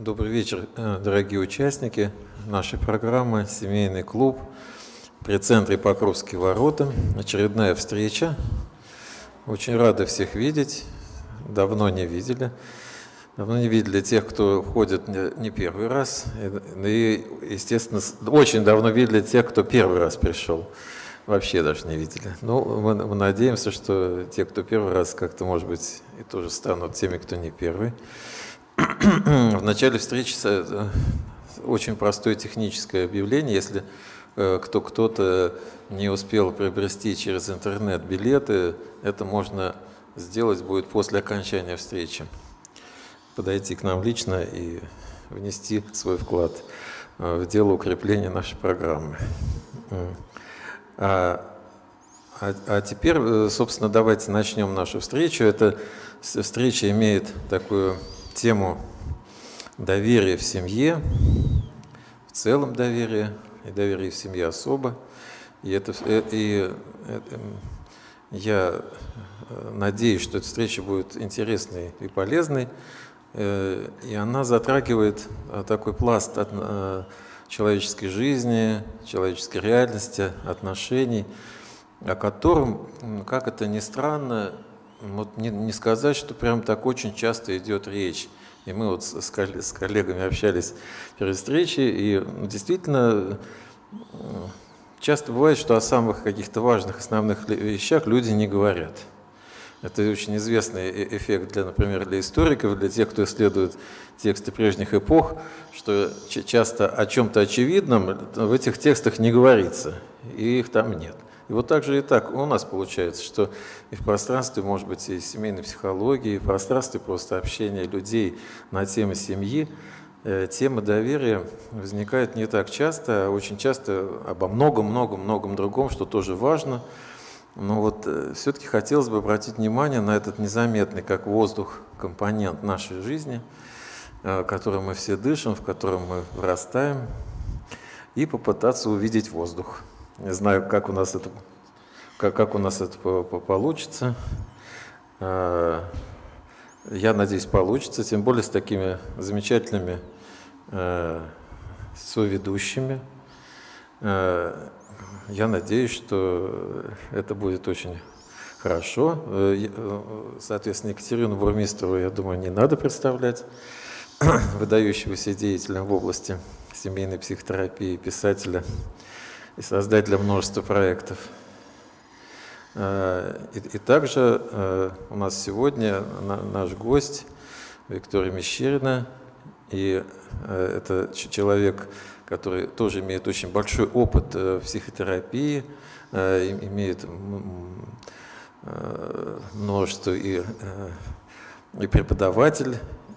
Добрый вечер, э, дорогие участники нашей программы «Семейный клуб» при центре Покровские ворота. Очередная встреча. Очень рады всех видеть. Давно не видели. Давно не видели тех, кто ходит не первый раз. И, естественно, очень давно видели тех, кто первый раз пришел. Вообще даже не видели. Ну, мы, мы надеемся, что те, кто первый раз, как-то, может быть, и тоже станут теми, кто не первый. В начале встречи э, очень простое техническое объявление. Если э, кто кто-то не успел приобрести через интернет билеты, это можно сделать будет после окончания встречи. Подойти к нам лично и внести свой вклад э, в дело укрепления нашей программы. А, а, а теперь, собственно, давайте начнем нашу встречу. Эта встреча имеет такую тему доверия в семье, в целом доверия, и доверие в семье особо. И, это, э, и, и эм, я э, надеюсь, что эта встреча будет интересной и полезной. Э, и она затрагивает такой пласт от человеческой жизни, человеческой реальности, отношений, о котором, как это ни странно, вот не, не сказать, что прям так очень часто идет речь. И мы вот с, коллегами общались перед встречей, и действительно часто бывает, что о самых каких-то важных основных вещах люди не говорят. Это очень известный э, эффект, для, например, для историков, для тех, кто исследует тексты прежних эпох, что часто о чем-то очевидном в этих текстах не говорится, и их там нет. И вот так же и так у нас получается, что и в пространстве, может быть, и семейной психологии, и в пространстве просто общения людей на темы семьи, э, тема доверия возникает не так часто, а очень часто обо многом-многом-многом другом, что тоже важно. Но вот э, все-таки хотелось бы обратить внимание на этот незаметный, как воздух, компонент нашей жизни, э, которым мы все дышим, в котором мы вырастаем, и попытаться увидеть воздух. Не знаю, как у нас это, как, как у нас это получится. А, я надеюсь, получится, тем более с такими замечательными э, соведущими. Э, я надеюсь, что это будет очень хорошо. Э, соответственно, Екатерину Бурмистрову, я думаю, не надо представлять, выдающегося деятеля в области семейной психотерапии, писателя и создателя множества проектов. Э, и, также э, у нас сегодня наш гость Виктория Мещерина, и э, это человек, который тоже имеет очень большой опыт психотерапии, имеет множество и, и преподаватель,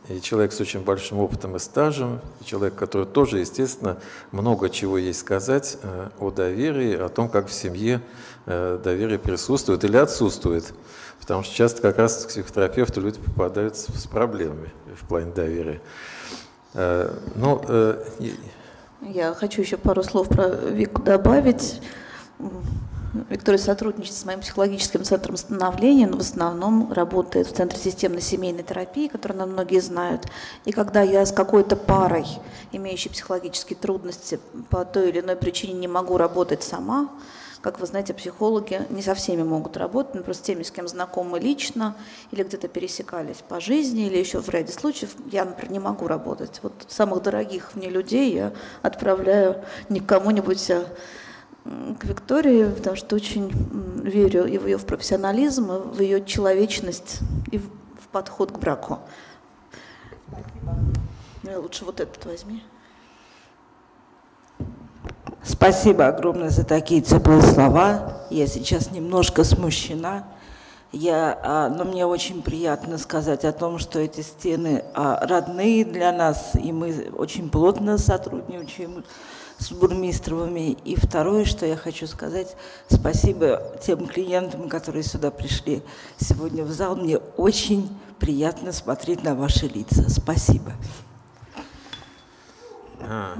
и человек с очень большим опытом и стажем, и человек, который тоже, естественно, много чего есть сказать о доверии, о том, как в семье доверие присутствует или отсутствует. Потому что часто как раз к психотерапевту люди попадают с проблемами в плане доверия. Э, ну, Я хочу еще пару слов про Вику добавить. Виктория сотрудничает с моим психологическим центром становления, но в основном работает в Центре системной семейной терапии, который нам многие знают. И когда я с какой-то парой, имеющей психологические трудности, по той или иной причине не могу работать сама, как вы знаете, психологи не со всеми могут работать, но просто с теми, с кем знакомы лично, или где-то пересекались по жизни, или еще в ряде случаев, я, например, не могу работать. Вот самых дорогих мне людей я отправляю не к кому-нибудь, а к Виктории, потому что очень верю и в ее в профессионализм, и в ее человечность, и в подход к браку. Ну, лучше вот этот возьми. Спасибо огромное за такие теплые слова. Я сейчас немножко смущена. Я, а, но мне очень приятно сказать о том, что эти стены а, родные для нас, и мы очень плотно сотрудничаем с Бурмистровыми. И второе, что я хочу сказать, спасибо тем клиентам, которые сюда пришли сегодня в зал. Мне очень приятно смотреть на ваши лица. Спасибо. А,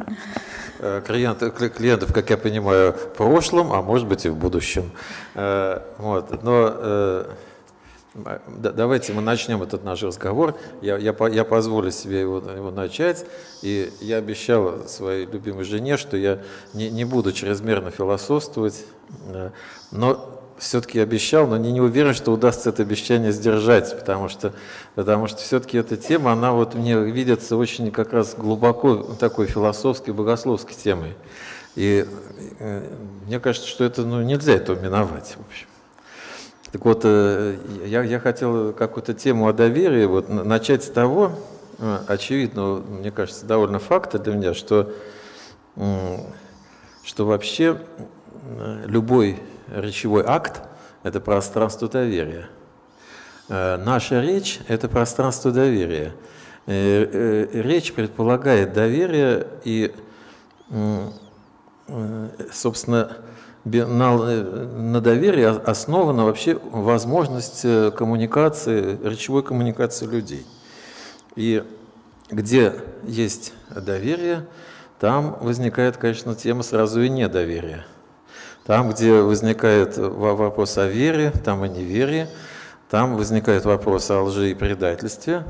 э, клиентов, клиентов, как я понимаю, в прошлом, а может быть и в будущем. Э, вот. Но э, Давайте мы начнем этот наш разговор. Я, я, я позволю себе его, его начать. И я обещал своей любимой жене, что я не, не буду чрезмерно философствовать, э, но все-таки обещал, но не, не уверен, что удастся это обещание сдержать, потому что, потому что все-таки эта тема, она вот мне видится очень как раз глубоко такой философской, богословской темой. И э, мне кажется, что это ну, нельзя этого миновать, в общем. Так вот, э, я, я хотел какую-то тему о доверии вот, начать с того, э, очевидно, мне кажется, довольно факта для меня, что, что вообще любой речевой акт – это пространство доверия. Наша речь – это пространство доверия. Речь предполагает доверие и, собственно, на, доверии основана вообще возможность э, коммуникации, речевой коммуникации людей. И где есть доверие, там возникает, конечно, тема сразу и недоверия. Там, где возникает вопрос о вере, там о неверии, там возникает вопрос о лжи и предательстве.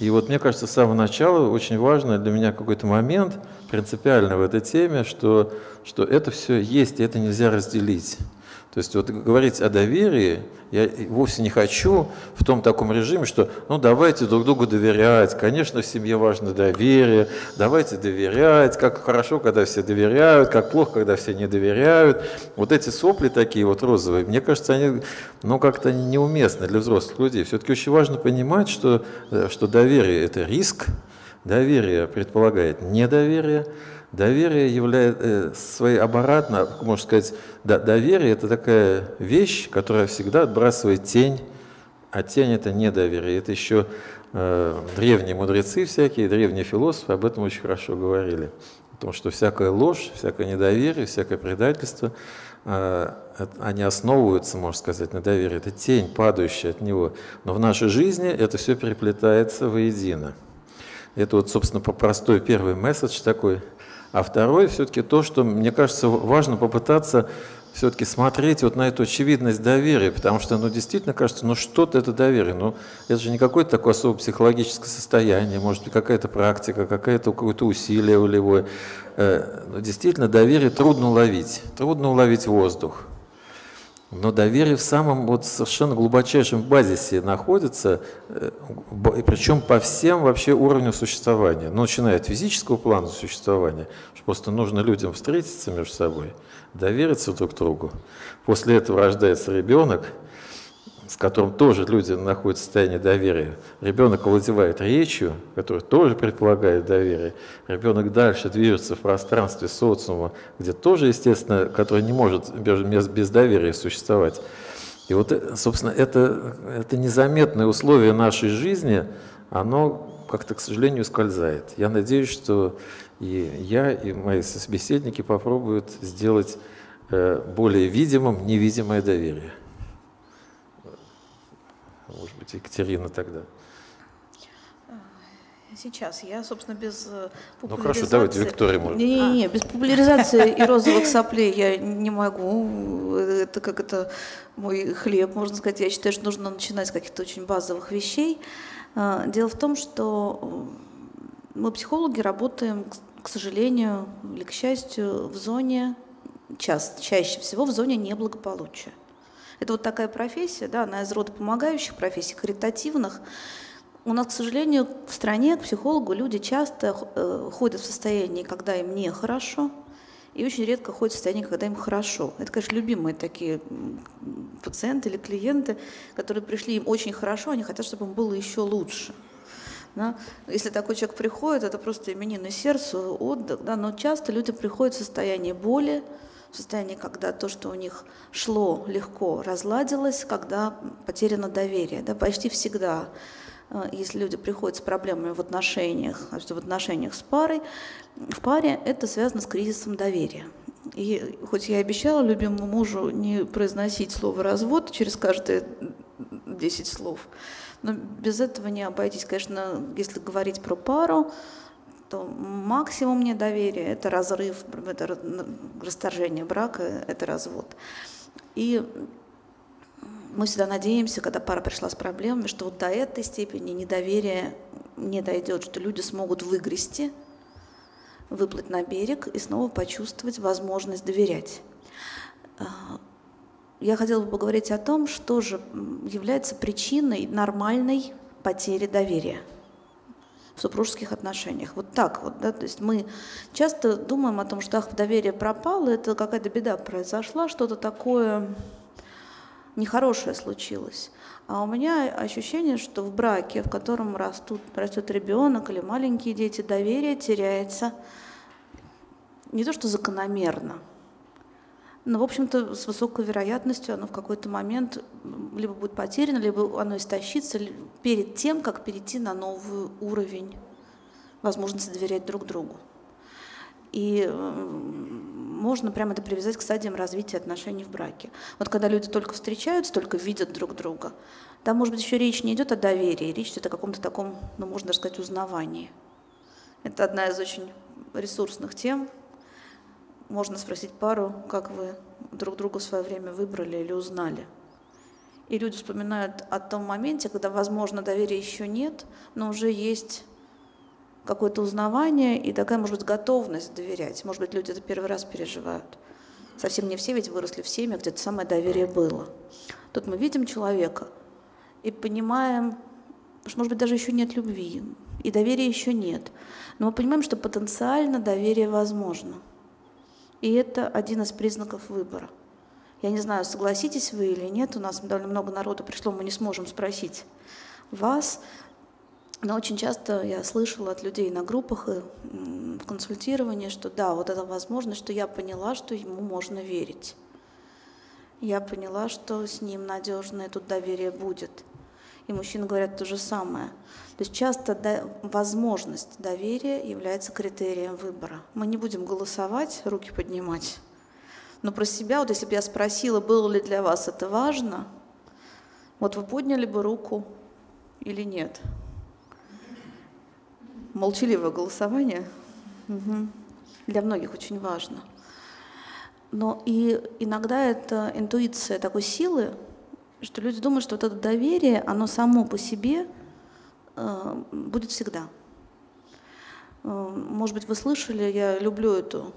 И вот мне кажется, с самого начала очень важно для меня какой-то момент принципиально в этой теме, что что это все есть, и это нельзя разделить. То есть вот говорить о доверии я вовсе не хочу в том таком режиме, что ну давайте друг другу доверять. Конечно, в семье важно доверие, давайте доверять, как хорошо, когда все доверяют, как плохо, когда все не доверяют. Вот эти сопли такие вот розовые, мне кажется, они ну как-то неуместны для взрослых людей. Все-таки очень важно понимать, что, э, что доверие – это риск, доверие предполагает недоверие, Доверие является э, своей обратно, можно сказать, да, доверие это такая вещь, которая всегда отбрасывает тень, а тень это недоверие. Это еще э, древние мудрецы всякие, древние философы об этом очень хорошо говорили. О том, что всякая ложь, всякое недоверие, всякое предательство, э, они основываются, можно сказать, на доверии. Это тень, падающая от него. Но в нашей жизни это все переплетается воедино. Это вот, собственно, простой первый месседж такой – а второе все-таки то, что, мне кажется, важно попытаться все-таки смотреть вот на эту очевидность доверия, потому что, ну, действительно кажется, ну, что-то это доверие, ну, это же не какое-то такое особо психологическое состояние, может быть, какая-то практика, какое-то какое-то усилие волевое. Э, но действительно, доверие трудно уловить, трудно уловить воздух. Но доверие в самом вот совершенно глубочайшем базисе находится, э, и причем по всем вообще уровням существования. Ну, начиная от физического плана существования, что просто нужно людям встретиться между собой, довериться друг другу. После этого рождается ребенок – с которым тоже люди находятся в состоянии доверия. Ребенок овладевает речью, которая тоже предполагает доверие. Ребенок дальше движется в пространстве социума, где тоже, естественно, который не может без, без доверия существовать. И вот, собственно, это, это незаметное условие нашей жизни, оно как-то, к сожалению, скользает. Я надеюсь, что и я, и мои собеседники попробуют сделать э, более видимым невидимое доверие. Может быть, Екатерина тогда. Сейчас. Я, собственно, без популяризации... Э, ну хорошо, давайте Виктория может. Не-не-не, без популяризации и розовых соплей я не могу. Это как это мой хлеб, можно сказать. Я считаю, что нужно начинать с каких-то очень базовых вещей. А, дело в том, что мы, психологи, работаем, к сожалению или к счастью, в зоне, часто, чаще всего в зоне неблагополучия. Это вот такая профессия, да, она из рода помогающих профессий, каритативных. У нас, к сожалению, в стране к психологу люди часто э, ходят в состоянии, когда им нехорошо, и очень редко ходят в состоянии, когда им хорошо. Это, конечно, любимые такие пациенты или клиенты, которые пришли, им очень хорошо, они хотят, чтобы им было еще лучше. Да? Если такой человек приходит, это просто именины сердцу, отдых, да? но часто люди приходят в состояние боли, состоянии, когда то, что у них шло легко, разладилось, когда потеряно доверие. Да, почти всегда, э, если люди приходят с проблемами в отношениях, в отношениях с парой, в паре это связано с кризисом доверия. И хоть я обещала любимому мужу не произносить слово «развод» через каждые 10 слов, но без этого не обойтись. Конечно, если говорить про пару, то максимум недоверия – это разрыв, это расторжение брака, это развод. И мы всегда надеемся, когда пара пришла с проблемами, что вот до этой степени недоверие не дойдет, что люди смогут выгрести, выплыть на берег и снова почувствовать возможность доверять. А, я хотела бы поговорить о том, что же является причиной нормальной потери доверия в супружеских отношениях. Вот так вот, да, то есть мы часто думаем о том, что ах, доверие пропало, это какая-то беда произошла, что-то такое нехорошее случилось. А у меня ощущение, что в браке, в котором растут, растет ребенок или маленькие дети, доверие теряется не то что закономерно, но, в общем-то, с высокой вероятностью оно в какой-то момент либо будет потеряно, либо оно истощится перед тем, как перейти на новый уровень возможности доверять друг другу. И можно прямо это привязать к стадиям развития отношений в браке. Вот когда люди только встречаются, только видят друг друга, там, может быть, еще речь не идет о доверии, речь идет о каком-то таком, ну, можно даже сказать, узнавании. Это одна из очень ресурсных тем. Можно спросить пару, как вы друг друга в свое время выбрали или узнали. И люди вспоминают о том моменте, когда, возможно, доверия еще нет, но уже есть какое-то узнавание и такая, может быть, готовность доверять. Может быть, люди это первый раз переживают. Совсем не все ведь выросли в семьях, где это самое доверие было. Тут мы видим человека и понимаем, что, может быть, даже еще нет любви, и доверия еще нет. Но мы понимаем, что потенциально доверие возможно. И это один из признаков выбора. Я не знаю, согласитесь вы или нет, у нас довольно много народу пришло, мы не сможем спросить вас, но очень часто я слышала от людей на группах и в консультировании, что да, вот это возможно, что я поняла, что ему можно верить. Я поняла, что с ним надежное тут доверие будет. И мужчины говорят то же самое. То есть часто до, возможность доверия является критерием выбора. Мы не будем голосовать, руки поднимать. Но про себя, вот если бы я спросила, было ли для вас это важно, вот вы подняли бы руку или нет? молчаливое голосование угу. для многих очень важно. Но и иногда это интуиция такой силы, что люди думают, что вот это доверие, оно само по себе э, будет всегда. Э, может быть, вы слышали, я люблю эту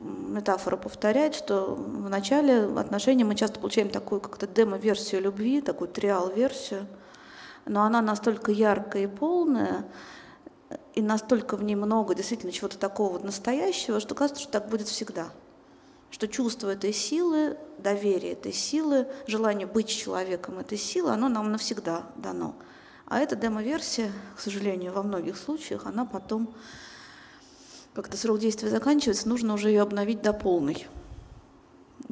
метафору повторять, что в начале отношений мы часто получаем такую как-то демо-версию любви, такую триал-версию, но она настолько яркая и полная, и настолько в ней много действительно чего-то такого вот настоящего, что кажется, что так будет всегда. Что чувство этой силы, доверие этой силы, желание быть человеком этой силы, оно нам навсегда дано. А эта демо-версия, к сожалению, во многих случаях, она потом, как-то срок действия заканчивается, нужно уже ее обновить до полной.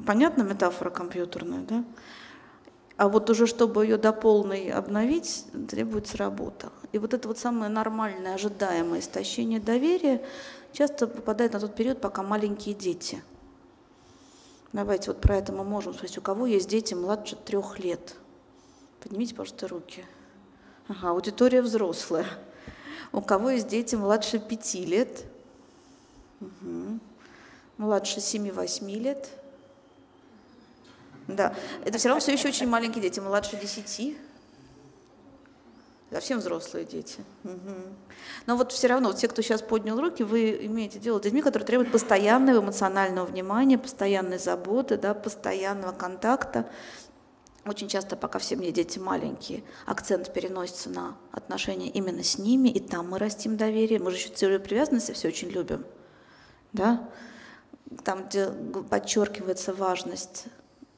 Понятна метафора компьютерная, да? А вот уже, чтобы ее до полной обновить, требуется работа. И вот это вот самое нормальное, ожидаемое истощение доверия часто попадает на тот период, пока маленькие дети. Давайте вот про это мы можем спросить. У кого есть дети младше трех лет? Поднимите, пожалуйста, руки. Ага, аудитория взрослая. У кого есть дети младше пяти лет? Угу. Младше семи-восьми лет? Да, это все равно все еще очень маленькие дети, младше десяти. Совсем взрослые дети. Угу. Но вот все равно, вот те, кто сейчас поднял руки, вы имеете дело с детьми, которые требуют постоянного эмоционального внимания, постоянной заботы, да, постоянного контакта. Очень часто, пока все мне дети маленькие, акцент переносится на отношения именно с ними, и там мы растим доверие. Мы же еще теорию привязанности все очень любим. Да? Там, где подчеркивается важность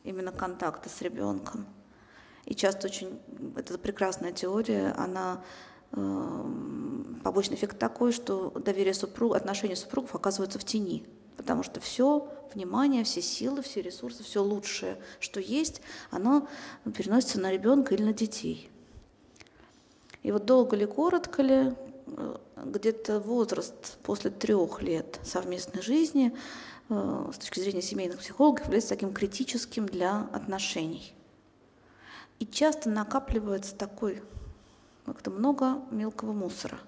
именно контакта с ребенком. И часто очень, это прекрасная теория, она э, побочный эффект такой, что доверие супруг, отношения супругов оказываются в тени, потому что все внимание, все силы, все ресурсы, все лучшее, что есть, оно переносится на ребенка или на детей. И вот долго ли, коротко ли, э, где-то возраст после трех лет совместной жизни Э, с точки зрения семейных психологов является таким критическим для отношений. И часто накапливается такой, как-то много мелкого мусора,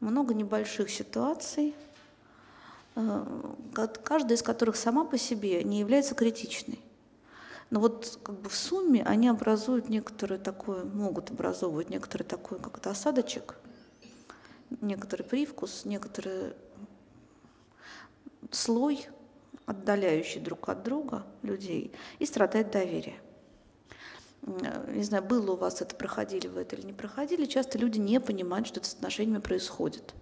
много небольших ситуаций, э, каждая из которых сама по себе не является критичной. Но вот как бы в сумме они образуют некоторый такой, могут образовывать некоторый такой как-то осадочек, некоторый привкус, некоторый слой, отдаляющий друг от друга людей, и страдает доверие. Не знаю, было у вас это, проходили вы это или не проходили, часто люди не понимают, что это с отношениями происходит.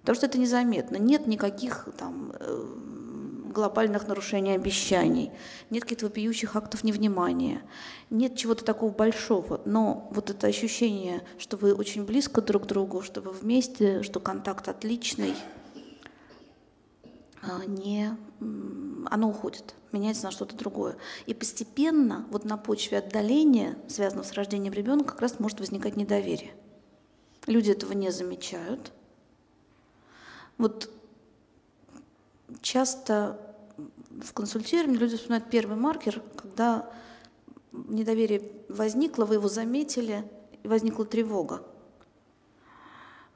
Потому что это незаметно. Нет никаких там э, глобальных нарушений обещаний, нет каких-то вопиющих актов невнимания, нет чего-то такого большого, но вот это ощущение, что вы очень близко друг к другу, что вы вместе, что контакт отличный, а, не, оно уходит, меняется на что-то другое. И постепенно вот на почве отдаления, связанного с рождением ребенка, как раз может возникать недоверие. Люди этого не замечают. Вот часто в консультировании люди вспоминают первый маркер, когда недоверие возникло, вы его заметили, и возникла тревога.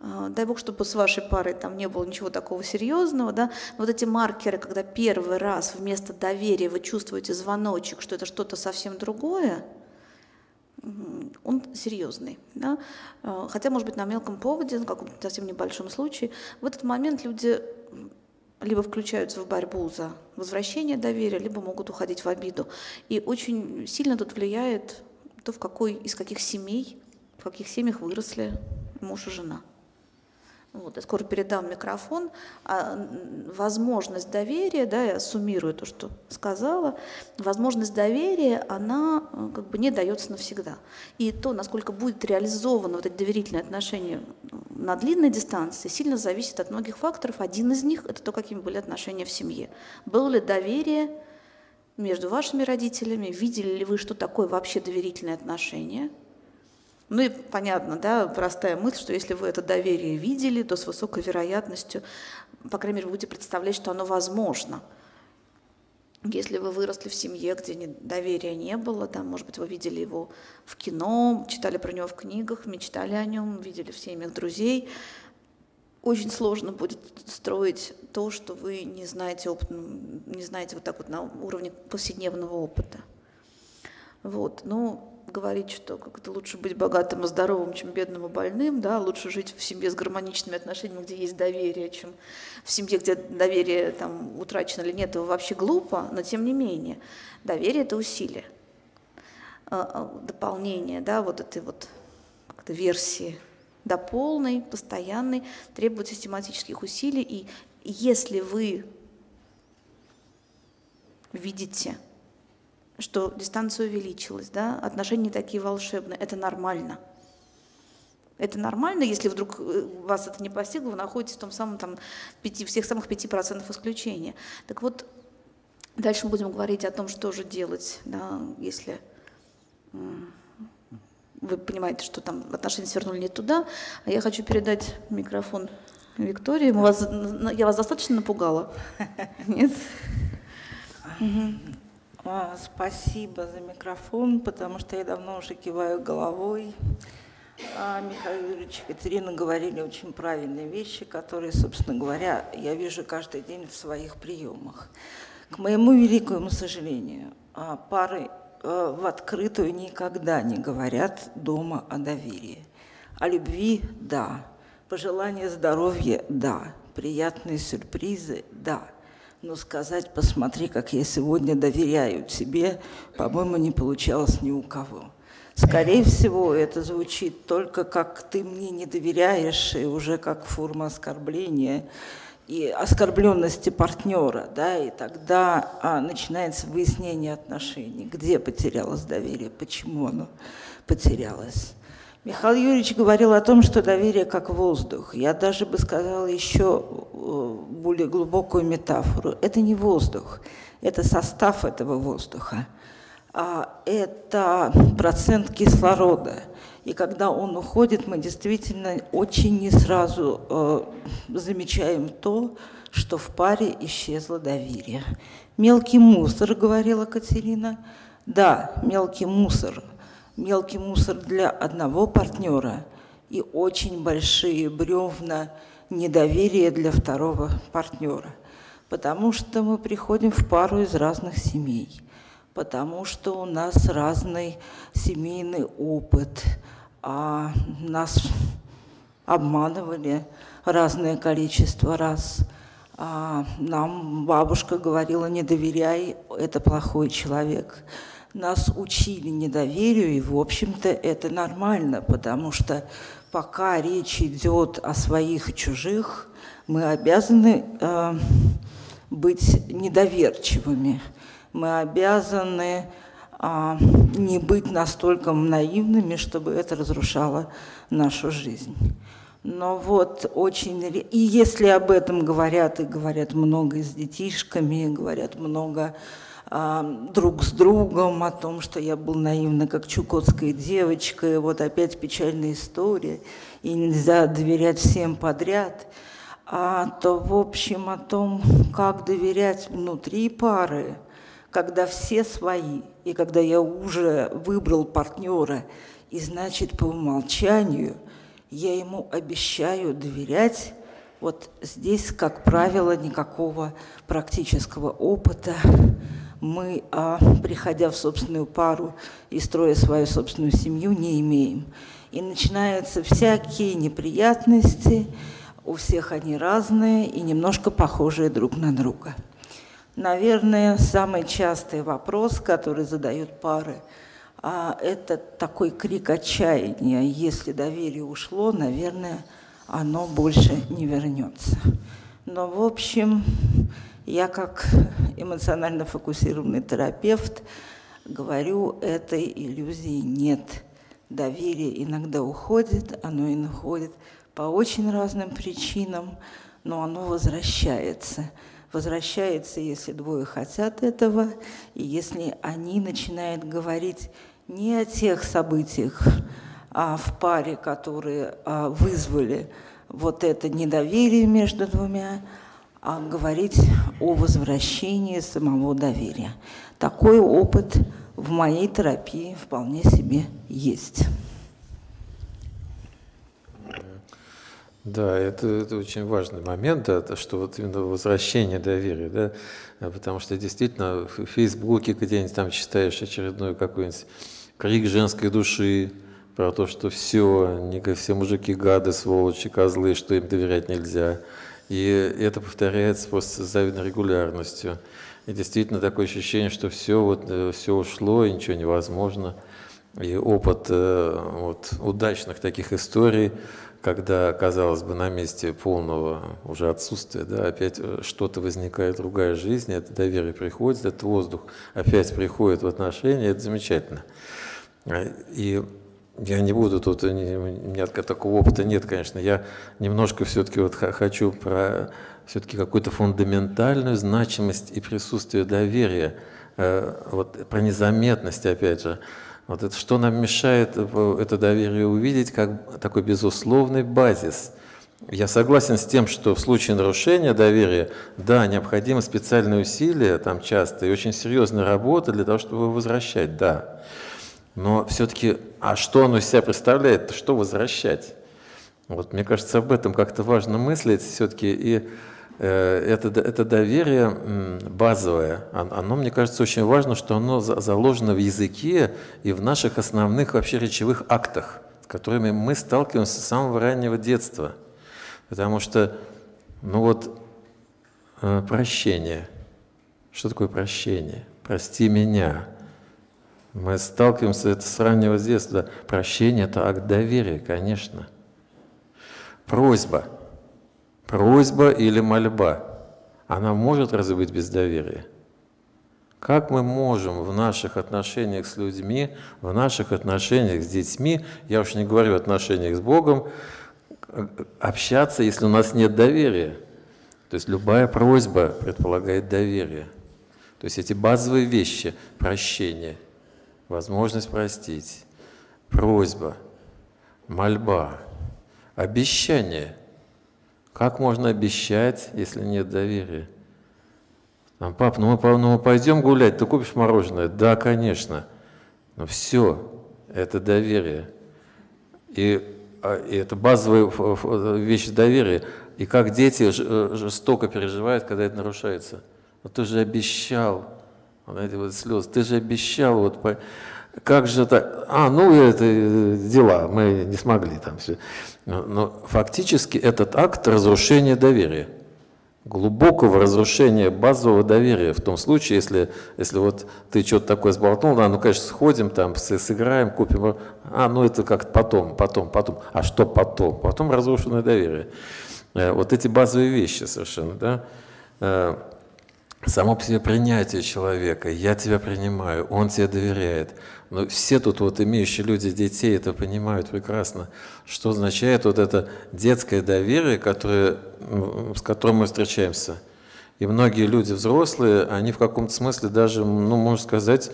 А, дай бог, чтобы с вашей парой там не было ничего такого серьезного, да. Но вот эти маркеры, когда первый раз вместо доверия вы чувствуете звоночек, что это что-то совсем другое, он серьезный. Да? А, хотя, может быть, на мелком поводе, на каком-то совсем небольшом случае. В этот момент люди либо включаются в борьбу за возвращение доверия, либо могут уходить в обиду. И очень сильно тут влияет то, в какой, из каких семей, в каких семьях выросли муж и жена. Вот, я скоро передам микрофон. А возможность доверия, да, я суммирую то, что сказала, возможность доверия, она э, как бы не дается навсегда. И то, насколько будет реализовано вот эти доверительные отношения на длинной дистанции, сильно зависит от многих факторов. Один из них – это то, какими были отношения в семье. Было ли доверие между вашими родителями, видели ли вы, что такое вообще доверительные отношения – ну и понятно, да, простая мысль, что если вы это доверие видели, то с высокой вероятностью, по крайней мере, вы будете представлять, что оно возможно. Если вы выросли в семье, где доверия не было, да, может быть, вы видели его в кино, читали про него в книгах, мечтали о нем, видели в семьях друзей, очень сложно будет строить то, что вы не знаете, опыт, не знаете вот так вот на уровне повседневного опыта. Вот. Но говорить, что как это лучше быть богатым и здоровым, чем бедным и больным, да, лучше жить в семье с гармоничными отношениями, где есть доверие, чем в семье, где доверие там утрачено или нет, это вообще глупо, но тем не менее, доверие – это усилие, а, а, дополнение, да, вот этой вот как-то версии до полной, постоянной, требует систематических усилий, и если вы видите – что дистанция увеличилась, да, отношения такие волшебные, это нормально. Это нормально, если вдруг э, вас это не постигло, вы находитесь в том самом, там, пяти, всех самых 5% исключения. Так вот, дальше мы будем говорить о том, что же делать, да, если вы понимаете, что там отношения свернули не туда. А я хочу передать микрофон Виктории. Вас, я вас достаточно напугала? Нет? спасибо за микрофон, потому что я давно уже киваю головой. А Михаил Юрьевич и Екатерина говорили очень правильные вещи, которые, собственно говоря, я вижу каждый день в своих приемах. К моему великому сожалению, а, пары а, в открытую никогда не говорят дома о доверии. О любви – да. Пожелание здоровья – да. Приятные сюрпризы – да – но сказать, посмотри, как я сегодня доверяю тебе, по-моему, не получалось ни у кого. Скорее всего, это звучит только как ты мне не доверяешь, и уже как форма оскорбления и оскорбленности партнера, да, и тогда а, начинается выяснение отношений, где потерялось доверие, почему оно потерялось. Михаил Юрьевич говорил о том, что доверие как воздух. Я даже бы сказала еще э, более глубокую метафору. Это не воздух, это состав этого воздуха. А это процент кислорода. И когда он уходит, мы действительно очень не сразу э, замечаем то, что в паре исчезло доверие. Мелкий мусор, говорила Катерина. Да, мелкий мусор – мелкий мусор для одного партнера и очень большие бревна недоверия для второго партнера. Потому что мы приходим в пару из разных семей. потому что у нас разный семейный опыт, а нас обманывали разное количество раз. А нам бабушка говорила, не доверяй, это плохой человек. Нас учили недоверию, и, в общем-то, это нормально, потому что пока речь идет о своих и чужих, мы обязаны э, быть недоверчивыми. Мы обязаны э, не быть настолько наивными, чтобы это разрушало нашу жизнь. Но вот очень... И если об этом говорят, и говорят много с детишками, говорят много друг с другом о том, что я был наивна, как чукотская девочка, и вот опять печальная история, и нельзя доверять всем подряд, а, то, в общем, о том, как доверять внутри пары, когда все свои, и когда я уже выбрал партнера, и значит, по умолчанию – я ему обещаю доверять. Вот здесь, как правило, никакого практического опыта. Мы, а, приходя в собственную пару и строя свою собственную семью, не имеем. И начинаются всякие неприятности, у всех они разные и немножко похожие друг на друга. Наверное, самый частый вопрос, который задают пары – а это такой крик отчаяния. Если доверие ушло, наверное, оно больше не вернется. Но, в общем, я как эмоционально фокусированный терапевт говорю, этой иллюзии нет. Доверие иногда уходит, оно и находит по очень разным причинам, но оно возвращается. Возвращается, если двое хотят этого, и если они начинают говорить не о тех событиях а в паре, которые а, вызвали вот это недоверие между двумя, а говорить о возвращении самого доверия. Такой опыт в моей терапии вполне себе есть. Да, это, это очень важный момент, да, что вот именно возвращение доверия, да, потому что действительно в Фейсбуке где-нибудь там читаешь очередной какой-нибудь крик женской души про то, что все, все мужики гады, сволочи, козлы, что им доверять нельзя. И это повторяется просто с завидной регулярностью. И действительно такое ощущение, что все, вот, э, все ушло, и ничего невозможно. И опыт э, вот, удачных таких историй, когда, казалось бы, на месте полного уже отсутствия, да, опять э, что-то возникает, другая жизнь, это доверие приходит, этот воздух опять приходит в отношения, это замечательно. И я не буду тут, у меня такого опыта нет, конечно. Я немножко все-таки вот хочу про все-таки какую-то фундаментальную значимость и присутствие доверия, э, вот про незаметность, опять же. Вот это что нам мешает это доверие увидеть как такой безусловный базис. Я согласен с тем, что в случае нарушения доверия, да, необходимы специальные усилия, там часто, и очень серьезная работа для того, чтобы возвращать, да. Но все-таки, а что оно из себя представляет, что возвращать? Вот мне кажется, об этом как-то важно мыслить все-таки. И э, это, это доверие базовое, оно, мне кажется, очень важно, что оно заложено в языке и в наших основных вообще речевых актах, с которыми мы сталкиваемся с самого раннего детства. Потому что, ну вот, э, прощение. Что такое прощение? Прости меня. Мы сталкиваемся это с раннего детства. Прощение – это акт доверия, конечно. Просьба. Просьба или мольба. Она может разве быть без доверия? Как мы можем в наших отношениях с людьми, в наших отношениях с детьми, я уж не говорю о отношениях с Богом, общаться, если у нас нет доверия? То есть любая просьба предполагает доверие. То есть эти базовые вещи – прощение – возможность простить, просьба, мольба, обещание. Как можно обещать, если нет доверия? Там, пап, ну мы, ну мы пойдем гулять, ты купишь мороженое? Да, конечно. Но все, это доверие. И, а, и это базовая вещь доверия. И как дети жестоко переживают, когда это нарушается. Вот ты же обещал, Вот эти вот слезы. Ты же обещал, вот как же так? А, ну это э, дела, мы не смогли там все. Но, но фактически этот акт разрушения доверия глубокого разрушения базового доверия в том случае, если, если вот ты что-то такое сболтнул, да, ну, конечно, сходим там, сыграем, купим, а, ну, это как потом, потом, потом. А что потом? Потом разрушенное доверие. Э, вот эти базовые вещи совершенно, да. Само по себе принятие человека, я тебя принимаю, он тебе доверяет. Но все тут вот имеющие люди детей это понимают прекрасно, что означает вот это детское доверие, которое, с которым мы встречаемся. И многие люди взрослые, они в каком-то смысле даже, ну, можно сказать,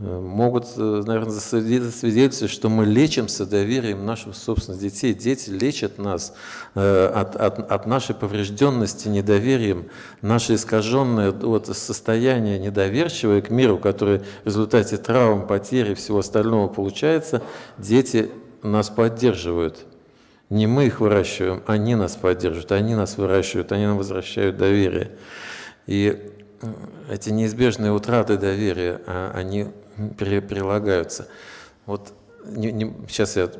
могут, э, наверное, засвидетельствовать, что мы лечимся доверием наших собственных детей. Дети лечат нас э, от, от, от нашей поврежденности недоверием, наше искаженное вот, состояние недоверчивое к миру, которое в результате травм, потери и всего остального получается, дети нас поддерживают. Не мы их выращиваем, они нас поддерживают, они нас выращивают, они нам возвращают доверие. И эти неизбежные утраты доверия, а, они прилагаются. Вот не, не, сейчас я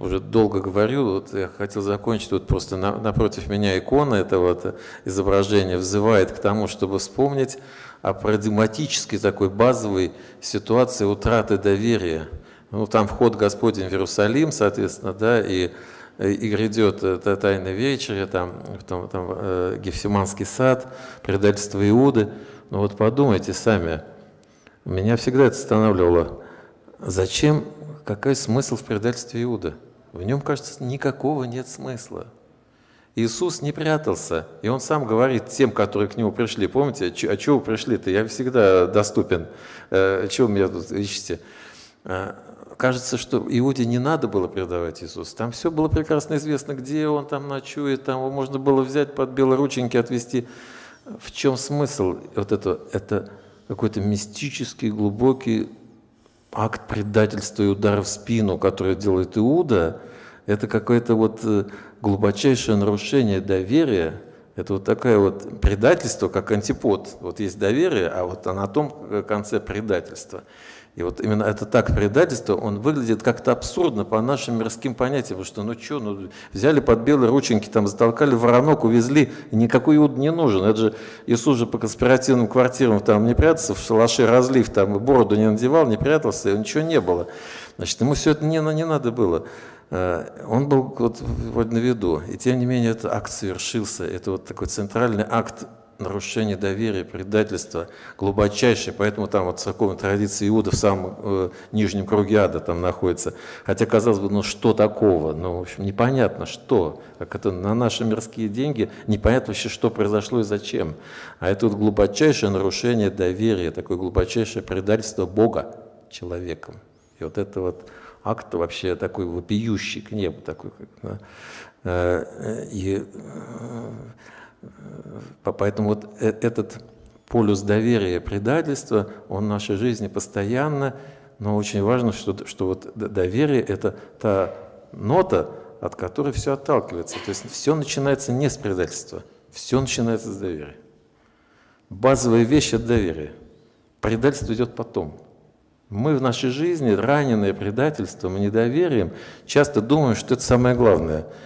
уже долго говорю, вот я хотел закончить, вот просто на, напротив меня икона этого вот изображения взывает к тому, чтобы вспомнить о парадигматической такой базовой ситуации утраты доверия. Ну, там вход Господень в Иерусалим, соответственно, да, и, и грядет это тайна вечеря, там, там, там э, Гефсиманский сад, предательство Иуды. Ну вот подумайте сами, меня всегда это останавливало. Зачем, какой смысл в предательстве Иуда? В нем, кажется, никакого нет смысла. Иисус не прятался, и Он сам говорит тем, которые к Нему пришли. Помните, а чего вы пришли-то? Я всегда доступен. Э, чего меня тут ищете? Э, кажется, что Иуде не надо было предавать Иисуса. Там все было прекрасно известно, где Он там ночует, там его можно было взять под белорученьки, отвезти. В чем смысл вот это? Это какой-то мистический, глубокий акт предательства и удара в спину, который делает Иуда, это какое-то вот э, глубочайшее нарушение доверия, это вот такое вот предательство, как антипод. Вот есть доверие, а вот на том э, конце предательство. И вот именно это так предательство, он выглядит как-то абсурдно по нашим мирским понятиям, потому что ну что, ну взяли под белые рученьки, там затолкали воронок, увезли, и никакой Иуд не нужен. Это же Иисус же по конспиративным квартирам там не прятался, в шалаше разлив, там бороду не надевал, не прятался, ничего не было. Значит, ему все это не, не надо было. Э, он был вот, вот на виду, и тем не менее этот акт совершился. Это вот такой центральный акт нарушение доверия, предательство глубочайшее, поэтому там вот церковная традиция Иуда в самом э, нижнем круге ада там находится. Хотя, казалось бы, ну что такого? Ну, в общем, непонятно, что. Как это на наши мирские деньги, непонятно вообще, что произошло и зачем. А это вот глубочайшее нарушение доверия, такое глубочайшее предательство Бога человеком. И вот это вот акт вообще такой вопиющий к небу, такой, да. Э, э, и Поэтому вот э, этот полюс доверия, предательства, он в нашей жизни постоянно, но очень важно, что, что вот доверие – это та нота, от которой все отталкивается. То есть все начинается не с предательства, все начинается с доверия. Базовая вещь – это доверие. Предательство идет потом. Мы в нашей жизни, раненые предательством и недоверием, часто думаем, что это самое главное –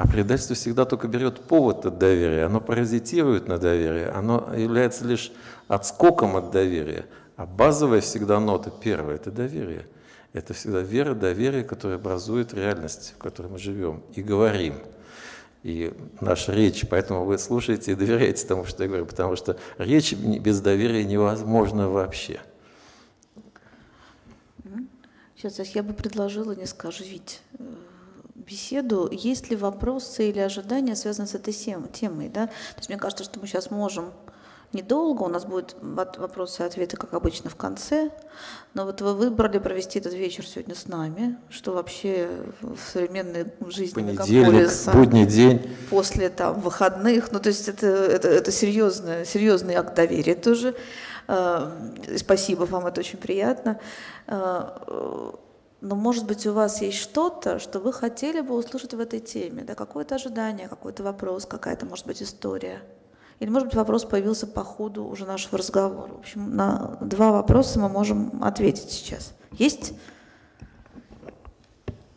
а предательство всегда только берет повод от доверия, оно паразитирует на доверие, оно является лишь отскоком от доверия. А базовая всегда нота, первая, это доверие. Это всегда вера, доверие, которое образует реальность, в которой мы живем и говорим. И наша речь, поэтому вы слушаете и доверяете тому, что я говорю, потому что речь без доверия невозможна вообще. Сейчас я бы предложила несколько оживить э, беседу, есть ли вопросы или ожидания, связанные с этой темой. Да? То есть мне кажется, что мы сейчас можем недолго, у нас будут вопросы и ответы, как обычно, в конце. Но вот вы выбрали провести этот вечер сегодня с нами, что вообще в современной жизни Понедельник, будний день. После там, выходных, ну то есть это, это, это серьезный, серьезный акт доверия тоже. Э, спасибо вам, это очень приятно. Но, может быть, у вас есть что-то, что вы хотели бы услышать в этой теме, да, какое-то ожидание, какой-то вопрос, какая-то, может быть, история. Или, может быть, вопрос появился по ходу уже нашего разговора. В общем, на два вопроса мы можем ответить сейчас. Есть?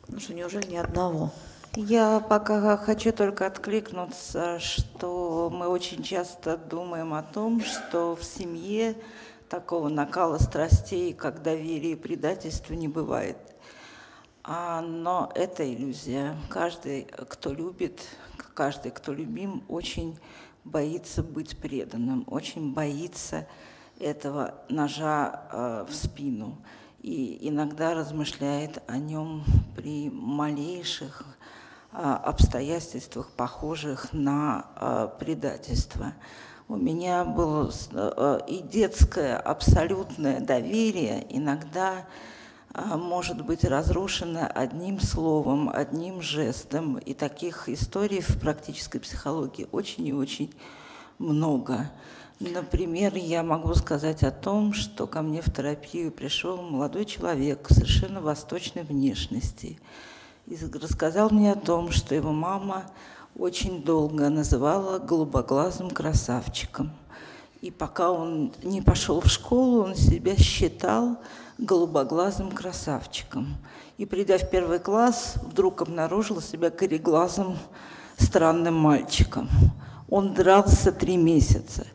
Ну что, неужели ни одного? Я пока хочу только откликнуться, что мы очень часто думаем о том, что в семье такого накала страстей, как доверие и предательство, не бывает. А, но это иллюзия. Каждый, кто любит, каждый, кто любим, очень боится быть преданным, очень боится этого ножа э, в спину и иногда размышляет о нем при малейших а, обстоятельствах, похожих на а, предательство. У меня было и детское абсолютное доверие иногда может быть разрушено одним словом, одним жестом. И таких историй в практической психологии очень и очень много. Например, я могу сказать о том, что ко мне в терапию пришел молодой человек совершенно восточной внешности – и рассказал мне о том, что его мама очень долго называла голубоглазым красавчиком. И пока он не пошел в школу, он себя считал голубоглазым красавчиком. И придя в первый класс, вдруг обнаружил себя кореглазым странным мальчиком. Он дрался три месяца.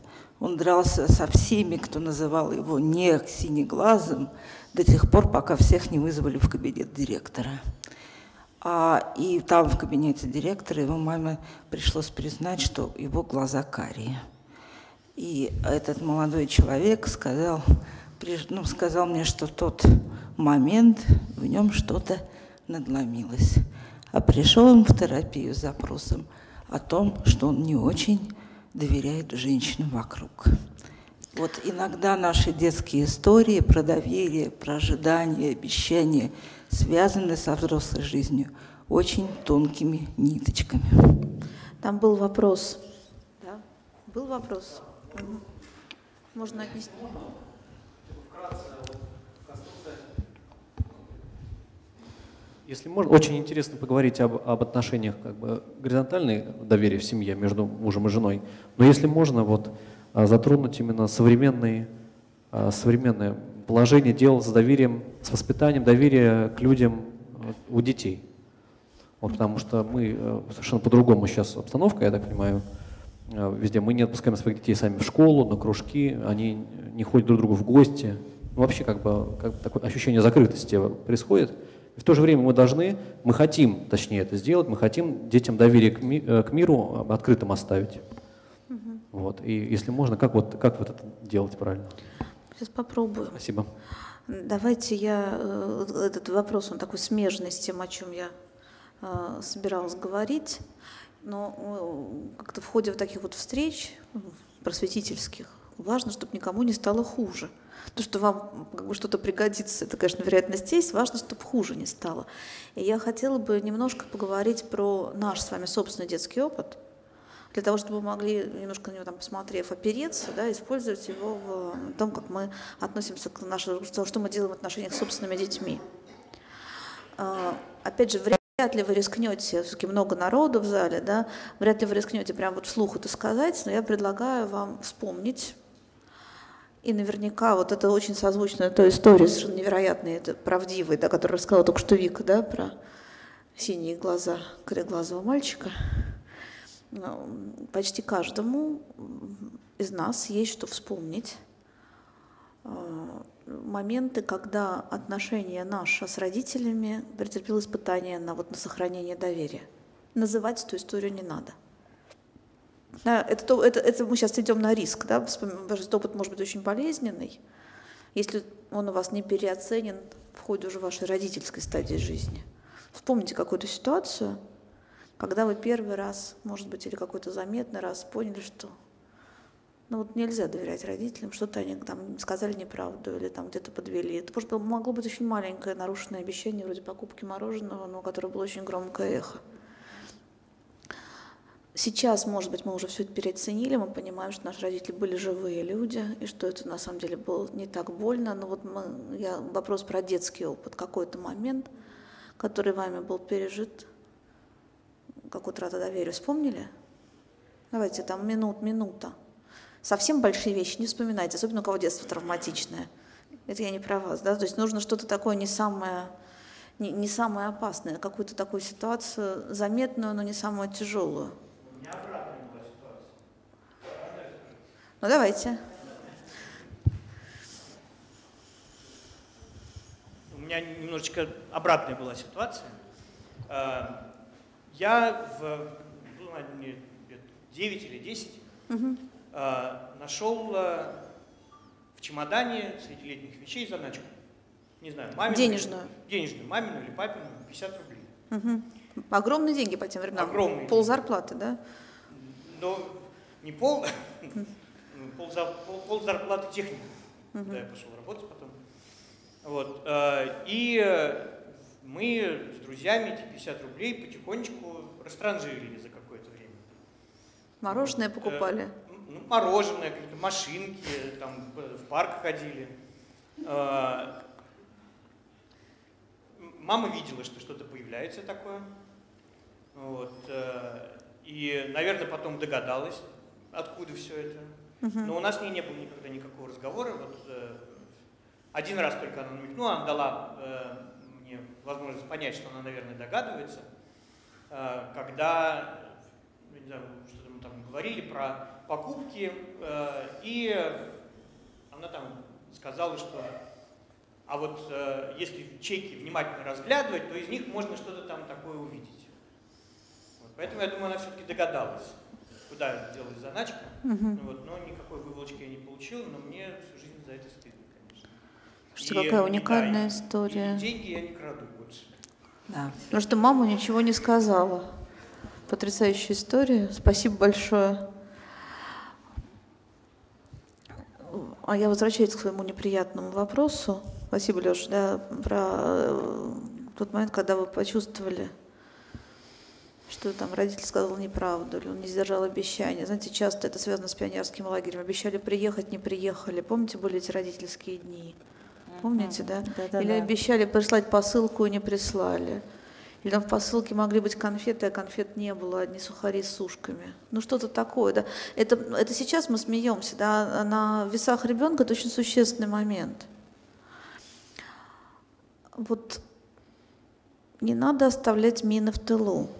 Он дрался со всеми, кто называл его не синеглазым, до тех пор, пока всех не вызвали в кабинет директора. А, и там в кабинете директора его маме пришлось признать, что его глаза карие. И этот молодой человек сказал, ну, сказал мне, что тот момент в нем что-то надломилось. А пришел он в терапию с запросом о том, что он не очень доверяет женщинам вокруг. Вот иногда наши детские истории про доверие, про ожидания, обещания – связаны со взрослой жизнью очень тонкими ниточками. Там был вопрос. Да? Был вопрос. Можно отнести. Если можно, очень интересно поговорить об, об отношениях как бы горизонтальной доверия в семье между мужем и женой. Но если можно, вот а, затронуть именно современные, а, современное положение дел с доверием, с воспитанием доверия к людям у детей. Вот, потому что мы совершенно по-другому сейчас обстановка, я так понимаю, везде. Мы не отпускаем своих детей сами в школу, на кружки, они не ходят друг к другу в гости. Ну, вообще как бы, как бы такое ощущение закрытости происходит. И в то же время мы должны, мы хотим, точнее, это сделать, мы хотим детям доверие к, ми, к миру открытым оставить. Угу. Вот. И если можно, как, вот, как вот это делать правильно? Сейчас попробую. Спасибо. Давайте я э, этот вопрос, он такой смежный с тем, о чем я э, собиралась говорить. Но э, как-то в ходе вот таких вот встреч просветительских важно, чтобы никому не стало хуже. То, что вам как бы что-то пригодится, это, конечно, вероятность есть, важно, чтобы хуже не стало. И я хотела бы немножко поговорить про наш с вами собственный детский опыт – для того, чтобы мы могли, немножко на него там посмотрев, опереться, да, использовать его в том, как мы относимся к нашему, что мы делаем в отношениях с собственными детьми. А, опять же, вряд ли вы рискнете, все-таки много народу в зале, да, вряд ли вы рискнете прямо вот вслух это сказать, но я предлагаю вам вспомнить и наверняка вот это очень созвучно той истории, совершенно невероятной, это правдивой, да, которую рассказала только что Вика, да, про синие глаза кореглазого мальчика. Ну, почти каждому из нас есть что вспомнить. Моменты, когда отношения наши с родителями претерпело испытание на, вот, на сохранение доверия. Называть эту историю не надо. Это, это, это мы сейчас идем на риск. Да? Этот опыт может быть очень болезненный, если он у вас не переоценен в ходе уже вашей родительской стадии жизни. Вспомните какую-то ситуацию – когда вы первый раз, может быть, или какой-то заметный раз поняли, что ну вот нельзя доверять родителям, что-то они там сказали неправду или там где-то подвели. Это может, могло быть очень маленькое нарушенное обещание, вроде покупки мороженого, но которое было очень громкое эхо. Сейчас, может быть, мы уже все это переоценили, мы понимаем, что наши родители были живые люди, и что это на самом деле было не так больно. Но вот мы, я, вопрос про детский опыт, какой-то момент, который вами был пережит, как утрата доверия, вспомнили? Давайте там минут, минута. Совсем большие вещи не вспоминайте, особенно у кого детство травматичное. Это я не про вас, да? То есть нужно что-то такое не самое, не, не самое опасное, какую-то такую ситуацию заметную, но не самую тяжелую. Ну давайте. У меня немножечко обратная была ситуация. Э, я в ну, 9 или 10 угу. Нашел э, в чемодане среди летних вещей заначку. Не знаю, мамину. Денежную. Или, денежную, мамину или папину, 50 рублей. Угу. Огромные деньги по тем временам. Огромные. Пол зарплаты, да? Ну, не пол, пол, пол, пол зарплаты техника. Угу. Да, я пошел работать потом. Вот. Э, и мы с друзьями эти 50 рублей потихонечку растранжирили за какое-то время. Мороженое покупали? Э, ну, мороженое, какие-то машинки, там в парк ходили. Э, мама видела, что что-то появляется такое. Вот. Э, и, наверное, потом догадалась, откуда все это. Но у нас с ней не было никогда никакого разговора. Вот, один раз только она намекнула, она дала мне возможность понять, что она, наверное, догадывается, э, когда, не знаю, что-то мы там говорили про покупки, э, и она там сказала, что а вот э, если чеки внимательно разглядывать, то из них можно что-то там такое увидеть. Вот, поэтому я думаю, она все-таки догадалась, куда делать заначка. Угу. Вот, но никакой выволочки я не получил, но мне всю жизнь за это стыдно. Что и, какая уникальная да, история. И деньги я не краду больше. Да. Потому что мама ничего не сказала. Потрясающая история. Спасибо большое. А я возвращаюсь к своему неприятному вопросу. Спасибо, Леша, да, про э, тот момент, когда вы почувствовали, что там родитель сказал неправду, или он не сдержал обещания. Знаете, часто это связано с пионерским лагерем. Обещали приехать, не приехали. Помните, были эти родительские дни? Помните, да? да, да Или да. обещали прислать посылку и не прислали. Или там в посылке могли быть конфеты, а конфет не было, одни сухари с сушками. Ну что-то такое, да. Это, это сейчас мы смеемся, да, а на весах ребенка это очень существенный момент. Вот не надо оставлять мины в тылу.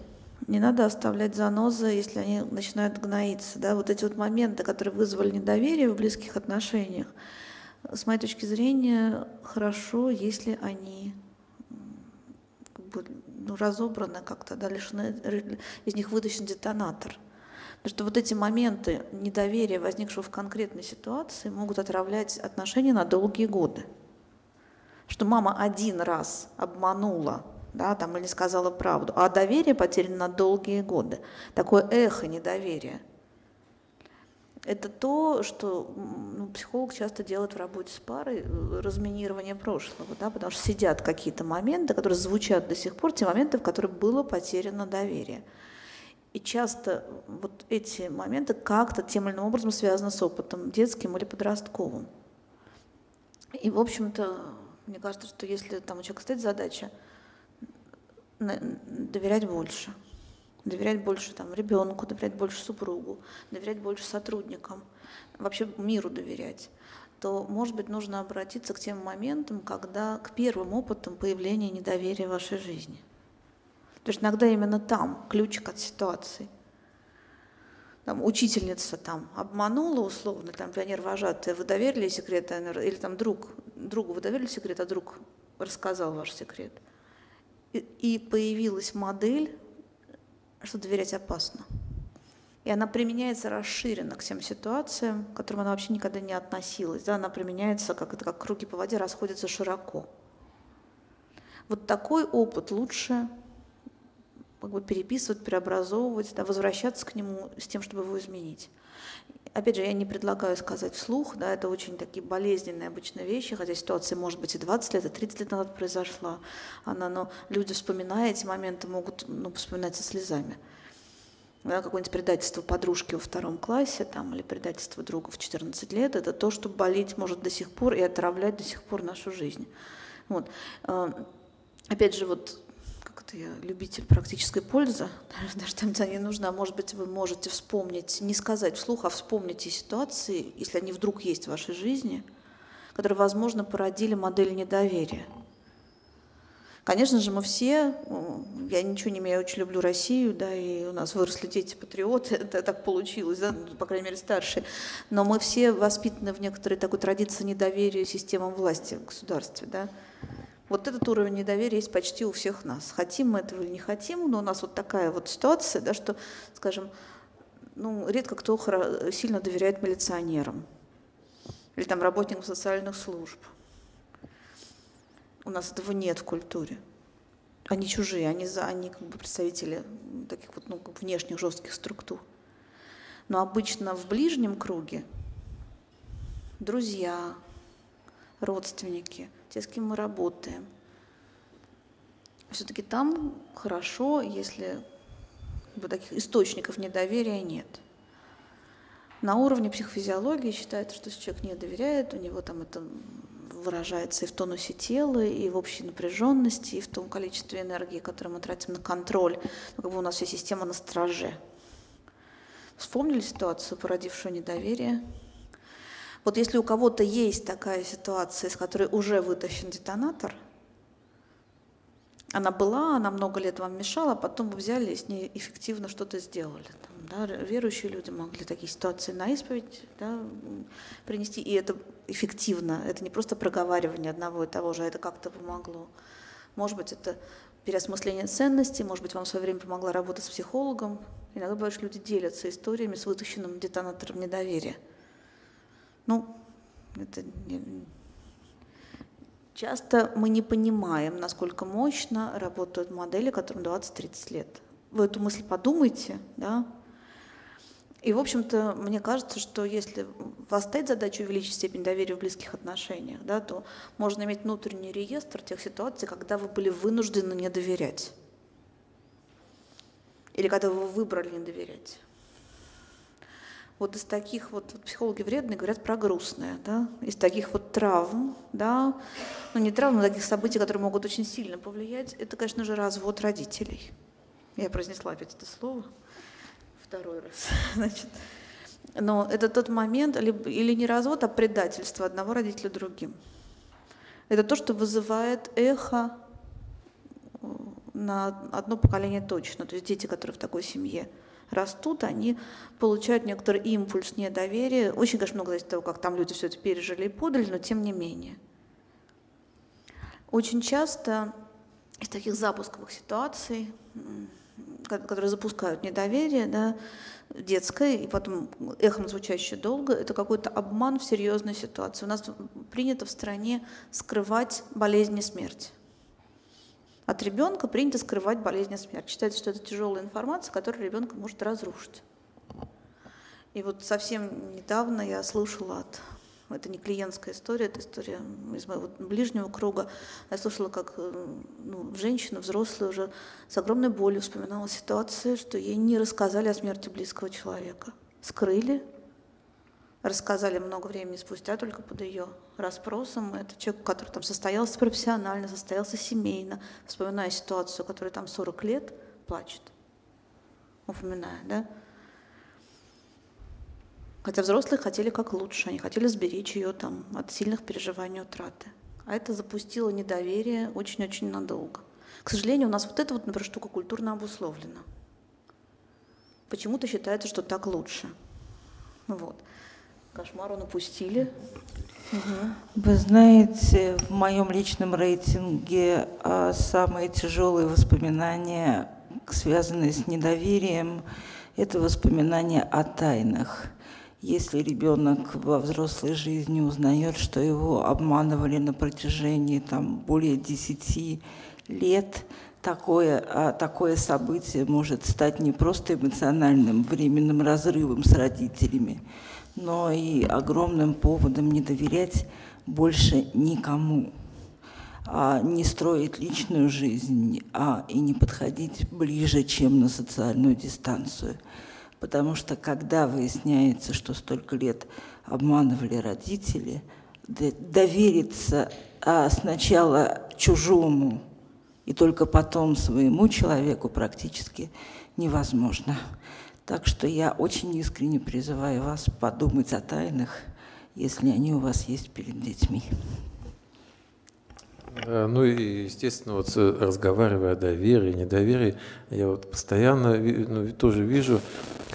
Не надо оставлять занозы, если они начинают гноиться. Да? Вот эти вот моменты, которые вызвали недоверие в близких отношениях, с моей точки зрения, хорошо, если они как бы, ну, разобраны как-то, да, лишены, из них вытащен детонатор. Потому что вот эти моменты недоверия, возникшего в конкретной ситуации, могут отравлять отношения на долгие годы. Что мама один раз обманула, да, там, или сказала правду, а доверие потеряно на долгие годы. Такое эхо недоверия – это то, что ну, психолог часто делает в работе с парой, э, разминирование прошлого, да, потому что сидят какие-то моменты, которые звучат до сих пор, те моменты, в которых было потеряно доверие. И часто вот эти моменты как-то тем или иным образом связаны с опытом детским или подростковым. И, в общем-то, мне кажется, что если там у человека стоит задача доверять больше – доверять больше там, ребенку, доверять больше супругу, доверять больше сотрудникам, вообще миру доверять, то, может быть, нужно обратиться к тем моментам, когда к первым опытам появления недоверия в вашей жизни. То есть иногда именно там ключик от ситуации. Там, учительница там обманула условно, там пионер вожатый, вы доверили секрет, или там друг, другу вы доверили секрет, а друг рассказал ваш секрет. И, и появилась модель что доверять опасно. И она применяется расширенно к тем ситуациям, к которым она вообще никогда не относилась. Да, она применяется, как, это, как круги по воде расходятся широко. Вот такой опыт лучше как бы переписывать, преобразовывать, да, возвращаться к нему с тем, чтобы его изменить. Опять же, я не предлагаю сказать вслух, да, это очень такие болезненные обычно вещи, хотя ситуация, может быть, и 20 лет, и 30 лет назад произошла. Она, но люди, вспоминая эти моменты, могут ну, вспоминать со слезами. Да, какое-нибудь предательство подружки во втором классе там, или предательство друга в 14 лет, это то, что болеть может до сих пор и отравлять до сих пор нашу жизнь. Вот. А, опять же, вот как-то я любитель практической пользы, даже где не нужна. Может быть, вы можете вспомнить, не сказать вслух, а вспомните ситуации, если они вдруг есть в вашей жизни, которые, возможно, породили модель недоверия. Конечно же, мы все, я ничего не имею, я очень люблю Россию, да, и у нас выросли дети-патриоты, это так получилось, да, по крайней мере, старшие, но мы все воспитаны в некоторой такой традиции недоверия системам власти в государстве, да. Вот этот уровень недоверия есть почти у всех нас. Хотим мы этого или не хотим, но у нас вот такая вот ситуация, да, что, скажем, ну, редко кто сильно доверяет милиционерам или там работникам социальных служб. У нас этого нет в культуре. Они чужие, они, за, они как бы представители таких вот ну, внешних жестких структур. Но обычно в ближнем круге друзья, родственники, те, с кем мы работаем. Все-таки там хорошо, если таких источников недоверия нет. На уровне психофизиологии считается, что если человек не доверяет, у него там это выражается и в тонусе тела, и в общей напряженности, и в том количестве энергии, которое мы тратим на контроль. Ну, как бы у нас вся система на страже. Вспомнили ситуацию, породившую недоверие? Вот если у кого-то есть такая ситуация, из которой уже вытащен детонатор, она была, она много лет вам мешала, потом вы взяли и с ней эффективно что-то сделали. Там, да, верующие люди могли такие ситуации на исповедь да, принести, и это эффективно. Это не просто проговаривание одного и того же, а это как-то помогло. Может быть, это переосмысление ценностей, может быть, вам в свое время помогла работа с психологом. Иногда бывает, люди делятся историями с вытащенным детонатором недоверия. Ну, это. Часто мы не понимаем, насколько мощно работают модели, которым 20-30 лет. Вы эту мысль подумайте, да, и, в общем-то, мне кажется, что если вас стоит задача увеличить степень доверия в близких отношениях, да, то можно иметь внутренний реестр тех ситуаций, когда вы были вынуждены не доверять. Или когда вы выбрали не доверять. Вот из таких вот, психологи вредные говорят про грустное, да, из таких вот травм, да, ну не травм, но таких событий, которые могут очень сильно повлиять, это, конечно же, развод родителей. Я произнесла опять это слово второй раз. Значит, но это тот момент, или не развод, а предательство одного родителя другим. Это то, что вызывает эхо э, на одно поколение точно. То есть дети, которые в такой семье растут, они получают некоторый импульс недоверия. Очень, конечно, много зависит от того, как там люди все это пережили и подали, но тем не менее. Очень часто из таких запусковых ситуаций которые запускают недоверие, да, детское, и потом эхом звучащее долго, это какой-то обман в серьезной ситуации. У нас принято в стране скрывать болезнь и смерть. От ребенка принято скрывать болезнь и смерть. Считается, что это тяжелая информация, которая ребенка может разрушить. И вот совсем недавно я слушала от это не клиентская история, это история из моего ближнего круга. Я слушала, как э, ну, женщина, взрослая уже, с огромной болью вспоминала ситуацию, что ей не рассказали о смерти близкого человека. Скрыли, рассказали много времени спустя, только под ее расспросом. Это человек, который там состоялся профессионально, состоялся семейно, вспоминая ситуацию, которой там 40 лет, плачет, упоминая, да. Хотя взрослые хотели как лучше, они хотели сберечь ее там от сильных переживаний утраты. А это запустило недоверие очень-очень надолго. К сожалению, у нас вот эта вот, например, штука культурно обусловлена. Почему-то считается, что так лучше. Вот. Кошмару напустили. Вы знаете, в моем личном рейтинге а, самые тяжелые воспоминания, связанные с недоверием, это воспоминания о тайнах. Если ребенок во взрослой жизни узнает, что его обманывали на протяжении там, более 10 лет, такое, а, такое событие может стать не просто эмоциональным временным разрывом с родителями, но и огромным поводом не доверять больше никому, а не строить личную жизнь, а и не подходить ближе, чем на социальную дистанцию – Потому что когда выясняется, что столько лет обманывали родители, довериться а сначала чужому и только потом своему человеку практически невозможно. Так что я очень искренне призываю вас подумать о тайнах, если они у вас есть перед детьми. Ну и, естественно, вот разговаривая о доверии, недоверии, я вот постоянно ну, тоже вижу,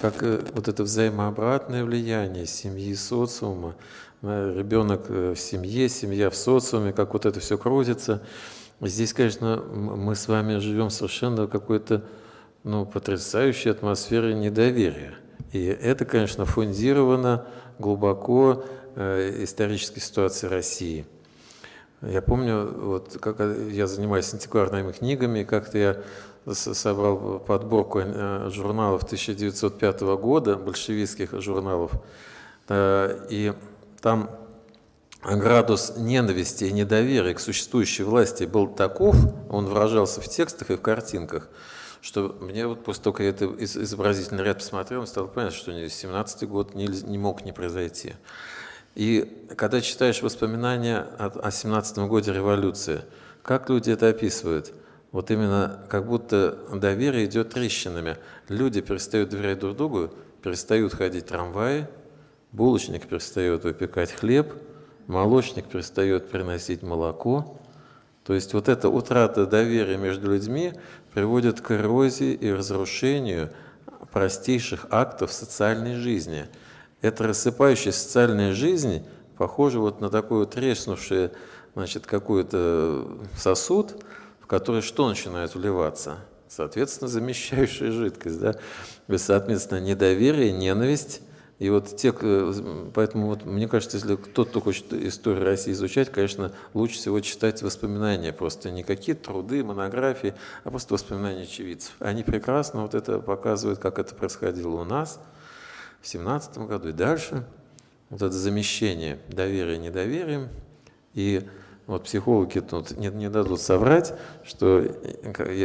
как э, вот это взаимообратное влияние семьи, социума, ребенок э, в семье, семья в социуме, как вот это все крутится. Здесь, конечно, мы с вами живем совершенно в какой-то ну, потрясающей атмосфере недоверия. И это, конечно, фундировано глубоко э, исторической ситуации России – я помню, вот как я занимаюсь антикварными книгами, как-то я собрал подборку э, журналов 1905 года, большевистских журналов, э, и там градус ненависти и недоверия к существующей власти был таков, он выражался в текстах и в картинках, что мне вот после того, как я это изобразительный ряд посмотрел, стало понятно, что 17 год не, не мог не произойти. И когда читаешь воспоминания о 17 годе революции, как люди это описывают? Вот именно как будто доверие идет трещинами. Люди перестают доверять друг другу, перестают ходить трамваи, булочник перестает выпекать хлеб, молочник перестает приносить молоко. То есть вот эта утрата доверия между людьми приводит к эрозии и разрушению простейших актов социальной жизни – эта рассыпающая социальная жизнь похожа вот на такой вот треснувший, значит, какой-то сосуд, в который что начинает вливаться? Соответственно, замещающая жидкость, да? Соответственно, недоверие, ненависть. И вот те, поэтому вот мне кажется, если кто-то хочет историю России изучать, конечно, лучше всего читать воспоминания, просто не какие-то труды, монографии, а просто воспоминания очевидцев. Они прекрасно вот это показывают, как это происходило у нас – в 2017 году и дальше, вот это замещение доверия недоверием. И вот психологи тут не, не дадут соврать, что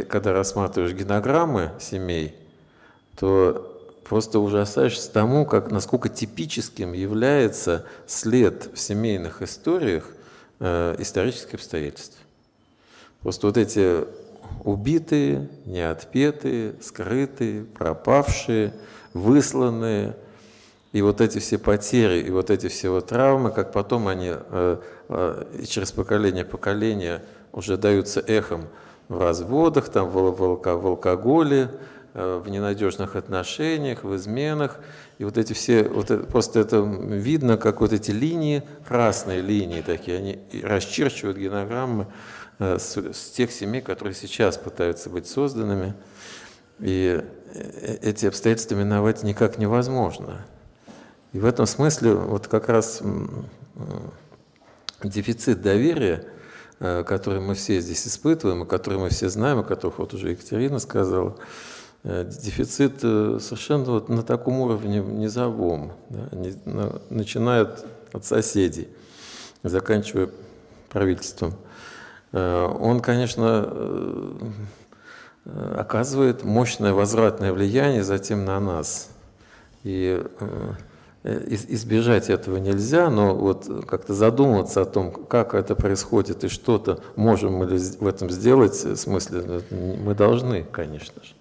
когда рассматриваешь генограммы семей, то просто ужасаешься тому, как, насколько типическим является след в семейных историях э, исторических обстоятельств. Просто вот эти убитые, неотпетые, скрытые, пропавшие, высланные – и вот эти все потери, и вот эти все вот травмы, как потом они э, э, через поколение поколения уже даются эхом в разводах, там, в, в, в алкоголе, в ненадежных отношениях, в изменах. И вот эти все, вот это, просто это видно, как вот эти линии, красные линии такие, они расчерчивают генограммы э, с, с тех семей, которые сейчас пытаются быть созданными. И э, эти обстоятельства миновать никак невозможно. И в этом смысле вот как раз дефицит доверия, э, который мы все здесь испытываем, и который мы все знаем, о которых вот уже Екатерина сказала, э, дефицит э, совершенно вот на таком уровне низовом, да, начиная от соседей, заканчивая правительством. Он, конечно, оказывает мощное возвратное влияние затем на нас. И Э, избежать этого нельзя, но вот как-то задумываться о том, как это происходит и что-то можем мы в этом сделать, в смысле, ну, мы должны, конечно же.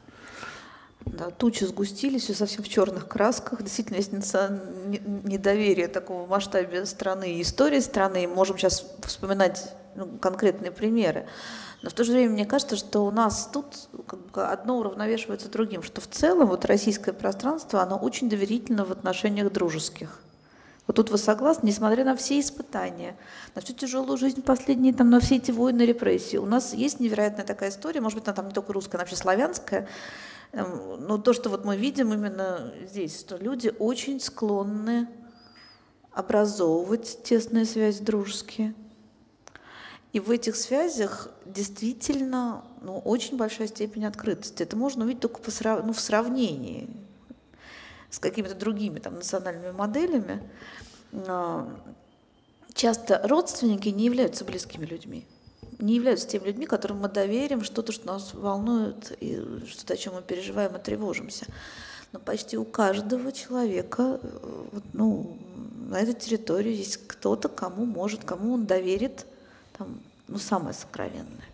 Да, тучи сгустились, все совсем в черных красках. Действительно, есть недоверие такого масштабе страны и истории страны. Можем сейчас вспоминать ну, конкретные примеры. Но в то же время мне кажется, что у нас тут как бы одно уравновешивается другим, что в целом вот российское пространство, оно очень доверительно в отношениях дружеских. Вот тут вы согласны, несмотря на все испытания, на всю тяжелую жизнь последние, там, на все эти войны, репрессии. У нас есть невероятная такая история, может быть, она там не только русская, она вообще славянская, но то, что вот мы видим именно здесь, что люди очень склонны образовывать тесные связи дружеские, и в этих связях действительно ну, очень большая степень открытости. Это можно увидеть только по, ну, в сравнении с какими-то другими там, национальными моделями. Часто родственники не являются близкими людьми, не являются теми людьми, которым мы доверим что-то, что нас волнует, и что-то, о чем мы переживаем и тревожимся. Но почти у каждого человека э, ну, на этой территории есть кто-то, кому может, кому он доверит там, ну, самое сокровенное.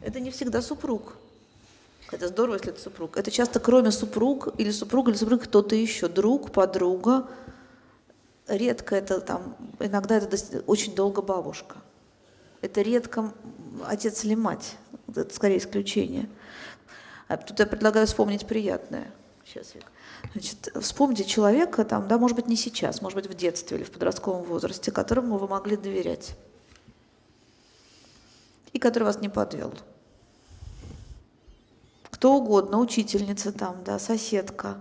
Это не всегда супруг. Это здорово, если это супруг. Это часто кроме супруг или супруга или супруг кто-то еще. Друг, подруга. Редко это там, иногда это очень долго бабушка. Это редко отец или мать. Это скорее исключение. А тут я предлагаю вспомнить приятное. Сейчас, Вик. Значит, вспомните человека, там, да, может быть, не сейчас, может быть, в детстве или в подростковом возрасте, которому вы могли доверять. И который вас не подвел кто угодно, учительница там, да, соседка,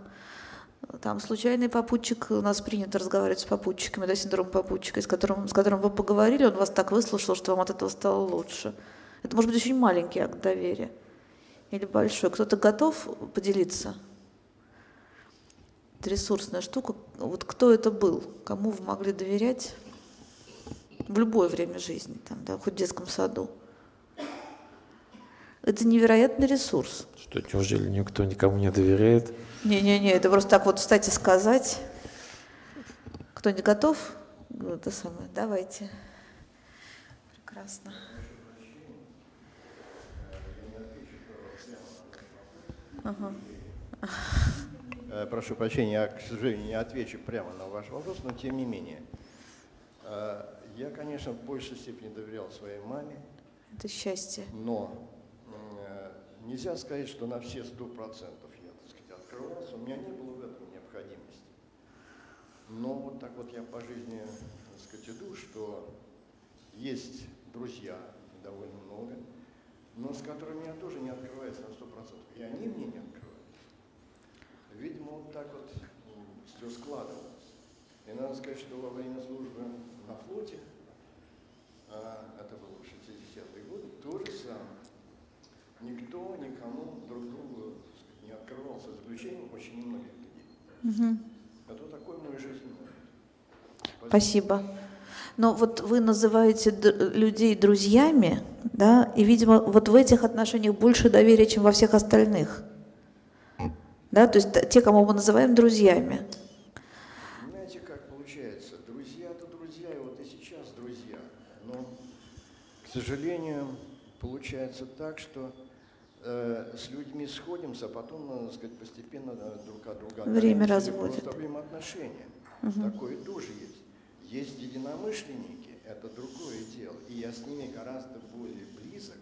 там случайный попутчик, у нас принято разговаривать с попутчиками, да, синдром попутчика, с которым, с которым вы поговорили, он вас так выслушал, что вам от этого стало лучше. Это может быть очень маленький акт доверия или большой. Кто-то готов поделиться? Это ресурсная штука. Вот кто это был? Кому вы могли доверять в любое время жизни, там, да, хоть в детском саду? Это невероятный ресурс. Что, неужели никто никому не доверяет? Не-не-не, это просто так вот встать и сказать. Кто не готов? Это самое, давайте. Прекрасно. Ага. Э, прошу прощения, я, к сожалению, не отвечу прямо на ваш вопрос, но тем не менее. Э, я, конечно, в большей степени доверял своей маме. Это счастье. Но нельзя сказать, что на все сто процентов открывался. У меня не было в этом необходимости. Но вот так вот я по жизни, так сказать, иду, что есть друзья, довольно много, но с которыми я тоже не открываюсь на сто процентов. И они мне не открываются. Видимо, вот так вот все складывалось. И надо сказать, что во время службы на флоте, а это было в 60-е годы, то же самое никто никому друг другу не открывался, за исключением очень немногих людей. Угу. Это такой мой жизненный Спасибо. Спасибо. Но вот вы называете людей друзьями, да, и, видимо, вот в этих отношениях больше доверия, чем во всех остальных. Да, то есть те, кого мы называем друзьями. Знаете, как получается? Друзья-то друзья, и вот и сейчас друзья. Но, к сожалению, получается так, что с людьми сходимся, а потом, надо сказать, постепенно друг от друга время разводит. Просто отношения. Угу. Такое тоже есть. Есть единомышленники, это другое дело. И я с ними гораздо более близок.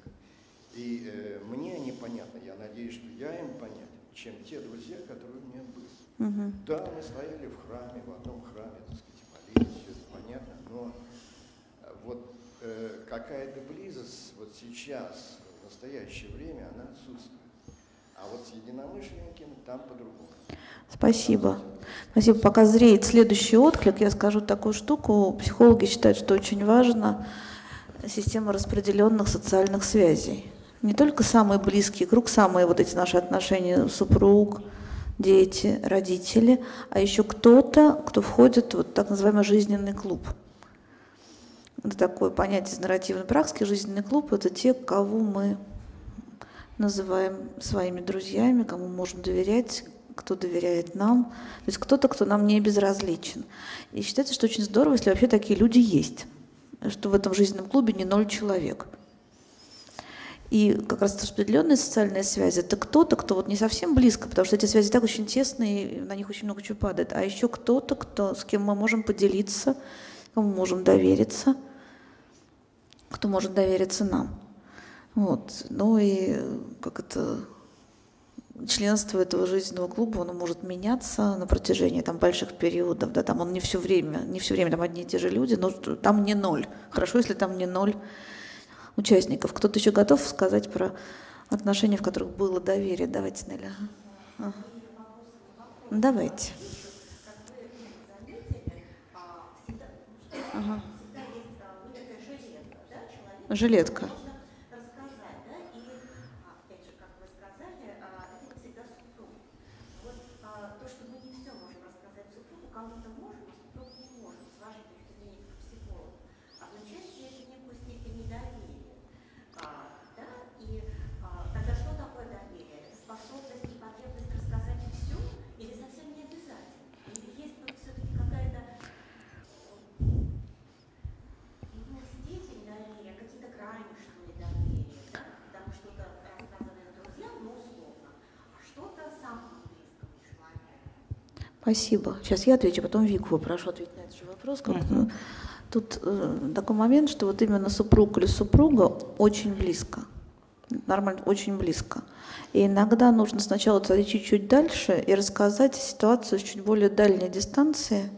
И э, мне они понятны, я надеюсь, что я им понятен, чем те друзья, которые у меня были. Угу. Да, мы стояли в храме, в одном храме, так сказать, молились, все это понятно, но э, вот э, какая-то близость вот сейчас настоящее время она отсутствует. А вот с единомышленниками там по-другому. Спасибо. Спасибо. Пока зреет следующий отклик, я скажу такую штуку. Психологи считают, что очень важна система распределенных социальных связей. Не только самый близкий круг, самые вот эти наши отношения, супруг, дети, родители, а еще кто-то, кто входит в вот так называемый жизненный клуб – это такое понятие из нарративной практики. Жизненный клуб – это те, кого мы называем своими друзьями, кому можем доверять, кто доверяет нам. То есть кто-то, кто нам не безразличен. И считается, что очень здорово, если вообще такие люди есть, что в этом жизненном клубе не ноль человек. И как раз распределенные социальные связи – это кто-то, кто вот не совсем близко, потому что эти связи так очень тесные, и на них очень много чего падает, а еще кто-то, кто, с кем мы можем поделиться, кому можем довериться, кто может довериться нам. Вот. Ну и как это членство этого жизненного клуба, оно может меняться на протяжении там, больших периодов, да, там он не все время, не все время там одни и те же люди, но там не ноль. Хорошо, если там не ноль участников. Кто-то еще готов сказать про отношения, в которых было доверие? Давайте, Неля. А. Давайте. Ага. Жилетка. Спасибо. Сейчас я отвечу, потом Вику попрошу ответить на этот же вопрос. Угу. Тут э, такой момент, что вот именно супруг или супруга очень близко. Нормально, очень близко. И иногда нужно сначала отойти чуть-чуть дальше и рассказать ситуацию с чуть более дальней дистанции,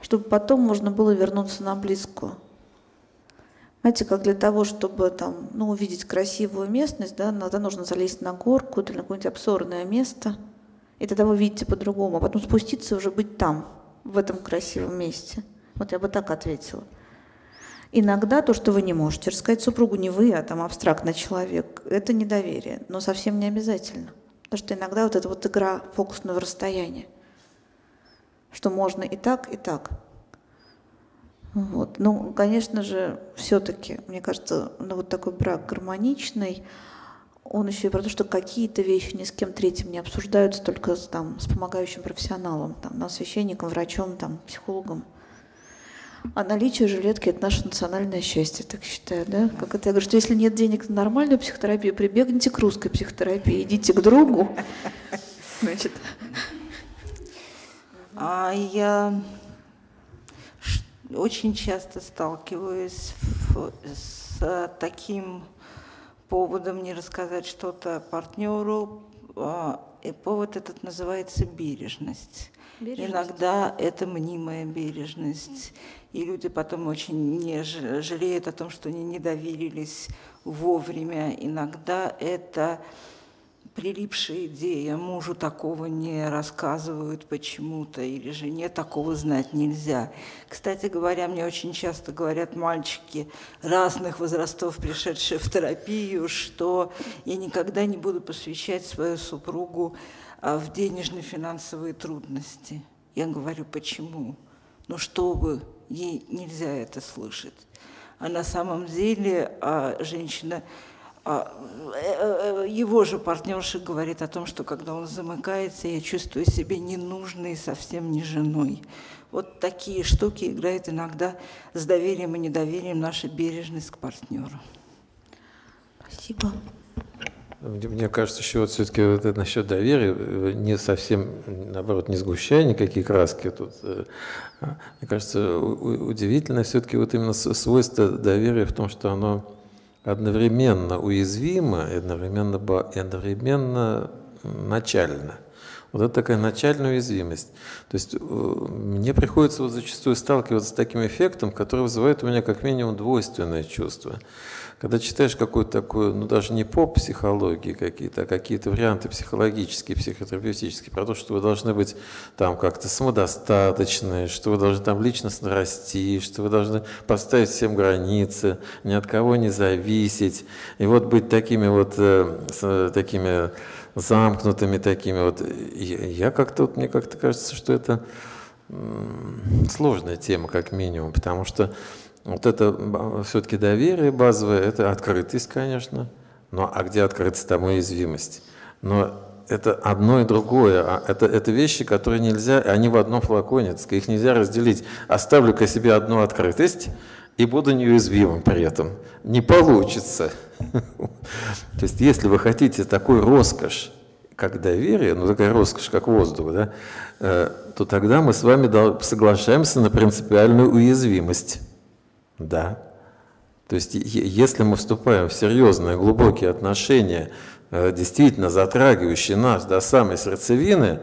чтобы потом можно было вернуться на близкую. Знаете, как для того, чтобы там, ну, увидеть красивую местность, да, иногда нужно залезть на горку или на какое-нибудь обсорное место, и тогда вы видите по-другому, а потом спуститься и уже быть там, в этом красивом месте. Вот я бы так ответила. Иногда то, что вы не можете рассказать супругу, не вы, а там абстрактный человек, это недоверие, но совсем не обязательно. Потому что иногда вот эта вот игра фокусного расстояния, что можно и так, и так. Вот. Ну, конечно же, все-таки, мне кажется, ну, вот такой брак гармоничный, он еще и про то, что какие-то вещи ни с кем третьим не обсуждаются, только с, там, с помогающим профессионалом, там, ну, священником, врачом, там, психологом. А наличие жилетки – это наше национальное счастье, так считаю, да? Как это я говорю, что если нет денег на нормальную психотерапию, прибегните к русской психотерапии, идите к другу. Значит. А я очень часто сталкиваюсь с таким поводом не рассказать что-то партнеру, а, и повод этот называется бережность. бережность. Иногда это мнимая бережность. И люди потом очень не жалеют о том, что они не доверились вовремя. Иногда это прилипшая идея, мужу такого не рассказывают почему-то, или жене такого знать нельзя. Кстати говоря, мне очень часто говорят мальчики разных возрастов, пришедшие в терапию, что я никогда не буду посвящать свою супругу а, в денежно-финансовые трудности. Я говорю, почему? Ну что вы, ей нельзя это слышать. А на самом деле а, женщина, а, его же партнерша говорит о том, что когда он замыкается, я чувствую себя ненужной, совсем не женой. Вот такие штуки играют иногда с доверием и недоверием наша бережность к партнеру. Спасибо. Мне кажется, еще вот все-таки вот это насчет доверия, э, не совсем, наоборот, не сгущая никакие краски тут. Э, а, мне кажется, удивительно все-таки вот именно свойство доверия в том, что оно одновременно уязвимо и одновременно, и одновременно начально. Вот это такая начальная уязвимость. То есть э, мне приходится вот зачастую сталкиваться с таким эффектом, который вызывает у меня как минимум двойственное чувство. Когда читаешь какую-то такую, ну даже не поп-психологии какие-то, а какие-то варианты психологические, психотерапевтические, про то, что вы должны быть там как-то самодостаточны, что вы должны там личностно расти, что вы должны поставить всем границы, ни от кого не зависеть, и вот быть такими вот, э, с, такими замкнутыми такими вот. Я как-то, вот, мне как-то кажется, что это сложная тема, как минимум, потому что вот это все-таки доверие базовое, это открытость, конечно. Но а где открытость, там уязвимость. Но это одно и другое. А это, это вещи, которые нельзя, они в одном флаконе, их нельзя разделить. Оставлю-ка себе одну открытость и буду неуязвимым при этом. Не получится. То есть, если вы хотите такой роскошь, как доверие, ну такая роскошь, как воздух, да, э, то тогда мы с вами соглашаемся на принципиальную уязвимость. Да. То есть если мы вступаем в серьезные, глубокие отношения, э, действительно затрагивающие нас до самой сердцевины,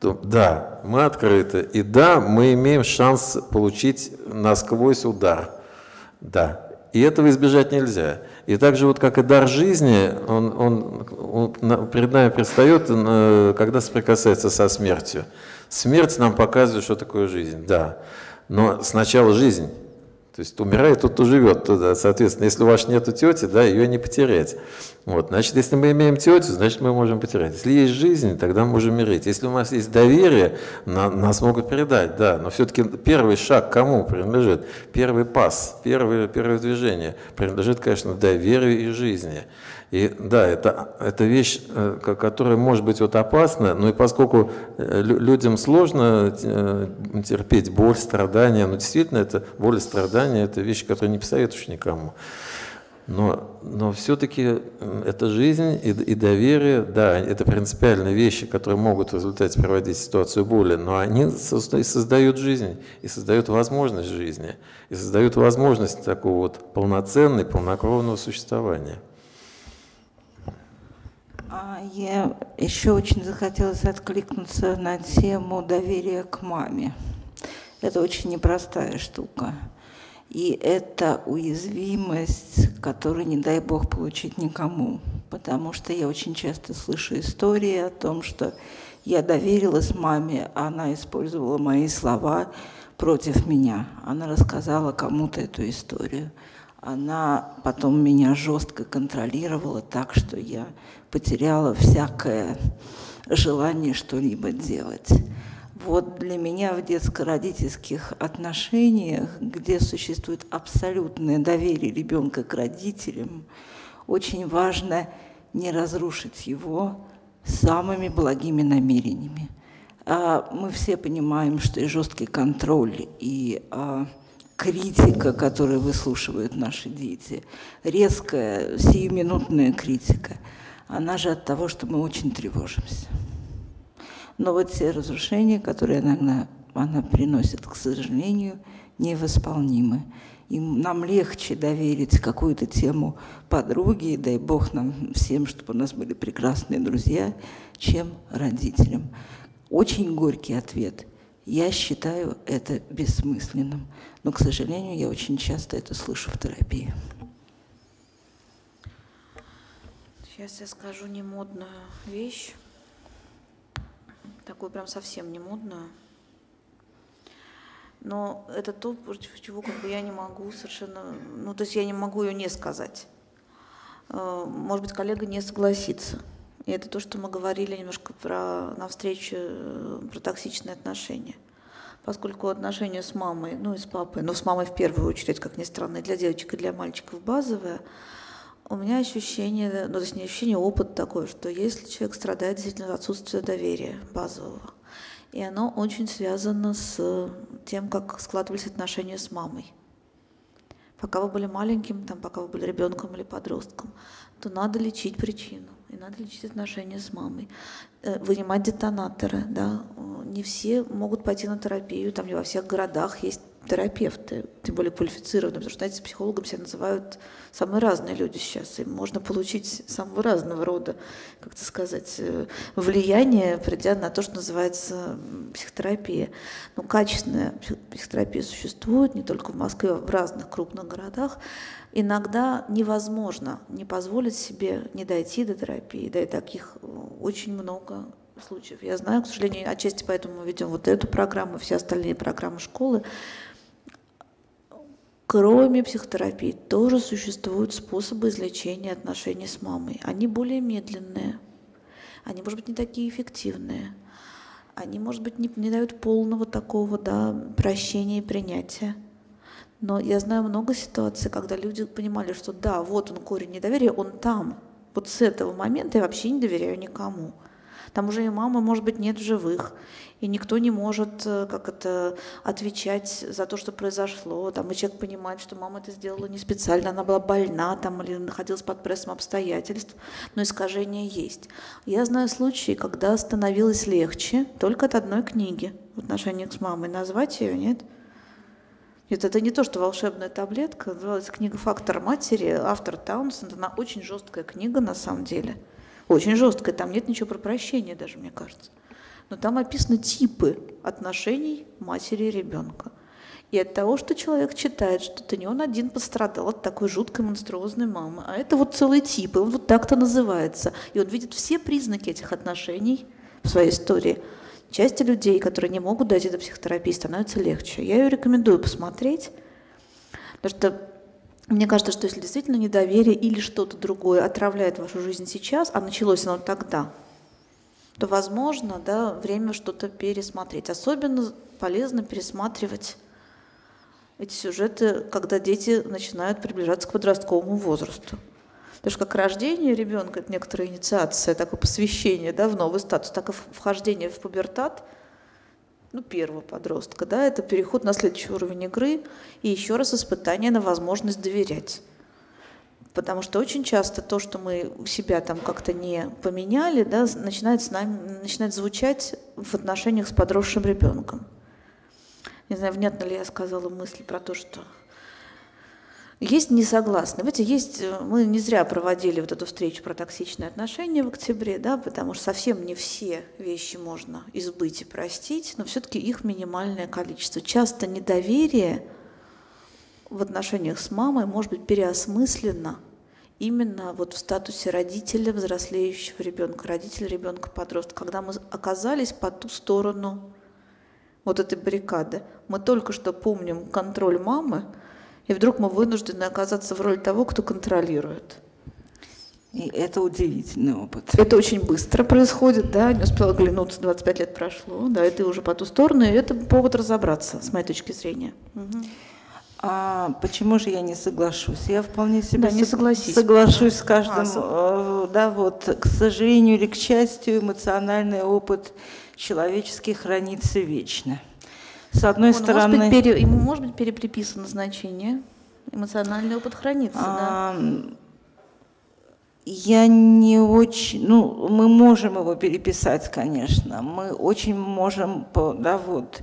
то да, мы открыты. И да, мы имеем шанс получить насквозь удар. Да. И этого избежать нельзя. И так же вот как и дар жизни, он, он, он перед нами предстает, э, когда соприкасается со смертью. Смерть нам показывает, что такое жизнь, да. Но сначала жизнь. То есть умирает тот, кто живет туда. Соответственно, если у вас нет тети, да, ее не потерять. Вот. Значит, если мы имеем тетю, значит, мы можем потерять. Если есть жизнь, тогда мы можем умереть. Если у нас есть доверие, на, нас могут передать, да. Но все-таки первый шаг кому принадлежит? Первый пас, первое, первое движение принадлежит, конечно, доверию и жизни. И да, это, это вещь, э, которая может быть вот опасна, но и поскольку э, людям сложно э, терпеть боль, страдания, но действительно это боль и страдания – это вещи, которые не посоветуешь никому. Но, но все-таки это жизнь и, и доверие, да, это принципиальные вещи, которые могут в результате приводить ситуацию боли, но они создают жизнь и создают возможность жизни, и создают возможность такого вот полноценного, полнокровного существования. А я еще очень захотелось откликнуться на тему доверия к маме. Это очень непростая штука. И это уязвимость, которую не дай бог получить никому. Потому что я очень часто слышу истории о том, что я доверилась маме, а она использовала мои слова против меня. Она рассказала кому-то эту историю. Она потом меня жестко контролировала так, что я потеряла всякое желание что-либо делать. Вот для меня в детско-родительских отношениях, где существует абсолютное доверие ребенка к родителям, очень важно не разрушить его самыми благими намерениями. А мы все понимаем, что и жесткий контроль, и а, критика, которую выслушивают наши дети, резкая, сиюминутная критика, она же от того, что мы очень тревожимся. Но вот те разрушения, которые иногда она приносит, к сожалению, невосполнимы. И нам легче доверить какую-то тему подруге, дай Бог нам всем, чтобы у нас были прекрасные друзья, чем родителям. Очень горький ответ. Я считаю это бессмысленным. Но, к сожалению, я очень часто это слышу в терапии. Сейчас я скажу немодную вещь такую прям совсем не модную. Но это то, против чего как бы я не могу совершенно, ну то есть я не могу ее не сказать. Э, может быть, коллега не согласится. И это то, что мы говорили немножко про, на встрече э, про токсичные отношения. Поскольку отношения с мамой, ну и с папой, но с мамой в первую очередь, как ни странно, для девочек и для мальчиков базовые, у меня ощущение, ну, то есть не ощущение, а опыт такой, что если человек страдает действительно отсутствием доверия базового, и оно очень связано с тем, как складывались отношения с мамой. Пока вы были маленьким, там, пока вы были ребенком или подростком, то надо лечить причину, и надо лечить отношения с мамой, э, вынимать детонаторы. Да? Не все могут пойти на терапию, там не во всех городах есть терапевты, тем более квалифицированные, потому что, знаете, психологом себя называют самые разные люди сейчас, и можно получить самого разного рода, как-то сказать, э, влияние, придя на то, что называется психотерапия. Но качественная психотерапия существует не только в Москве, а в разных крупных городах. Иногда невозможно не позволить себе не дойти до терапии, да и таких э, очень много случаев. Я знаю, к сожалению, отчасти поэтому мы ведем вот эту программу, все остальные программы школы, Кроме психотерапии тоже существуют способы излечения отношений с мамой. Они более медленные, они, может быть, не такие эффективные, они, может быть, не, не дают полного такого да, прощения и принятия. Но я знаю много ситуаций, когда люди понимали, что да, вот он корень недоверия, он там. Вот с этого момента я вообще не доверяю никому. Там уже и мамы, может быть, нет в живых, и никто не может э, как это, отвечать за то, что произошло. Там, и человек понимает, что мама это сделала не специально, она была больна там, или находилась под прессом обстоятельств, но искажения есть. Я знаю случаи, когда становилось легче только от одной книги в отношениях с мамой. Назвать ее, нет? Нет, это не то, что волшебная таблетка, называется книга «Фактор матери», автор Таунсенд, она очень жесткая книга на самом деле – очень жесткая, там нет ничего про прощение даже, мне кажется. Но там описаны типы отношений матери и ребенка. И от того, что человек читает, что это не он один пострадал от такой жуткой монструозной мамы, а это вот целый тип, и он вот так-то называется. И он видит все признаки этих отношений в своей истории. Части людей, которые не могут дойти до психотерапии, становится легче. Я ее рекомендую посмотреть, потому что мне кажется, что если действительно недоверие или что-то другое отравляет вашу жизнь сейчас, а началось оно тогда, то, возможно, да, время что-то пересмотреть. Особенно полезно пересматривать эти сюжеты, когда дети начинают приближаться к подростковому возрасту. Потому что как рождение ребенка – это некоторая инициация, такое посвящение да, в новый статус, так и вхождение в пубертат – ну, первого подростка, да, это переход на следующий уровень игры и еще раз испытание на возможность доверять. Потому что очень часто то, что мы себя там как-то не поменяли, да, начинает, с нами, начинает звучать в отношениях с подросшим ребенком. Не знаю, внятно ли я сказала мысль про то, что есть несогласные. Видите, есть, э, мы не зря проводили вот эту встречу про токсичные отношения в октябре, да, потому что совсем не все вещи можно избыть и простить, но все-таки их минимальное количество. Часто недоверие в отношениях с мамой может быть переосмысленно именно вот в статусе родителя взрослеющего ребенка, родителя ребенка подростка, когда мы оказались по ту сторону вот этой баррикады. Мы только что помним контроль мамы, и вдруг мы вынуждены оказаться в роли того, кто контролирует. И это удивительный опыт. Это очень быстро происходит, да, не успела оглянуться, 25 лет прошло, да, и ты уже по ту сторону, и это повод разобраться, с моей точки зрения. Угу. А почему же я не соглашусь? Я вполне себе да, не согласись. соглашусь с каждым. А, да, вот, к сожалению или к счастью, эмоциональный опыт человеческий хранится вечно. С одной Он стороны... Может быть, пере, ему может быть переприписано значение. Эмоциональный опыт хранится, а, да? Я не очень, ну, мы можем его переписать, конечно, мы очень можем, да, вот,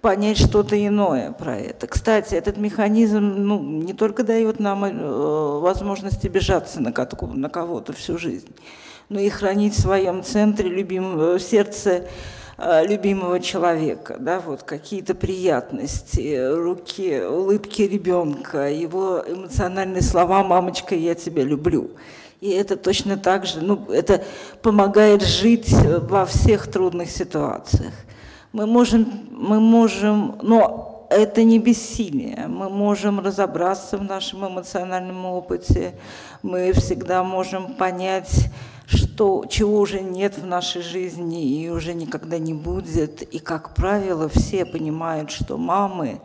понять что-то иное про это. Кстати, этот механизм ну, не только дает нам э, возможность обижаться на, на кого-то всю жизнь, но и хранить в своем центре любимого сердце Э, любимого человека, да, вот какие-то приятности, руки, улыбки ребенка, его эмоциональные слова «мамочка, я тебя люблю». И это точно так же, ну, это помогает жить во всех трудных ситуациях. Мы можем, мы можем, но это не бессилие. Мы можем разобраться в нашем эмоциональном опыте, мы всегда можем понять, что, чего уже нет в нашей жизни и уже никогда не будет. И, как правило, все понимают, что мамы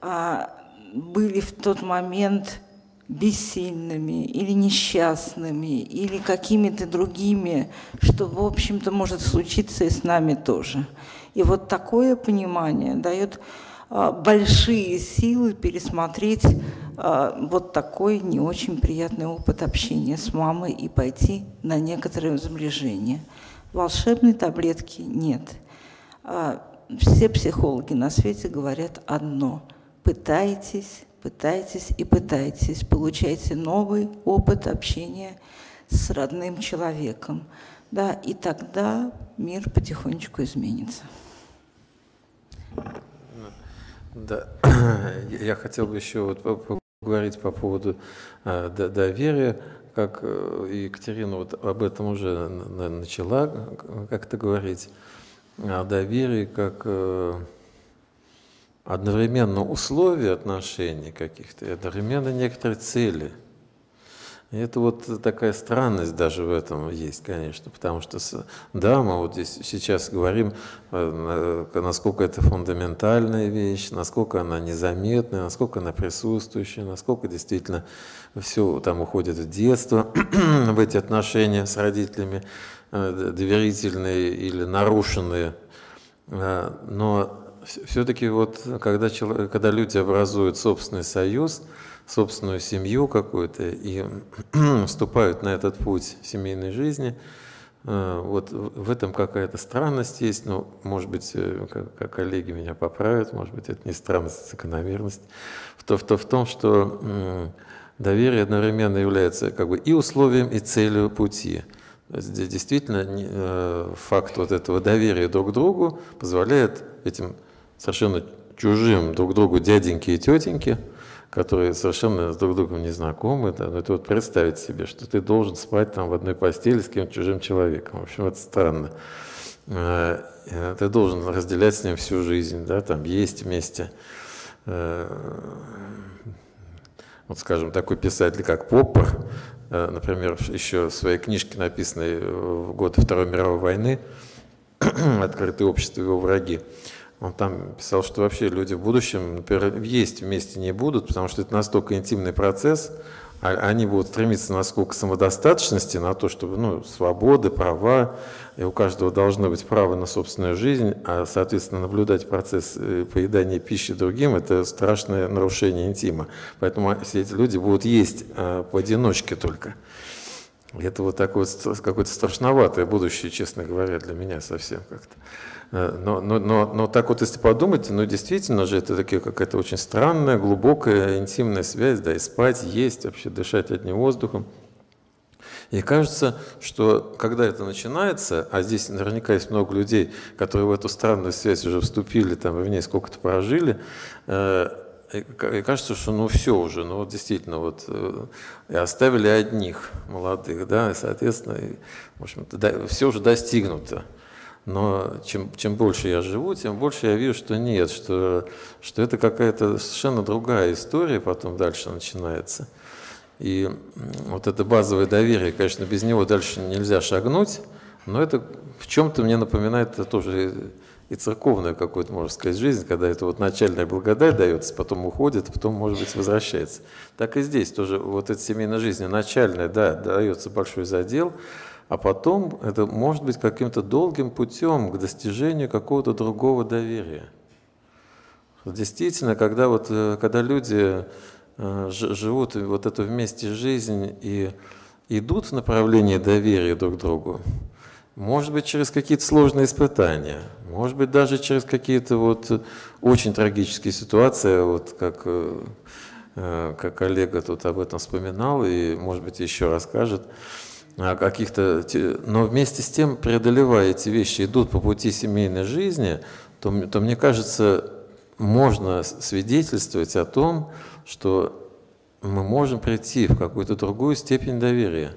а, были в тот момент бессильными или несчастными, или какими-то другими, что, в общем-то, может случиться и с нами тоже. И вот такое понимание дает а, большие силы пересмотреть а, вот такой не очень приятный опыт общения с мамой и пойти на некоторое сближение. Волшебной таблетки нет. А, все психологи на свете говорят одно. Пытайтесь, пытайтесь и пытайтесь. Получайте новый опыт общения с родным человеком. Да, и тогда мир потихонечку изменится. Да, я хотел бы еще вот говорить по поводу э, доверия, как э, Екатерина вот об этом уже начала как-то говорить, о доверии как э, одновременно условия отношений каких-то, одновременно некоторые цели – и это вот такая странность даже в этом есть, конечно, потому что, да, мы вот здесь сейчас говорим, э, насколько это фундаментальная вещь, насколько она незаметная, насколько она присутствующая, насколько действительно все там уходит в детство, в эти отношения с родителями, э, доверительные или нарушенные. Э, но все-таки вот, когда, человек, когда люди образуют собственный союз, собственную семью какую-то и вступают на этот путь семейной жизни. Э, вот в этом какая-то странность есть, но, может быть, э, как коллеги меня поправят, может быть, это не странность, это закономерность, в, то, в, то, в том, что доверие одновременно является как бы и условием, и целью пути. Действительно э, факт вот этого доверия друг другу позволяет этим совершенно чужим друг другу дяденьки и тетеньки – которые совершенно друг с другом не знакомы. Да, но это вот представить себе, что ты должен спать там в одной постели с кем-то чужим человеком. В общем, это странно. Э, э, ты должен разделять с ним всю жизнь, да, там есть вместе. Э, вот, скажем, такой писатель, как Поппер, например, еще в своей книжке, написанной в год Второй мировой войны, «Открытое общество и его враги», он там писал, что вообще люди в будущем, например, есть вместе не будут, потому что это настолько интимный процесс, а, они будут стремиться насколько самодостаточности, на то, чтобы ну, свободы, права, и у каждого должно быть право на собственную жизнь, а, соответственно, наблюдать процесс э, поедания пищи другим – это страшное нарушение интима. Поэтому все эти люди будут есть а, поодиночке только. Это вот такое вот какое-то страшноватое будущее, честно говоря, для меня совсем как-то. Э, но, но, но, но так вот, если подумать, ну действительно же это такая какая-то очень странная, глубокая, интимная связь, да, и спать, есть, вообще дышать одним воздухом. И кажется, что когда это начинается, а здесь наверняка есть много людей, которые в эту странную связь уже вступили, там, в ней сколько-то прожили, э, и кажется, что ну все уже, ну вот действительно, вот э, и оставили одних молодых, да, и, соответственно, и, в общем-то, да, все уже достигнуто. Но чем, чем больше я живу, тем больше я вижу, что нет, что, что это какая-то совершенно другая история потом дальше начинается. И вот это базовое доверие, конечно, без него дальше нельзя шагнуть, но это в чем-то мне напоминает тоже и церковную какую-то, можно сказать, жизнь, когда это вот начальная благодать дается, потом уходит, потом, может быть, возвращается. Так и здесь тоже вот эта семейная жизнь начальная, да, дается большой задел, а потом это может быть каким-то долгим путем к достижению какого-то другого доверия. Действительно, когда, вот, э, когда люди э, живут вот эту вместе жизнь и идут в направлении доверия друг к другу, может быть, через какие-то сложные испытания, может быть, даже через какие-то вот очень трагические ситуации, вот как, э, как коллега тут об этом вспоминал и, может быть, еще расскажет каких-то... Но вместе с тем, преодолевая эти вещи, идут по пути семейной жизни, то, то мне кажется, можно свидетельствовать о том, что мы можем прийти в какую-то другую степень доверия.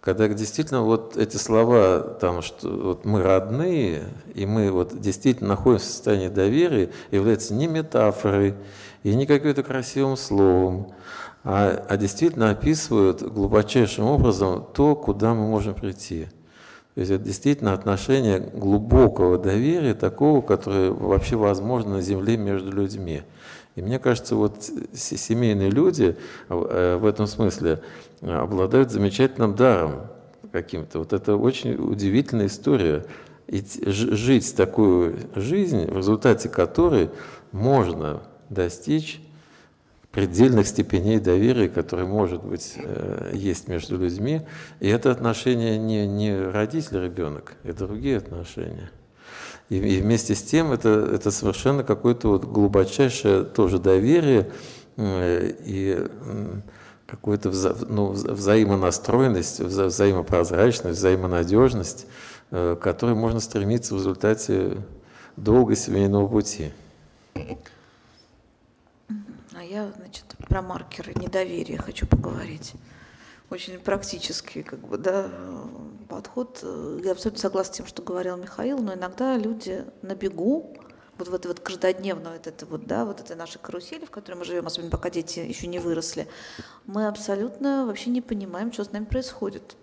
Когда действительно вот эти слова, там, что вот мы родные, и мы вот действительно находимся в состоянии доверия, являются не метафорой и не каким-то красивым словом, а, а действительно описывают глубочайшим образом то, куда мы можем прийти. То есть это действительно отношение глубокого доверия, такого, которое вообще возможно на Земле между людьми. И мне кажется, вот семейные люди э, в этом смысле обладают замечательным даром каким-то. Вот это очень удивительная история. И жить такую жизнь, в результате которой можно достичь предельных степеней доверия, которые, может быть, э, есть между людьми. И это отношение не, не родитель-ребенок, это другие отношения. И, и вместе с тем это, это совершенно какое-то вот глубочайшее тоже доверие и какую-то вза, ну, взаимонастроенность, вза, взаимопрозрачность, взаимонадежность, э, к которой можно стремиться в результате семейного пути. Я, значит, про маркеры недоверия хочу поговорить очень практический как бы, да, подход. Я абсолютно согласна с тем, что говорил Михаил, но иногда люди на бегу, вот в это вот каждодневно, вот это вот, да, вот это наши карусели, в которой мы живем, особенно пока дети еще не выросли, мы абсолютно вообще не понимаем, что с нами происходит.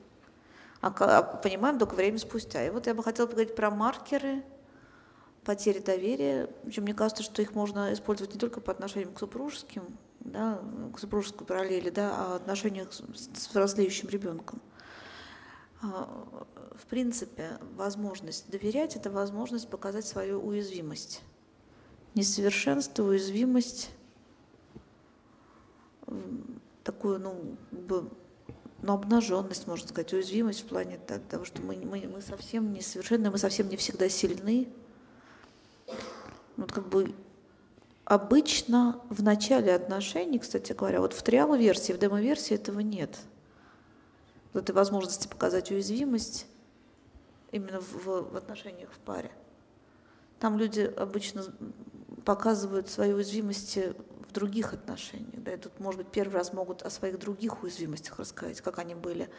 А, а понимаем только время спустя. И вот я бы хотела поговорить про маркеры потери доверия. Причем мне кажется, что их можно использовать не только по отношению к супружеским да, к супружеской параллели, да, о отношениях с, взрослеющим ребенком. А, в принципе, возможность доверять – это возможность показать свою уязвимость. Несовершенство, уязвимость, такую, ну, ну, обнаженность, можно сказать, уязвимость в плане того, что мы, мы, мы совсем несовершенны, мы совсем не всегда сильны. Вот как бы Обычно в начале отношений, кстати говоря, вот в триал-версии, в демо-версии этого нет. Вот этой возможности показать уязвимость именно в, в отношениях в паре. Там люди обычно показывают свои уязвимости в других отношениях. Да, и тут, может быть, первый раз могут о своих других уязвимостях рассказать, как они были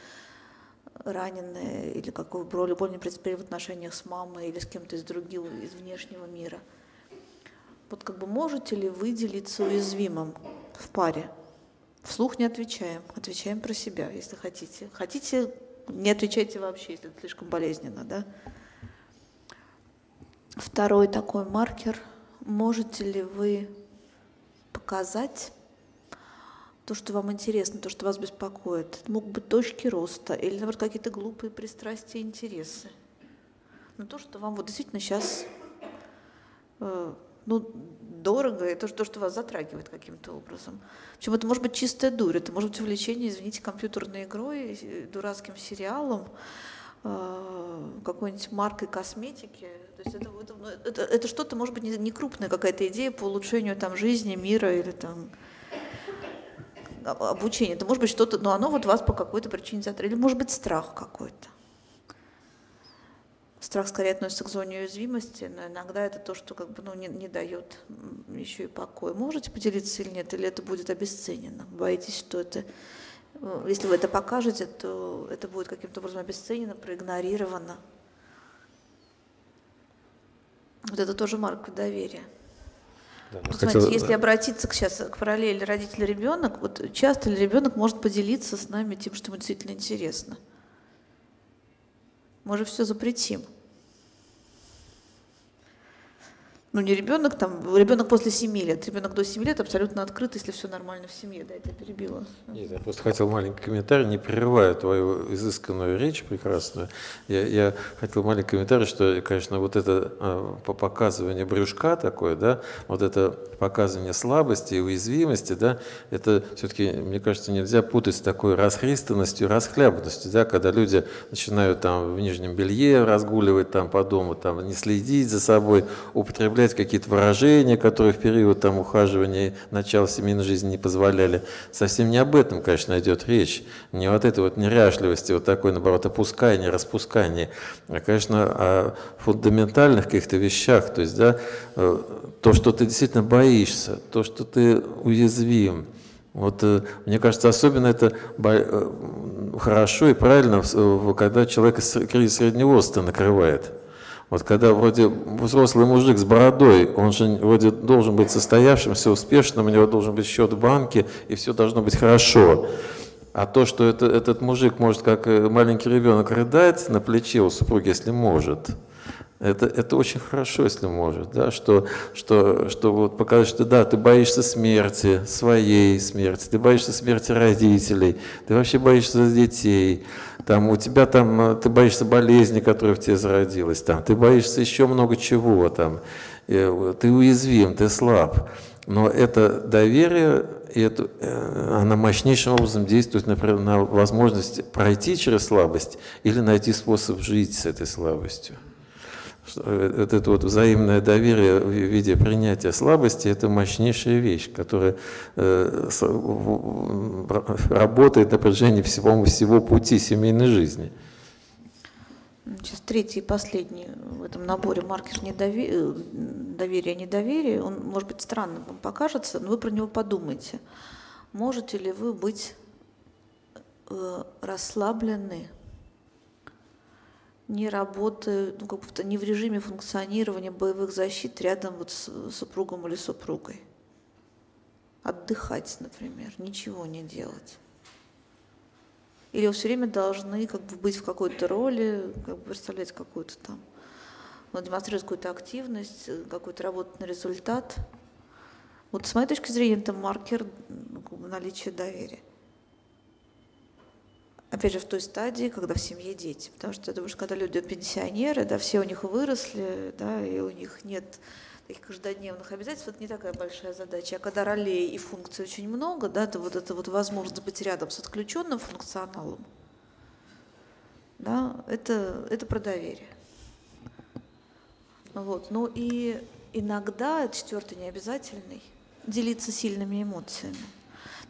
ранены, или какую более претерпели в отношениях с мамой или с кем-то из других, из внешнего мира – вот как бы можете ли вы делиться уязвимым в паре? Вслух не отвечаем, отвечаем про себя, если хотите. Хотите, не отвечайте вообще, если это слишком болезненно, да? Второй такой маркер. Можете ли вы показать то, что вам интересно, то, что вас беспокоит. Это могут быть точки роста или, наоборот, какие-то глупые пристрастия интересы. Но то, что вам вот действительно сейчас э, ну, дорого, и то, то, что вас затрагивает каким-то образом. Причем это может быть чистая дурь, это может быть увлечение, извините, компьютерной игрой, э, дурацким сериалом, э, какой-нибудь маркой косметики. То есть это, это, ну, это, это что-то, может быть, не, не крупная какая-то идея по улучшению там, жизни, мира или там обучения. Это может быть что-то, но оно вот вас по какой-то причине затрагивает. Или может быть страх какой-то. Страх скорее относится к зоне уязвимости, но иногда это то, что как бы, ну, не, не дает еще и покоя. Можете поделиться или нет, или это будет обесценено? Боитесь, что это, э, если вы это покажете, то это будет каким-то образом обесценено, проигнорировано. Вот это тоже марка доверия. Да, Смотрите, хотел... если обратиться к, сейчас к параллели родитель-ребенок, вот часто ли ребенок может поделиться с нами тем, что ему действительно интересно? Мы же все запретим. Ну не ребенок там, ребенок после 7 лет, ребенок до 7 лет абсолютно открыт, если все нормально в семье, да, это перебило. Нет, я просто хотел маленький комментарий, не прерывая твою изысканную речь прекрасную, я, я хотел маленький комментарий, что, конечно, вот это а, показывание брюшка такое, да, вот это показывание слабости и уязвимости, да, это все-таки, мне кажется, нельзя путать с такой расхристанностью, расхлябанностью, да, когда люди начинают там в нижнем белье разгуливать там по дому, там не следить за собой, употреблять употреблять какие-то выражения, которые в период там, ухаживания, начала семейной жизни не позволяли. Совсем не об этом, конечно, идет речь. Не вот этой вот неряшливости, вот такой, наоборот, опускания, распускания, а, конечно, о фундаментальных каких-то вещах. То есть, да, э, то, что ты действительно боишься, то, что ты уязвим, вот э, мне кажется, особенно это э, хорошо и правильно, когда человек кризис среднего возраста накрывает. Вот когда вроде взрослый мужик с бородой, он же вроде должен быть состоявшимся, успешным, у него должен быть счет в банке, и все должно быть хорошо. А то, что это, этот мужик может, как э, маленький ребенок, рыдать на плече у супруги, если может, это, это очень хорошо, если может, да, что, что, что вот показать, что да, ты боишься смерти, своей смерти, ты боишься смерти родителей, ты вообще боишься детей, там, у тебя там, э, ты боишься болезни, которая в тебе зародилась, там, ты боишься еще много чего, там, э, ты уязвим, ты слаб. Но это доверие, и это, э, она мощнейшим образом действует например, на возможность пройти через слабость или найти способ жить с этой слабостью. Вот это вот взаимное доверие в виде принятия слабости – это мощнейшая вещь, которая э, работает на протяжении всего, всего пути семейной жизни. Сейчас третий и последний в этом наборе маркер недоверия, доверия, недоверия. Он может быть странным вам покажется, но вы про него подумайте. Можете ли вы быть э, расслаблены не работая, ну, как будто не в режиме функционирования боевых защит рядом вот с супругом или супругой. Отдыхать, например, ничего не делать. Или все время должны как бы быть в какой-то роли, как бы представлять какую-то там, ну, демонстрировать какую-то активность, какой-то работать на результат. Вот с моей точки зрения это маркер ну, наличия доверия опять же, в той стадии, когда в семье дети. Потому что, я думаю, что когда люди пенсионеры, да, все у них выросли, да, и у них нет таких каждодневных обязательств, это не такая большая задача. А когда ролей и функций очень много, да, то вот это вот возможность быть рядом с отключенным функционалом, да, это, это про доверие. Вот. Ну и иногда, четвертый необязательный, делиться сильными эмоциями.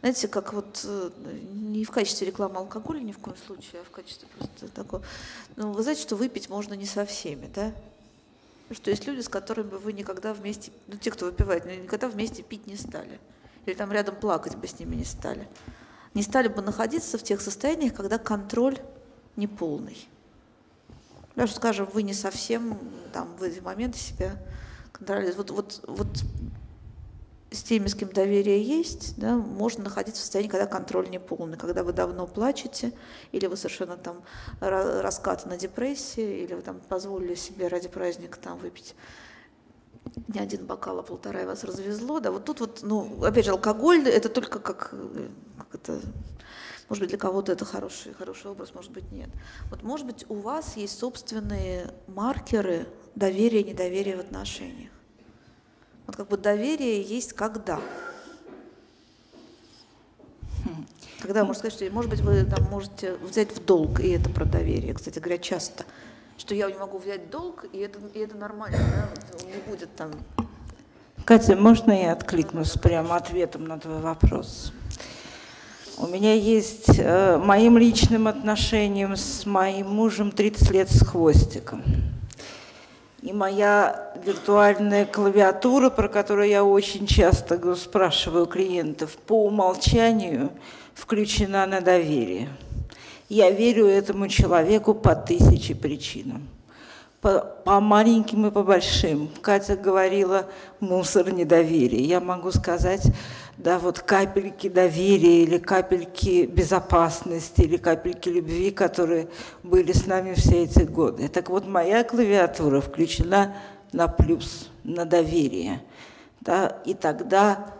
Знаете, как вот э, не в качестве рекламы алкоголя ни в коем случае, а в качестве просто такого. Ну, вы знаете, что выпить можно не со всеми, да? Что есть люди, с которыми вы никогда вместе, ну, те, кто выпивает, никогда вместе пить не стали. Или там рядом плакать бы с ними не стали. Не стали бы находиться в тех состояниях, когда контроль неполный. Даже, скажем, вы не совсем там в эти моменты себя контролируете. Вот, вот, вот с теми, с кем доверие есть, да, можно находиться в состоянии, когда контроль не полный, когда вы давно плачете, или вы совершенно там раскаты на депрессии, или вы там позволили себе ради праздника там выпить не один бокал, а полтора и вас развезло, да, вот тут вот, ну, опять же, алкоголь, это только как, как это, может быть, для кого-то это хороший, хороший образ, может быть, нет. Вот, может быть, у вас есть собственные маркеры доверия и недоверия в отношениях. Вот как бы доверие есть когда? Когда можно сказать, что, может быть, вы там можете взять в долг, и это про доверие, кстати говоря, часто. Что я не могу взять долг, и это, и это нормально, да? не будет там... Катя, можно я откликнусь прямо ответом на твой вопрос? У меня есть э, моим личным отношением с моим мужем 30 лет с хвостиком. И моя виртуальная клавиатура, про которую я очень часто спрашиваю клиентов, по умолчанию включена на доверие. Я верю этому человеку по тысяче причинам. По, по маленьким и по большим. Катя говорила мусор недоверия. Я могу сказать, да, вот капельки доверия или капельки безопасности или капельки любви, которые были с нами все эти годы. Так вот, моя клавиатура включена на плюс, на доверие. Да, и тогда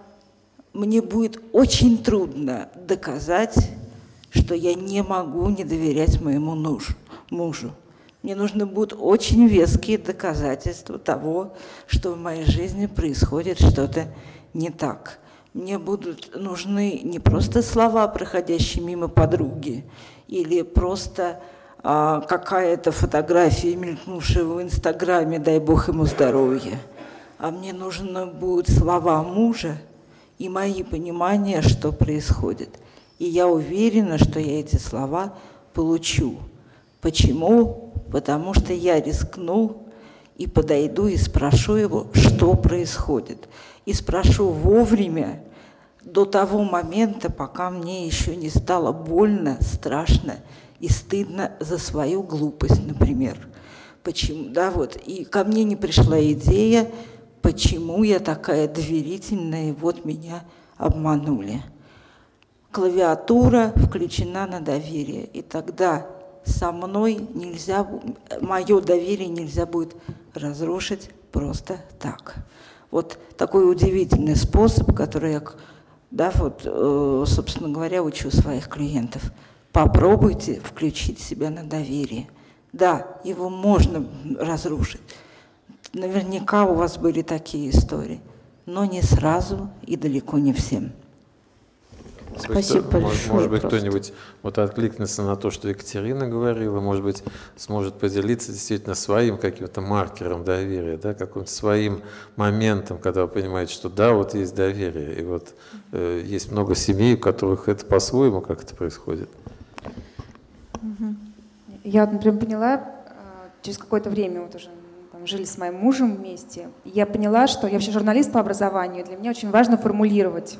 мне будет очень трудно доказать, что я не могу не доверять моему мужу. Мне нужны будут очень веские доказательства того, что в моей жизни происходит что-то не так мне будут нужны не просто слова, проходящие мимо подруги, или просто какая-то фотография, мелькнувшая в Инстаграме, дай Бог ему здоровья, а мне нужны будут слова мужа и мои понимания, что происходит. И я уверена, что я эти слова получу. Почему? Потому что я рискну и подойду и спрошу его, что происходит и спрошу вовремя, до того момента, пока мне еще не стало больно, страшно и стыдно за свою глупость, например. Почему, да, вот, и ко мне не пришла идея, почему я такая доверительная, и вот меня обманули. Клавиатура включена на доверие, и тогда со мной нельзя, мое доверие нельзя будет разрушить просто так. Вот такой удивительный способ, который я, да, вот, э, собственно говоря, учу своих клиентов. Попробуйте включить себя на доверие. Да, его можно разрушить. Наверняка у вас были такие истории, но не сразу и далеко не всем. Спасибо большое. Может, может быть, кто-нибудь вот откликнется на то, что Екатерина говорила, может быть, сможет поделиться действительно своим каким-то маркером доверия, да, каким-то своим моментом, когда вы понимаете, что да, вот есть доверие, и вот э, есть много семей, у которых это по-своему как это происходит. Я, например, поняла, э, через какое-то время вот уже там, жили с моим мужем вместе, я поняла, что я вообще журналист по образованию, для меня очень важно формулировать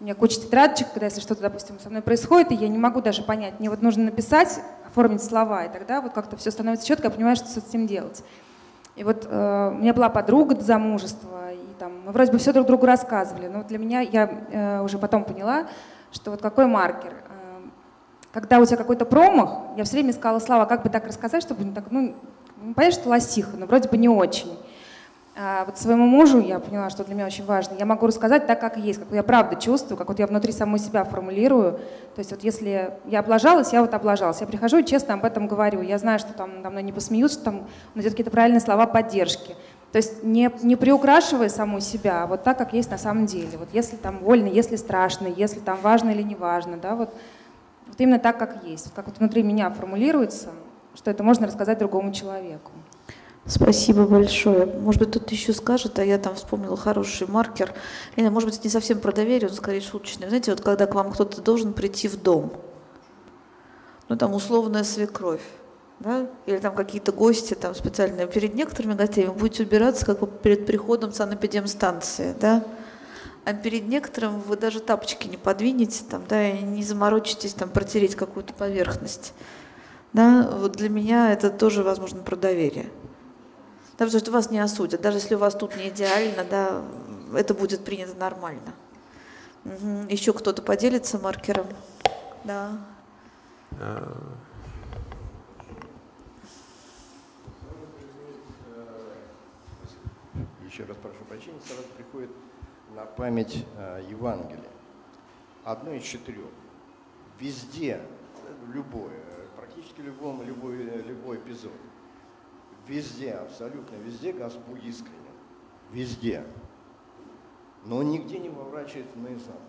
у меня куча тетрадочек, когда если что-то, допустим, со мной происходит, и я не могу даже понять, мне вот нужно написать, оформить слова, и тогда вот как-то все становится четко, я понимаю, что с этим делать. И вот э, у меня была подруга до замужества, и там мы вроде бы все друг другу рассказывали, но вот для меня я э, уже потом поняла, что вот какой маркер. Когда у тебя какой-то промах, я все время искала слова, как бы так рассказать, чтобы не так, ну, понятно, что лосиха, но вроде бы не очень. А вот своему мужу я поняла, что для меня очень важно. Я могу рассказать так, как есть, как я правда чувствую, как вот я внутри самой себя формулирую. То есть вот если я облажалась, я вот облажалась. Я прихожу и честно об этом говорю. Я знаю, что там надо мной не посмеются, там найдет какие-то правильные слова поддержки. То есть не, не приукрашивая саму себя, а вот так, как есть на самом деле. Вот если там больно, если страшно, если там важно или не важно, да, вот, вот именно так, как есть. Как вот внутри меня формулируется, что это можно рассказать другому человеку. Спасибо большое. Может быть, кто-то еще скажет, а я там вспомнила хороший маркер. Лена, может быть, не совсем про доверие, он скорее шуточный. Знаете, вот когда к вам кто-то должен прийти в дом, ну там условная свекровь, да, или там какие-то гости там специальные. Перед некоторыми гостями будете убираться, как перед приходом санэпидемстанции, да, а перед некоторым вы даже тапочки не подвинете, там, да, и не заморочитесь там протереть какую-то поверхность. Да, вот для меня это тоже, возможно, про доверие. Да, потому что вас не осудят. Даже если у вас тут не идеально, да, это будет принято нормально. Угу. Еще кто-то поделится маркером? Да. еще раз прошу прощения, сразу приходит на память э, Евангелие. Одно из четырех. Везде, любое, практически любом, любой, любой эпизод, везде, абсолютно везде Господь искренен. Везде. Но он нигде не поворачивает наизнанку.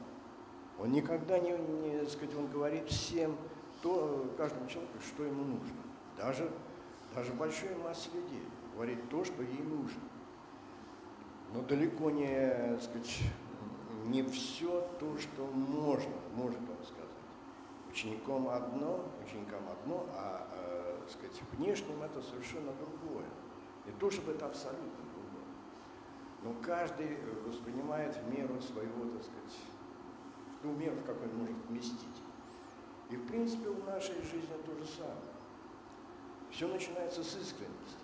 Он никогда не, не сказать, он говорит всем, то, каждому человеку, что ему нужно. Даже, даже большой массе людей говорит то, что ей нужно. Но далеко не, сказать, не все то, что можно, может он сказать. Ученикам одно, ученикам одно, а э, сказать, внешним это совершенно другое. Не то, чтобы это абсолютно другое. Но каждый воспринимает в меру своего, так сказать, ту меру, в какой он может вместить. И в принципе в нашей жизни то же самое. Все начинается с искренности.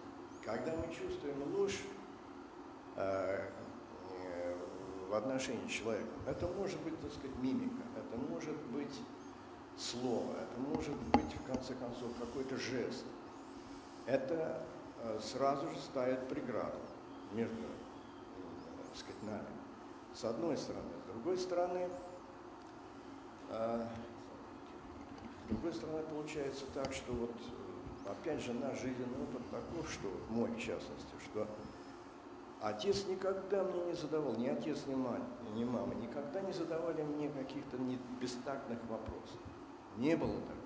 Когда мы чувствуем ложь э, э, в отношении человека, это может быть, так сказать, мимика, это может быть слово, это может быть, в конце концов, какой-то жест. Это э, сразу же ставит преграду между, так сказать, нами. С одной стороны. С другой стороны, с другой стороны, получается так, что вот, э, опять же, наш жизненный опыт таков, что, мой в частности, что отец никогда мне не задавал, ни отец, ни мать, ни мама, никогда не задавали мне каких-то бестактных вопросов. Не было такого.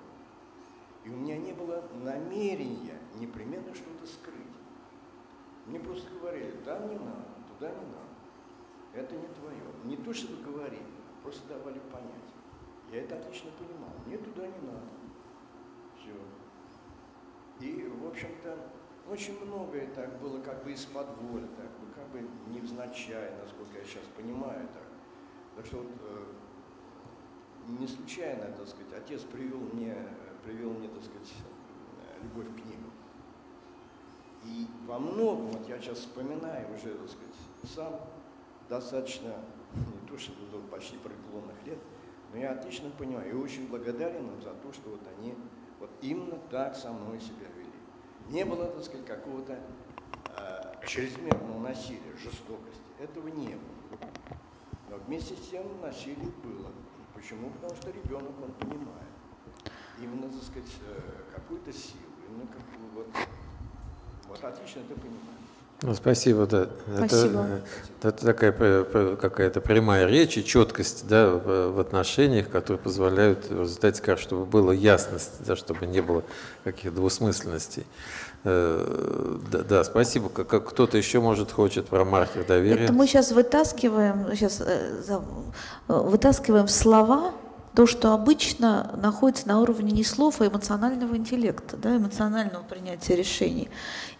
И у меня не было намерения непременно что-то скрыть. Мне просто говорили, там не надо, туда не надо. Это не твое. Не то, чтобы говорили, просто давали понять. Я это отлично понимал. Мне туда не надо. Все. И, в общем-то, очень многое так было как бы из-под воли, так как бы невзначай, насколько я сейчас понимаю так. Так что вот, э, не случайно, так сказать, отец привел мне, привел мне, так сказать, любовь к книгам. И во многом, вот я сейчас вспоминаю уже, так сказать, сам достаточно, не то что почти преклонных лет, но я отлично понимаю и очень благодарен им за то, что вот они вот именно так со мной себя вели. Не было, так сказать, какого-то э, чрезмерного насилия, жестокости. Этого не было. Но вместе с тем насилие было. Почему? Потому что ребенок, он понимает. Именно, так сказать, э, какую-то силу, именно какую вот, вот отлично это понимает. Ну, спасибо, да. Спасибо. Это, это такая какая-то прямая речь и четкость да, в отношениях, которые позволяют в результате, как, чтобы была ясность, да, чтобы не было каких-то двусмысленностей. Э, да, да, спасибо. Как кто-то еще может хочет про маркер доверия. Это мы сейчас вытаскиваем, сейчас э, вытаскиваем слова то, что обычно находится на уровне не слов, а эмоционального интеллекта, да, эмоционального принятия решений.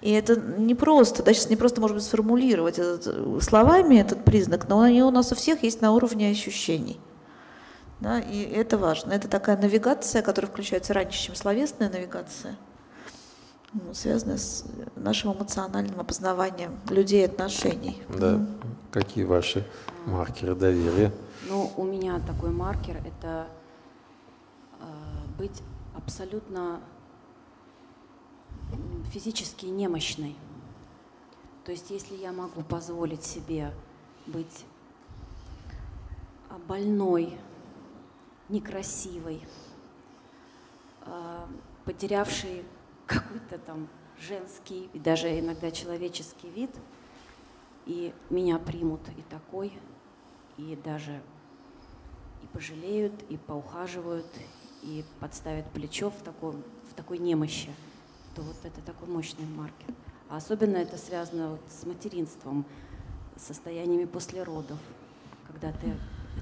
И это не просто, да, сейчас не просто может быть сформулировать этот, словами этот признак, но они у нас у всех есть на уровне ощущений. Да, и это важно. Это такая навигация, которая включается раньше, чем словесная навигация, ну, связанная с нашим эмоциональным опознаванием людей и отношений. Да. Какие ваши маркеры доверия? Ну, у меня такой маркер – это э, быть абсолютно физически немощной. То есть если я могу позволить себе быть больной, некрасивой, э, потерявшей какой-то там женский и даже иногда человеческий вид, и меня примут и такой, и даже и пожалеют, и поухаживают, и подставят плечо в, таком, в такой немощи, то вот это такой мощный маркер. А особенно это связано вот с материнством, состояниями после родов, когда ты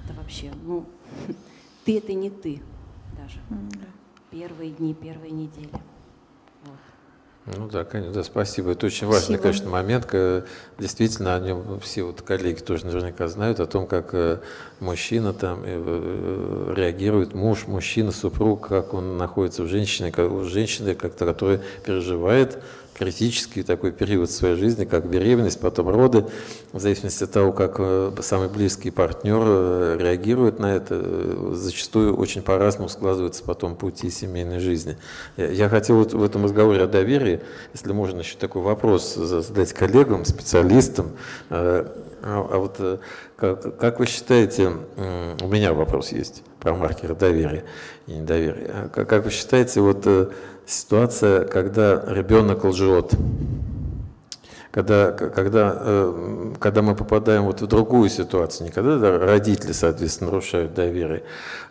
это вообще, ну, ты это не ты даже. Первые дни, первые недели. Ну да, конечно, да, спасибо. Это очень важный, спасибо. конечно, момент. Действительно, о нем все вот коллеги тоже наверняка знают, о том, как э, мужчина там э, э, реагирует, муж, мужчина, супруг, как он находится в женщине, как, в женщине, как-то, которая переживает критический такой период в своей жизни, как беременность, потом роды, в зависимости от того, как э, самый близкий партнер э, реагирует на это, э, зачастую очень по-разному складываются потом пути семейной жизни. Я хотел вот в этом разговоре о доверии, если можно еще такой вопрос задать коллегам, специалистам, а, а вот как, как вы считаете, у меня вопрос есть про маркеры доверия и недоверия. Как, как вы считаете, вот ситуация, когда ребенок лжет, когда, когда, э, когда мы попадаем вот в другую ситуацию, не когда родители, соответственно, нарушают доверие,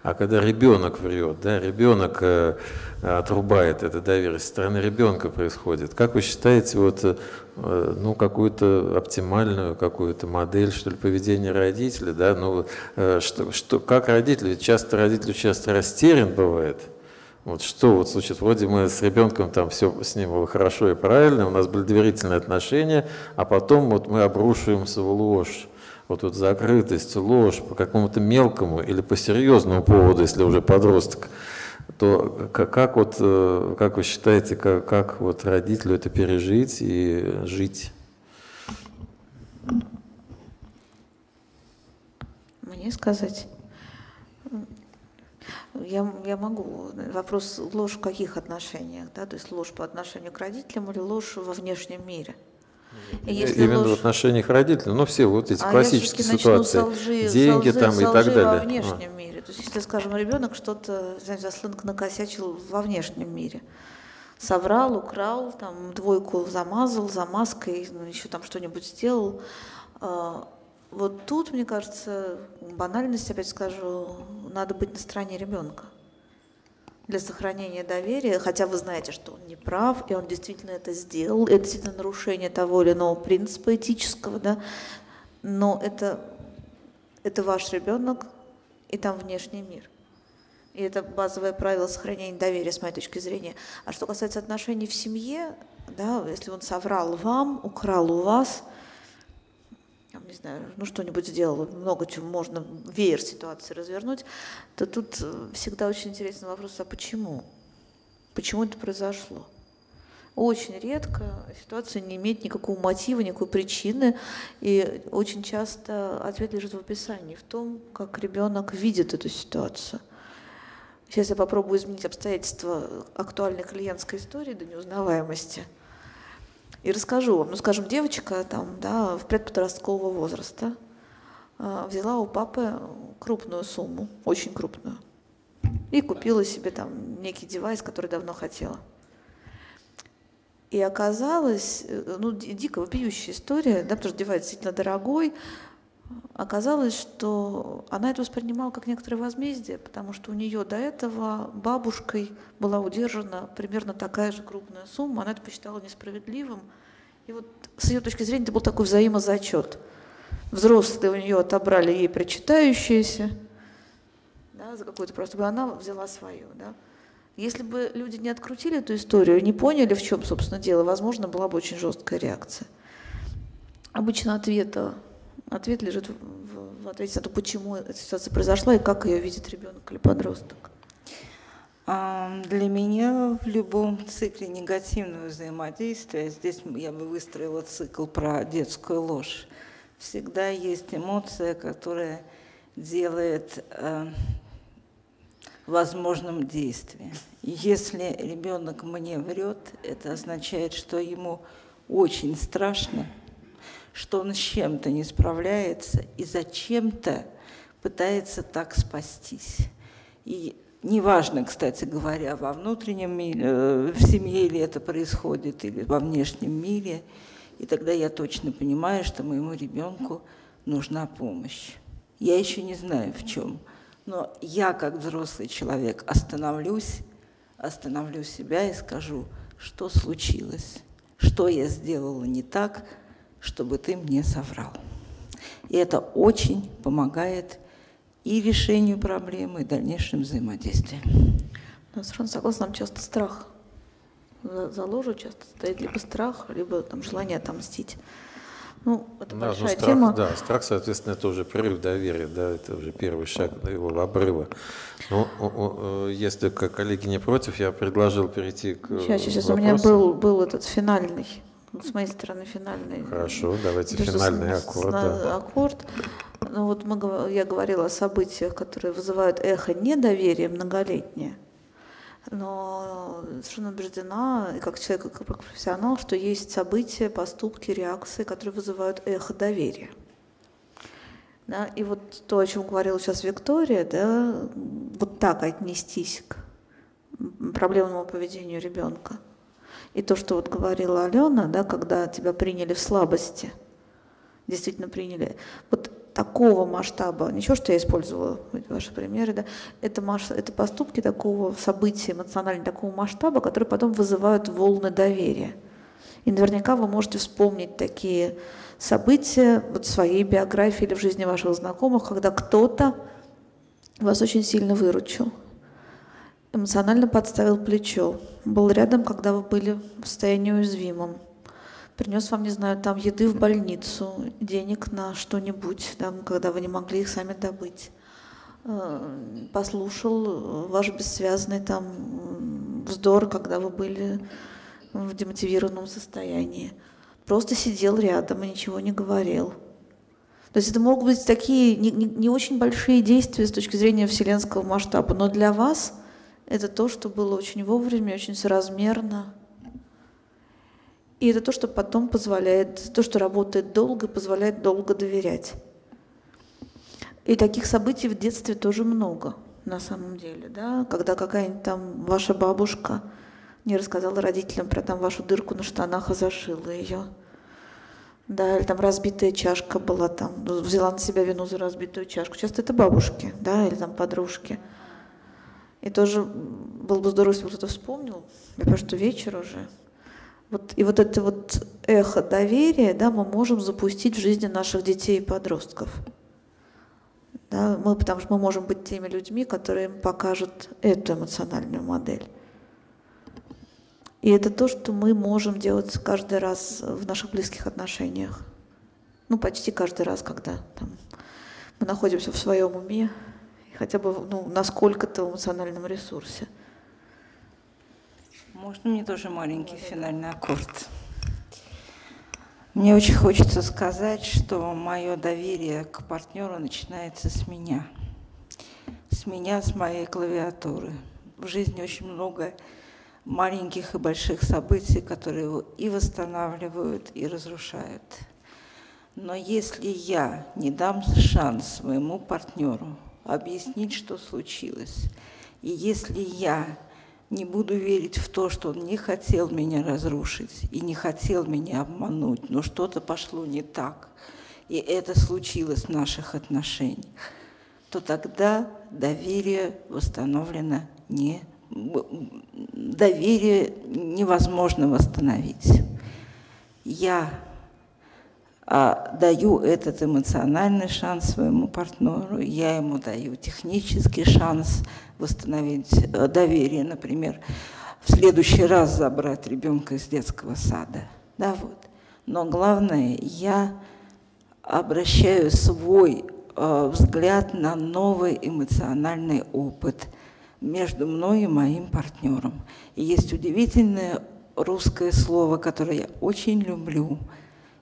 а когда ребенок врет, да, ребенок э, отрубает это доверие, со стороны ребенка происходит. Как вы считаете, вот, э, ну, какую-то оптимальную какую-то модель, что ли, поведения родителей, да, ну, что, что, как родители, часто родители часто растерян бывает – вот что вот случится, вроде мы с ребенком там все с ним было хорошо и правильно, у нас были доверительные отношения, а потом вот мы обрушиваемся в ложь. Вот тут закрытость, ложь по какому-то мелкому или по серьезному поводу, если уже подросток, то как, как вот, э, как вы считаете, как, как вот родителю это пережить и жить? Мне сказать? Я, я могу. Вопрос ложь в каких отношениях? Да? То есть ложь по отношению к родителям или ложь во внешнем мире? И если Именно ложь... в отношениях родителей, ну все вот эти а классические ситуации, лжи, деньги лжи, там и так далее. во внешнем а. мире. То есть если, скажем, ребенок что-то, заслынк накосячил во внешнем мире, соврал, украл, там двойку замазал, замазкой, ну, еще там что-нибудь сделал, а, вот тут, мне кажется, банальность, опять скажу, надо быть на стороне ребенка для сохранения доверия, хотя вы знаете, что он не прав, и он действительно это сделал, это действительно нарушение того или иного принципа этического, да, но это, это ваш ребенок, и там внешний мир. И это базовое правило сохранения доверия, с моей точки зрения. А что касается отношений в семье, да, если он соврал вам, украл у вас – не знаю, ну что-нибудь сделала, много чего можно, веер ситуации развернуть, то тут э, всегда очень интересный вопрос, а почему? Почему это произошло? Очень редко ситуация не имеет никакого мотива, никакой причины, и очень часто ответ лежит в описании, в том, как ребенок видит эту ситуацию. Сейчас я попробую изменить обстоятельства актуальной клиентской истории до неузнаваемости – и расскажу вам. Ну, скажем, девочка там, да, в предподросткового возраста э, взяла у папы крупную сумму, очень крупную, и купила себе там некий девайс, который давно хотела. И оказалось, э, ну, дико вопиющая история, да, потому что девайс действительно дорогой, оказалось, что она это воспринимала как некоторое возмездие, потому что у нее до этого бабушкой была удержана примерно такая же крупная сумма, она это посчитала несправедливым. И вот с ее точки зрения это был такой взаимозачет. Взрослые у нее отобрали ей причитающиеся да, за какую-то просто, она взяла свою. Да. Если бы люди не открутили эту историю, не поняли, в чем, собственно, дело, возможно, была бы очень жесткая реакция. Обычно ответа Ответ лежит в, в ответе на то, почему эта ситуация произошла и как ее видит ребенок или подросток. Для меня в любом цикле негативного взаимодействия, здесь я бы выстроила цикл про детскую ложь, всегда есть эмоция, которая делает э, возможным действие. Если ребенок мне врет, это означает, что ему очень страшно, что он с чем-то не справляется и зачем-то пытается так спастись. И неважно, кстати говоря, во внутреннем мире, э, в семье ли это происходит, или во внешнем мире, и тогда я точно понимаю, что моему ребенку нужна помощь. Я еще не знаю в чем, но я как взрослый человек остановлюсь, остановлю себя и скажу, что случилось, что я сделала не так, чтобы ты мне соврал. И это очень помогает и решению проблемы, и дальнейшим взаимодействием. Но совершенно согласна, нам часто страх за, за ложу часто стоит либо страх, либо там желание отомстить. Ну, это да, большая ну, страх, тема. Да, страх, соответственно, это уже прорыв доверия, да, это уже первый шаг его обрыва. Но ну, если коллеги не против, я предложил перейти к Сейчас, сейчас, у меня был, был этот финальный, с моей стороны финальный. Хорошо, давайте финальный с, аккорд. Да. Аккорд. Ну вот мы, я говорила о событиях, которые вызывают эхо недоверия многолетнее но совершенно убеждена, и как человек, как профессионал, что есть события, поступки, реакции, которые вызывают эхо доверия. Да, и вот то, о чем говорила сейчас Виктория, да, вот так отнестись к проблемному поведению ребенка. И то, что вот говорила Алена, да, когда тебя приняли в слабости, действительно приняли. Вот такого масштаба, ничего, что я использовала ваши примеры, да, это, маш, это поступки такого события эмоционально такого масштаба, которые потом вызывают волны доверия. И наверняка вы можете вспомнить такие события вот в своей биографии или в жизни ваших знакомых, когда кто-то вас очень сильно выручил, эмоционально подставил плечо, был рядом, когда вы были в состоянии уязвимом, принес вам, не знаю, там еды в больницу, денег на что-нибудь, да, когда вы не могли их сами добыть, э, послушал ваш бессвязный там вздор, когда вы были в демотивированном состоянии, просто сидел рядом и ничего не говорил. То есть это могут быть такие не, не, не очень большие действия с точки зрения вселенского масштаба, но для вас это то, что было очень вовремя, очень соразмерно, и это то, что потом позволяет, то, что работает долго, позволяет долго доверять. И таких событий в детстве тоже много, на самом деле, да, когда какая-нибудь там ваша бабушка не рассказала родителям про там вашу дырку на штанах, а зашила ее. Да, или там разбитая чашка была там, взяла на себя вину за разбитую чашку. Часто это бабушки, да, или там подружки. И тоже было бы здорово, если бы кто-то вспомнил. Я понимаю, что вечер уже, вот, и вот это вот эхо доверия да, мы можем запустить в жизни наших детей и подростков. Да, мы, потому что мы можем быть теми людьми, которые им покажут эту эмоциональную модель. И это то, что мы можем делать каждый раз в наших близких отношениях. Ну, почти каждый раз, когда там, мы находимся в своем уме, хотя бы ну, на сколько-то в эмоциональном ресурсе. Можно мне тоже маленький финальный аккорд? Мне очень хочется сказать, что мое доверие к партнеру начинается с меня. С меня, с моей клавиатуры. В жизни очень много маленьких и больших событий, которые его и восстанавливают, и разрушают. Но если я не дам шанс своему партнеру объяснить, что случилось, и если я не буду верить в то, что он не хотел меня разрушить и не хотел меня обмануть, но что-то пошло не так, и это случилось в наших отношениях, то тогда доверие восстановлено не доверие невозможно восстановить. Я а, даю этот эмоциональный шанс своему партнеру, я ему даю технический шанс восстановить э, доверие, например, в следующий раз забрать ребенка из детского сада. Да, вот. Но главное, я обращаю свой э, взгляд на новый эмоциональный опыт между мной и моим партнером. И есть удивительное русское слово, которое я очень люблю –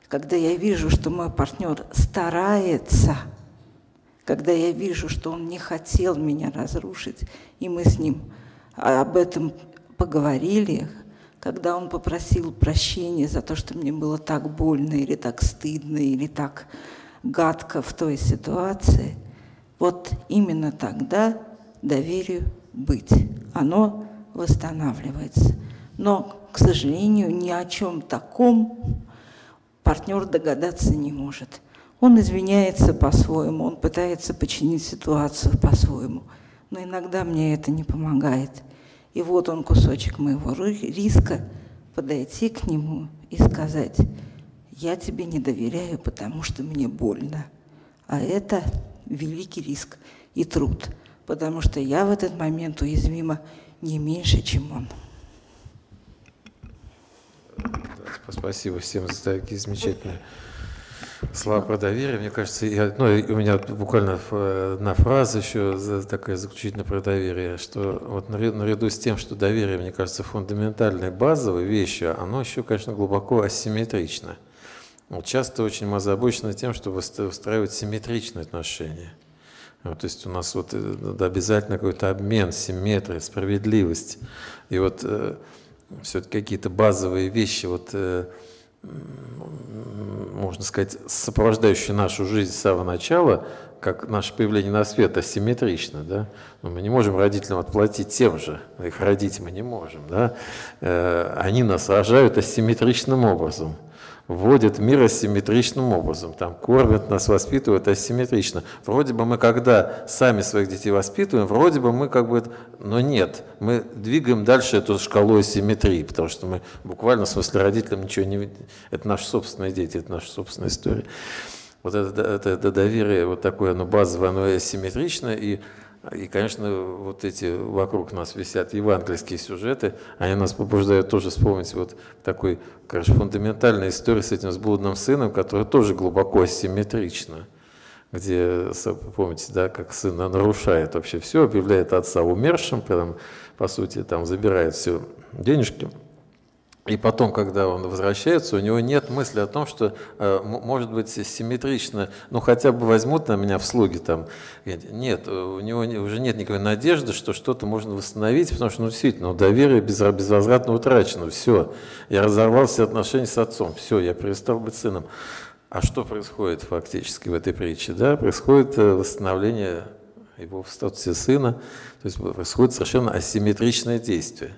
когда я вижу, что мой партнер старается, когда я вижу, что он не хотел меня разрушить, и мы с ним об этом поговорили, когда он попросил прощения за то, что мне было так больно или так стыдно или так гадко в той ситуации, вот именно тогда доверию быть. Оно восстанавливается. Но, к сожалению, ни о чем таком партнер догадаться не может. Он извиняется по-своему, он пытается починить ситуацию по-своему. Но иногда мне это не помогает. И вот он кусочек моего риска подойти к нему и сказать, я тебе не доверяю, потому что мне больно. А это великий риск и труд, потому что я в этот момент уязвима не меньше, чем он. Спасибо всем за такие замечательные Слова про доверие, мне кажется, я, ну, у меня буквально одна фраза еще такая заключительная про доверие, что вот наряду с тем, что доверие, мне кажется, фундаментальной, базовой вещью, оно еще, конечно, глубоко асимметрично. Вот часто очень мы озабочены тем, чтобы устраивать симметричные отношения. Вот, то есть у нас вот э, обязательно какой-то обмен, симметрия, справедливость. И вот э, все-таки какие-то базовые вещи, вот э, можно сказать, сопровождающие нашу жизнь с самого начала, как наше появление на свет асимметрично, да? Но мы не можем родителям отплатить тем же, их родить мы не можем, да? Э, они нас рожают асимметричным образом вводят мир асимметричным образом. Там кормят нас, воспитывают асимметрично. Вроде бы мы, когда сами своих детей воспитываем, вроде бы мы как бы... Но нет, мы двигаем дальше эту шкалу асимметрии, потому что мы буквально, в смысле, родителям ничего не... Это наши собственные дети, это наша собственная история. Вот это, это, это доверие, вот такое, оно базовое, оно асимметрично, и и, конечно, вот эти вокруг нас висят евангельские сюжеты, они нас побуждают тоже вспомнить вот такой, конечно, фундаментальной истории с этим с блудным сыном, которая тоже глубоко асимметрична. Где, помните, да, как сын нарушает вообще все, объявляет отца умершим, прям, по сути, там забирает все денежки, и потом, когда он возвращается, у него нет мысли о том, что э, может быть симметрично, ну хотя бы возьмут на меня в слуги там. Нет, у него уже нет никакой надежды, что что-то можно восстановить, потому что ну, действительно ну, доверие без, безвозвратно утрачено. Все, я разорвал все отношения с отцом, все, я перестал быть сыном. А что происходит фактически в этой притче? Да, происходит э, восстановление его в статусе сына, то есть происходит совершенно асимметричное действие.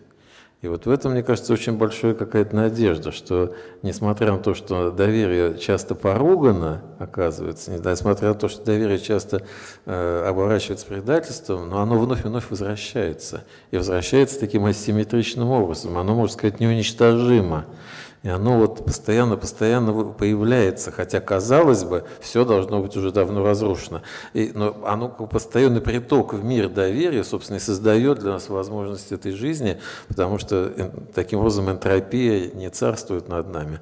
И вот в этом, мне кажется, очень большая какая-то надежда, что несмотря на то, что доверие часто поругано, оказывается, несмотря на то, что доверие часто э, оборачивается предательством, но оно вновь и вновь возвращается. И возвращается таким асимметричным образом. Оно, можно сказать, неуничтожимо. И оно вот постоянно-постоянно появляется, хотя, казалось бы, все должно быть уже давно разрушено. И, но оно постоянный приток в мир доверия, собственно, и создает для нас возможность этой жизни, потому что э, таким образом энтропия не царствует над нами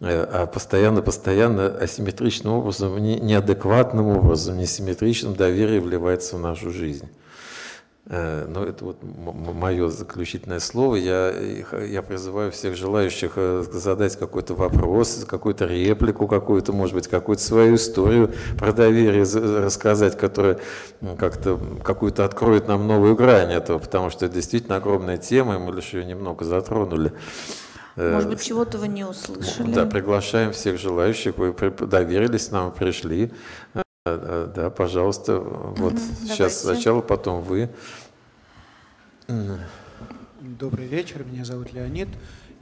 э, а постоянно-постоянно асимметричным образом, неадекватным образом, несимметричным доверие вливается в нашу жизнь. Э, Но это вот мое заключительное слово. Я, я призываю всех желающих э, задать какой-то вопрос, какую-то реплику, какую-то, может быть, какую-то свою историю про доверие рассказать, которая как-то какую-то откроет нам новую грань этого, потому что это действительно огромная тема, и мы лишь ее немного затронули. Э, может быть, чего-то вы не услышали. Да, приглашаем всех желающих, вы доверились нам, пришли. Да, пожалуйста, вот Давайте. сейчас сначала, потом вы. Добрый вечер, меня зовут Леонид.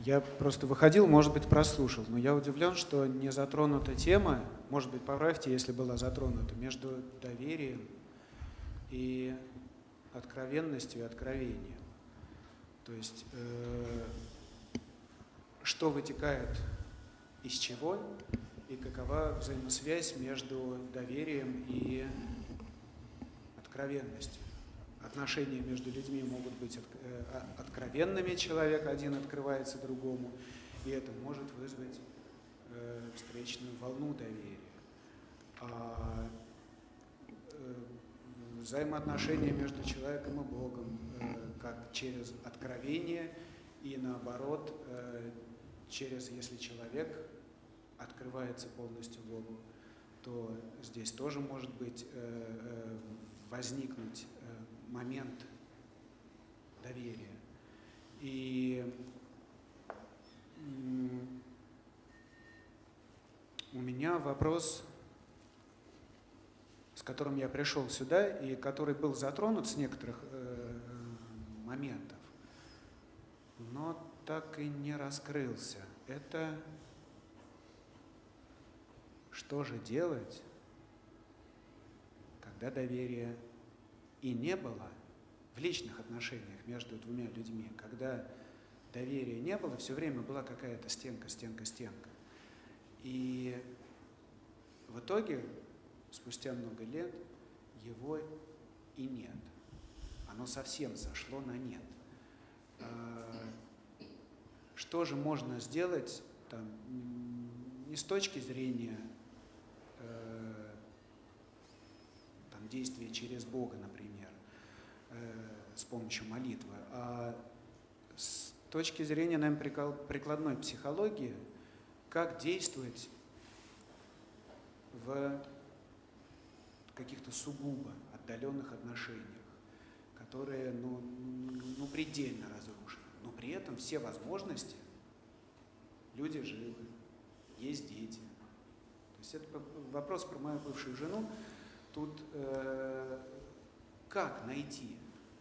Я просто выходил, может быть, прослушал, но я удивлен, что не затронута тема, может быть, поправьте, если была затронута, между доверием и откровенностью и откровением. То есть, э, что вытекает из чего и какова взаимосвязь между доверием и откровенностью. Отношения между людьми могут быть э, откровенными, человек один открывается другому, и это может вызвать э, встречную волну доверия. А э, взаимоотношения между человеком и Богом, как через откровение и наоборот, через, если человек открывается полностью Богу, то здесь тоже может быть э, э, возникнуть э, момент доверия. И у меня вопрос, с которым я пришел сюда и который был затронут с некоторых моментов, но так и не раскрылся. Это что же делать, когда доверия и не было в личных отношениях между двумя людьми, когда доверия не было, все время была какая-то стенка, стенка, стенка. И в итоге, спустя много лет, его и нет. Оно совсем сошло на нет. А, что же можно сделать там, не с точки зрения действие через Бога, например, с помощью молитвы. А с точки зрения, наверное, прикладной психологии, как действовать в каких-то сугубо отдаленных отношениях, которые ну, ну, предельно разрушены. Но при этом все возможности, люди живы, есть дети. То есть это вопрос про мою бывшую жену. Тут э, как найти?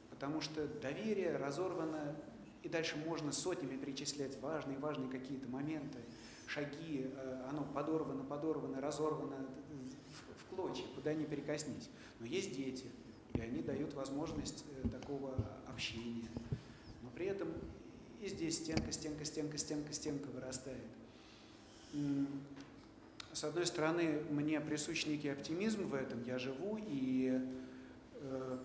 Потому что доверие разорвано, и дальше можно сотнями перечислять важные-важные какие-то моменты, шаги, э, оно подорвано, подорвано, разорвано, клочья, куда ни перекоснись. Но есть дети, и они дают возможность э, такого общения. Но при этом и здесь стенка, стенка, стенка, стенка, стенка вырастает. С одной стороны, мне присущ некий оптимизм в этом, я живу, и э,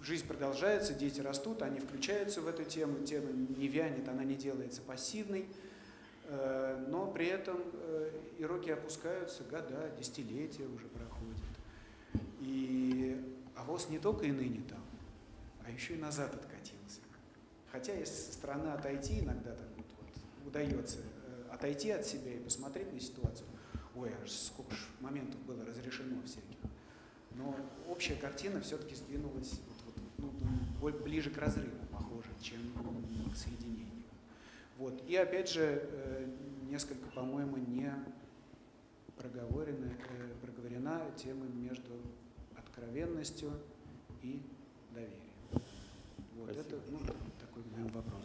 жизнь продолжается, дети растут, они включаются в эту тему, тема не вянет, она не делается пассивной. Э, но при этом э, и руки опускаются, года, десятилетия уже проходят. И авоз не только и ныне там, а еще и назад откатился. Хотя если со отойти иногда так вот, вот удается э, отойти от себя и посмотреть на ситуацию, ой, аж сколько ж моментов было разрешено всяких. Но общая картина все-таки сдвинулась вот, вот, ну, ближе к разрыву, похоже, чем к соединению. Вот. И опять же, э, несколько, по-моему, не проговорена, э, проговорена тема между откровенностью и доверием. Вот Спасибо. это ну, такой мой вопрос.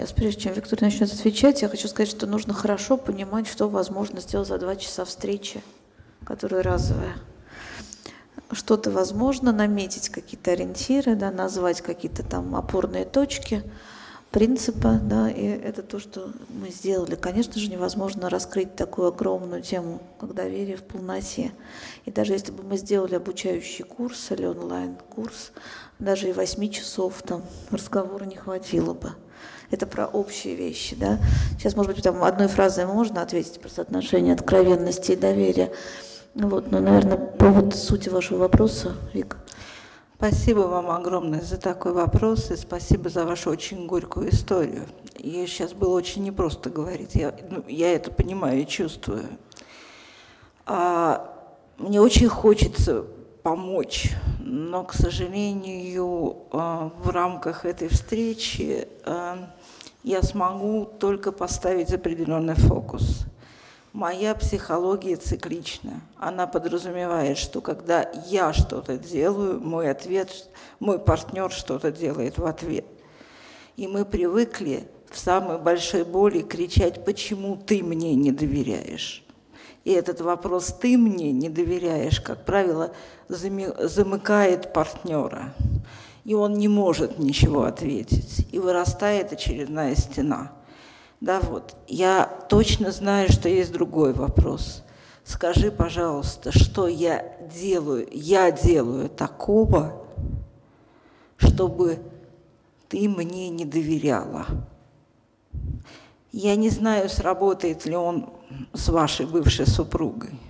Сейчас, прежде чем Виктория начнет отвечать, я хочу сказать, что нужно хорошо понимать, что возможно сделать за два часа встречи, которая разовая. Что-то возможно, наметить какие-то ориентиры, да, назвать какие-то там опорные точки – принципа, да, и это то, что мы сделали. Конечно же, невозможно раскрыть такую огромную тему, как доверие в полноте. И даже если бы мы сделали обучающий курс или онлайн-курс, даже и восьми часов там разговора не хватило бы. Это про общие вещи, да. Сейчас, может быть, там одной фразой можно ответить про соотношение откровенности и доверия. Вот, но, наверное, по вот сути вашего вопроса, Вика. Спасибо вам огромное за такой вопрос и спасибо за вашу очень горькую историю. Ей сейчас было очень непросто говорить, я, ну, я это понимаю и чувствую. А, мне очень хочется помочь, но, к сожалению, а, в рамках этой встречи а, я смогу только поставить определенный фокус – Моя психология циклична. Она подразумевает, что когда я что-то делаю, мой ответ, мой партнер что-то делает в ответ. И мы привыкли в самой большой боли кричать, почему ты мне не доверяешь. И этот вопрос «ты мне не доверяешь», как правило, замыкает партнера. И он не может ничего ответить. И вырастает очередная стена – да, вот. Я точно знаю, что есть другой вопрос. Скажи, пожалуйста, что я делаю, я делаю такого, чтобы ты мне не доверяла. Я не знаю, сработает ли он с вашей бывшей супругой,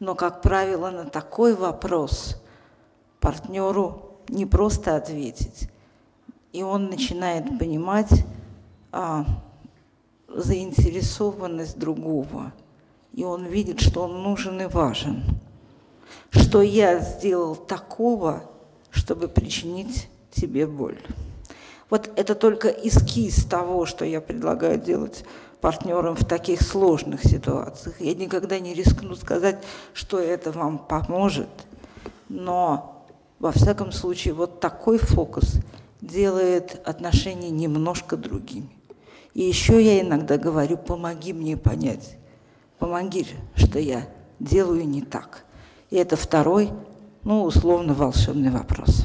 но, как правило, на такой вопрос партнеру не просто ответить, и он начинает понимать, а, заинтересованность другого, и он видит, что он нужен и важен. Что я сделал такого, чтобы причинить тебе боль. Вот это только эскиз того, что я предлагаю делать партнерам в таких сложных ситуациях. Я никогда не рискну сказать, что это вам поможет, но во всяком случае вот такой фокус делает отношения немножко другими. И еще я иногда говорю, помоги мне понять, помоги, что я делаю не так. И это второй, ну, условно, волшебный вопрос.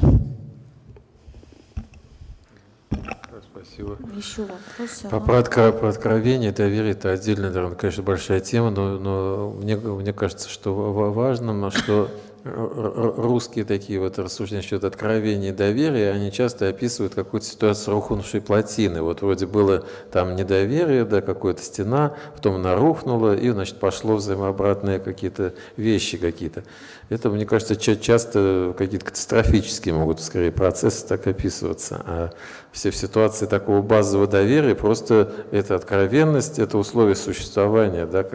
Спасибо. Еще вопросы? По, про, откро, про откровение, доверие – это отдельная, конечно, большая тема, но, но мне, мне кажется, что важным, что русские такие вот рассуждения насчет откровения и доверия, они часто описывают какую-то ситуацию рухнувшей плотины. Вот вроде было там недоверие, да, какая-то стена, потом она рухнула, и, значит, пошло взаимообратные какие-то вещи какие-то. Это, мне кажется, часто какие-то катастрофические могут, скорее, процессы так описываться. А все в ситуации такого базового доверия просто это откровенность, это условие существования, да,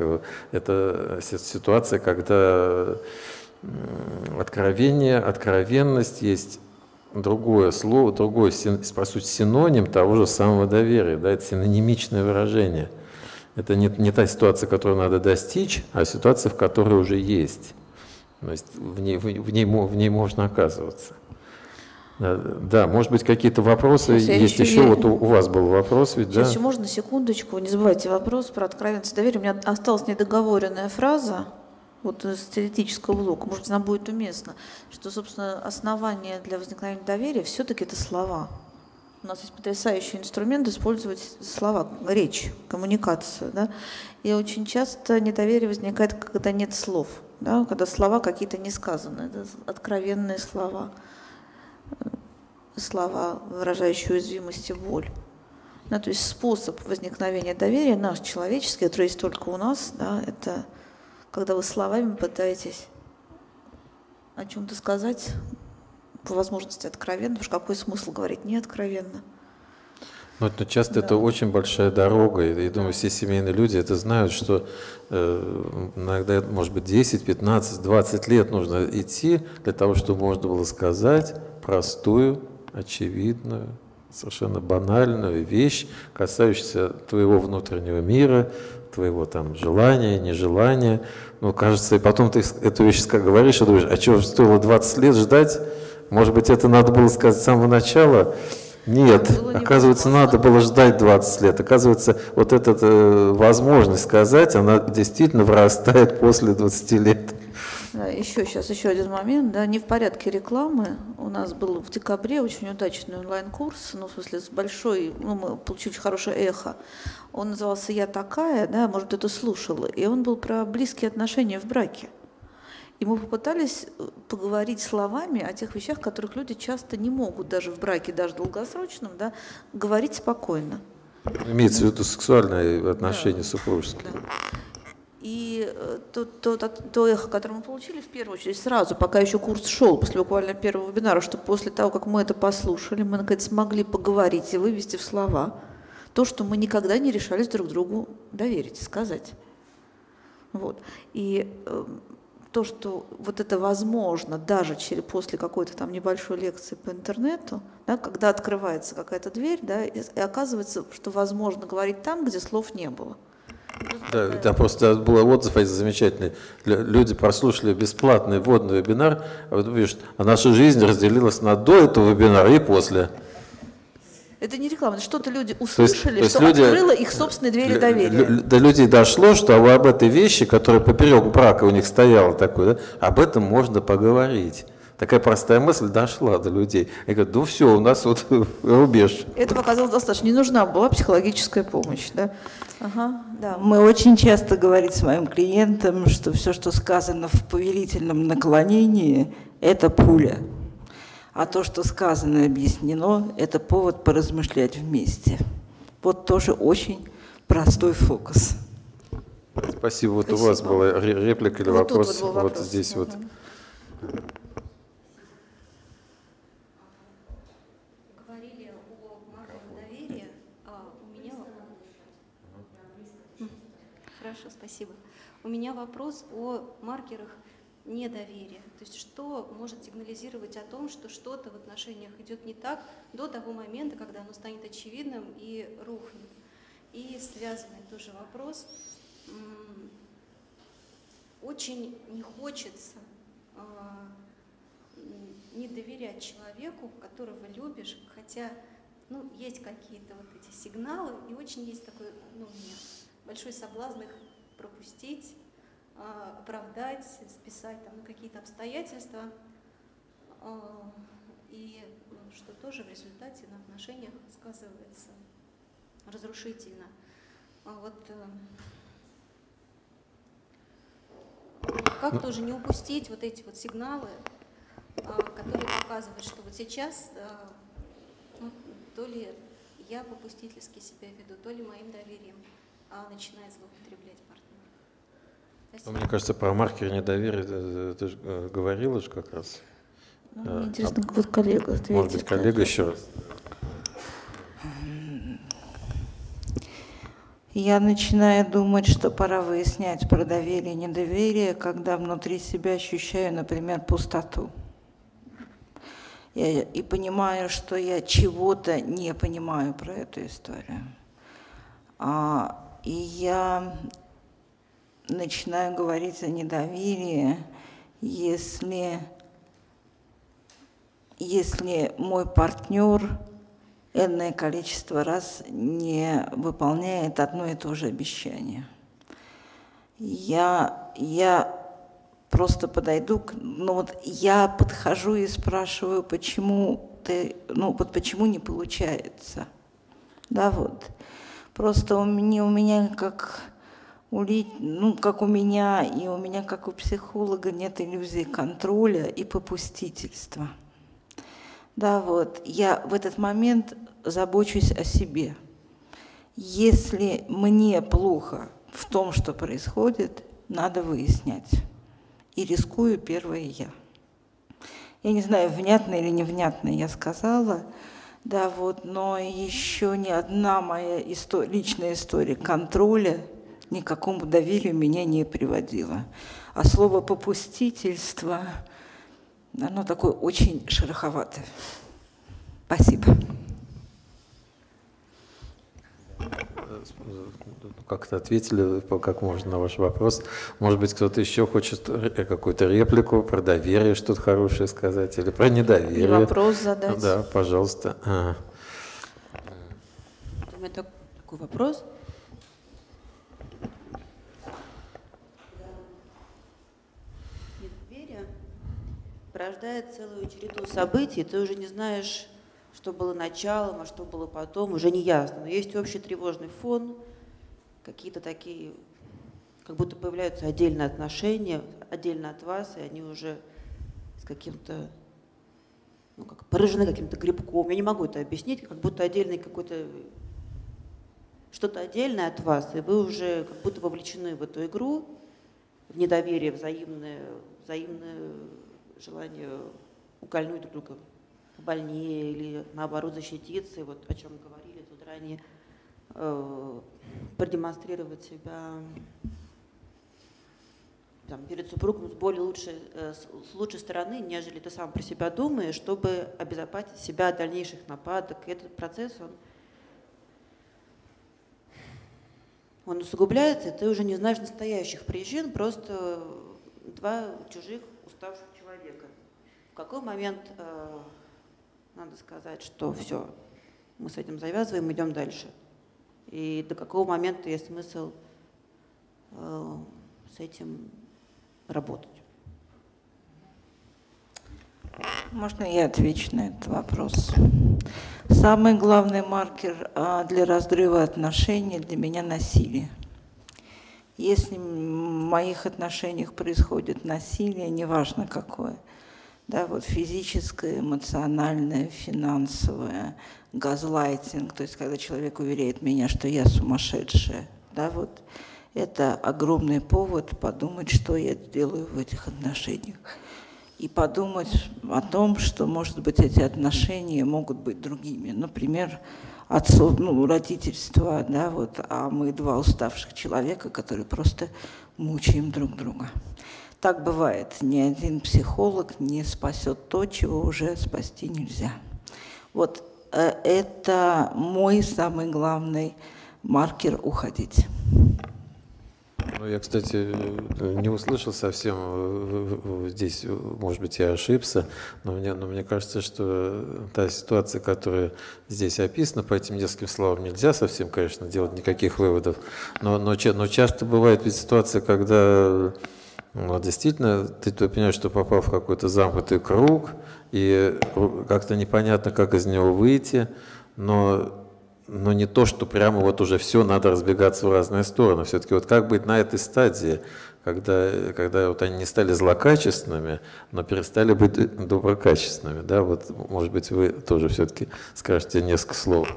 это ситуация, когда откровение, откровенность есть другое слово, другое, по сути, синоним того же самого доверия, да, это синонимичное выражение. Это не, не та ситуация, которую надо достичь, а ситуация, в которой уже есть. То есть в ней, в, в ней, в ней можно оказываться. Да, может быть, какие-то вопросы Сейчас есть еще. еще. Вот у, у вас был вопрос, ведь, Сейчас да? еще можно секундочку. Не забывайте вопрос про откровенность доверия. У меня осталась недоговоренная фраза вот из теоретического блока, может, она будет уместна, что, собственно, основание для возникновения доверия все-таки это слова. У нас есть потрясающий инструмент использовать слова, речь, коммуникацию. Да? И очень часто недоверие возникает, когда нет слов, да? когда слова какие-то не сказаны, это откровенные слова, слова, выражающие уязвимость и боль. Да, то есть способ возникновения доверия наш человеческий, который есть только у нас, да, это когда вы словами пытаетесь о чем-то сказать, по возможности откровенно, потому что какой смысл говорить не откровенно. Но это часто да. это очень большая дорога, и я думаю, все семейные люди это знают, что э, иногда, может быть, 10, 15, 20 лет нужно идти для того, чтобы можно было сказать простую, очевидную, совершенно банальную вещь, касающуюся твоего внутреннего мира, твоего там желания, нежелания. Ну, кажется, и потом ты эту вещь говоришь, и думаешь, а что, стоило 20 лет ждать? Может быть, это надо было сказать с самого начала? Нет, оказывается, надо было ждать 20 лет. Оказывается, вот эта э, возможность сказать, она действительно вырастает после 20 лет. Да, еще сейчас еще один момент, да, не в порядке рекламы. У нас был в декабре очень удачный онлайн-курс, ну, в смысле, с большой, ну, мы получили очень хорошее эхо. Он назывался «Я такая», да, может, это слушала, и он был про близкие отношения в браке. И мы попытались э, поговорить словами о тех вещах, которых люди часто не могут даже в браке, даже долгосрочном, да, говорить спокойно. Имеется в виду сексуальные отношения да. супружеские. Да. И э, то, то, то, то эхо, которое мы получили, в первую очередь, сразу, пока еще курс шел, после буквально первого вебинара, что после того, как мы это послушали, мы, наконец, смогли поговорить и вывести в слова то, что мы никогда не решались друг другу доверить, сказать. Вот. И э, то, что вот это возможно даже через, после какой-то там небольшой лекции по интернету, да, когда открывается какая-то дверь, да, и, и оказывается, что возможно говорить там, где слов не было. Да, там просто был отзыв замечательный. Люди прослушали бесплатный вводный вебинар, а вот видишь, а наша жизнь разделилась на до этого вебинара и после. Это не реклама, это что-то люди услышали, то есть, что люди, открыло их собственные двери доверия. До людей дошло, что об этой вещи, которая поперек брака у них стояла такой, да, об этом можно поговорить. Такая простая мысль дошла до людей. Я говорю, ну все, у нас вот рубеж. Это показалось достаточно. Не нужна была психологическая помощь. Да? Ага, да. Мы очень часто говорим своим клиентам, что все, что сказано в повелительном наклонении, это пуля. А то, что сказано и объяснено, это повод поразмышлять вместе. Вот тоже очень простой фокус. Спасибо. Вот Спасибо. у вас была реплика или вот вопрос, вот, вопрос, вот здесь угу. вот. Спасибо. У меня вопрос о маркерах недоверия. То есть что может сигнализировать о том, что что-то в отношениях идет не так до того момента, когда оно станет очевидным и рухнет. И связанный тоже вопрос. Очень не хочется а, не доверять человеку, которого любишь, хотя ну, есть какие-то вот эти сигналы, и очень есть такой, ну, у меня большой соблазн их пропустить, а, оправдать, списать там какие-то обстоятельства, а, и что тоже в результате на отношениях сказывается разрушительно. А вот э, Как ну. тоже не упустить вот эти вот сигналы, которые показывают, что вот сейчас а, ну, то ли я попустительски себя веду, то ли моим доверием а начинает злоупотреблять партнер. Ну, мне кажется, про маркер недоверия ты же э, говорила же как раз. Ну, мне интересно, а, вот коллега ответит. Может быть, коллега еще раз. Я начинаю думать, что пора выяснять про доверие и недоверие, когда внутри себя ощущаю, например, пустоту. Я, и понимаю, что я чего-то не понимаю про эту историю. А, и я начинаю говорить о недоверии, если, если мой партнер энное количество раз не выполняет одно и то же обещание. Я, я просто подойду, ну вот я подхожу и спрашиваю, почему ты, ну вот почему не получается, да вот. Просто у меня, у меня как у, ну, как у меня и у меня как у психолога нет иллюзии контроля и попустительства. Да, вот. Я в этот момент забочусь о себе. Если мне плохо в том, что происходит, надо выяснять. И рискую первое я. Я не знаю, внятно или невнятно я сказала, да, вот, но еще ни одна моя история, личная история контроля никакому доверию меня не приводила. А слово «попустительство» оно такое очень шероховатое. Спасибо. Как-то ответили, как можно на ваш вопрос. Может быть, кто-то еще хочет какую-то реплику про доверие, что-то хорошее сказать, или про недоверие. Или вопрос задать. Да, пожалуйста. У меня такой вопрос. Порождает целую череду событий, ты уже не знаешь, что было началом, а что было потом, уже не ясно. Но есть общий тревожный фон, какие-то такие, как будто появляются отдельные отношения, отдельно от вас, и они уже с каким-то, ну, как поражены каким-то грибком. Я не могу это объяснить, как будто отдельный какой-то, что-то отдельное от вас, и вы уже как будто вовлечены в эту игру, в недоверие взаимное, взаимное желание укольнуть друг друга больнее или наоборот защититься, и вот о чем говорили тут ранее, э, продемонстрировать себя там, перед супругом с более лучшей, э, с лучшей стороны, нежели ты сам про себя думаешь, чтобы обезопасить себя от дальнейших нападок. И этот процесс, он, он усугубляется, и ты уже не знаешь настоящих причин, просто два чужих уставших человека. В какой момент э, надо сказать, что все, мы с этим завязываем, идем дальше. И до какого момента есть смысл э, с этим работать? Можно я отвечу на этот вопрос? Самый главный маркер а, для разрыва отношений для меня насилие. Если в моих отношениях происходит насилие, неважно какое – да, вот физическое, эмоциональное, финансовое, газлайтинг, то есть когда человек уверяет меня, что я сумасшедшая, да, вот это огромный повод подумать, что я делаю в этих отношениях. И подумать о том, что, может быть, эти отношения могут быть другими. Например, отцов, ну, родительство, да, вот, а мы два уставших человека, которые просто мучаем друг друга. Так бывает. Ни один психолог не спасет то, чего уже спасти нельзя. Вот э, это мой самый главный маркер уходить. Ну, я, кстати, не услышал совсем э, здесь, может быть, я ошибся, но мне, но мне кажется, что та ситуация, которая здесь описана, по этим нескольким словам нельзя совсем, конечно, делать никаких выводов, но, но, но часто бывает ведь ситуация, когда вот действительно, ты, ты понимаешь, что попал в какой-то замкнутый круг, и как-то непонятно, как из него выйти, но, но не то, что прямо вот уже все, надо разбегаться в разные стороны. Все-таки вот как быть на этой стадии, когда, когда вот они не стали злокачественными, но перестали быть доброкачественными. Да? Вот, может быть, вы тоже все-таки скажете несколько слов.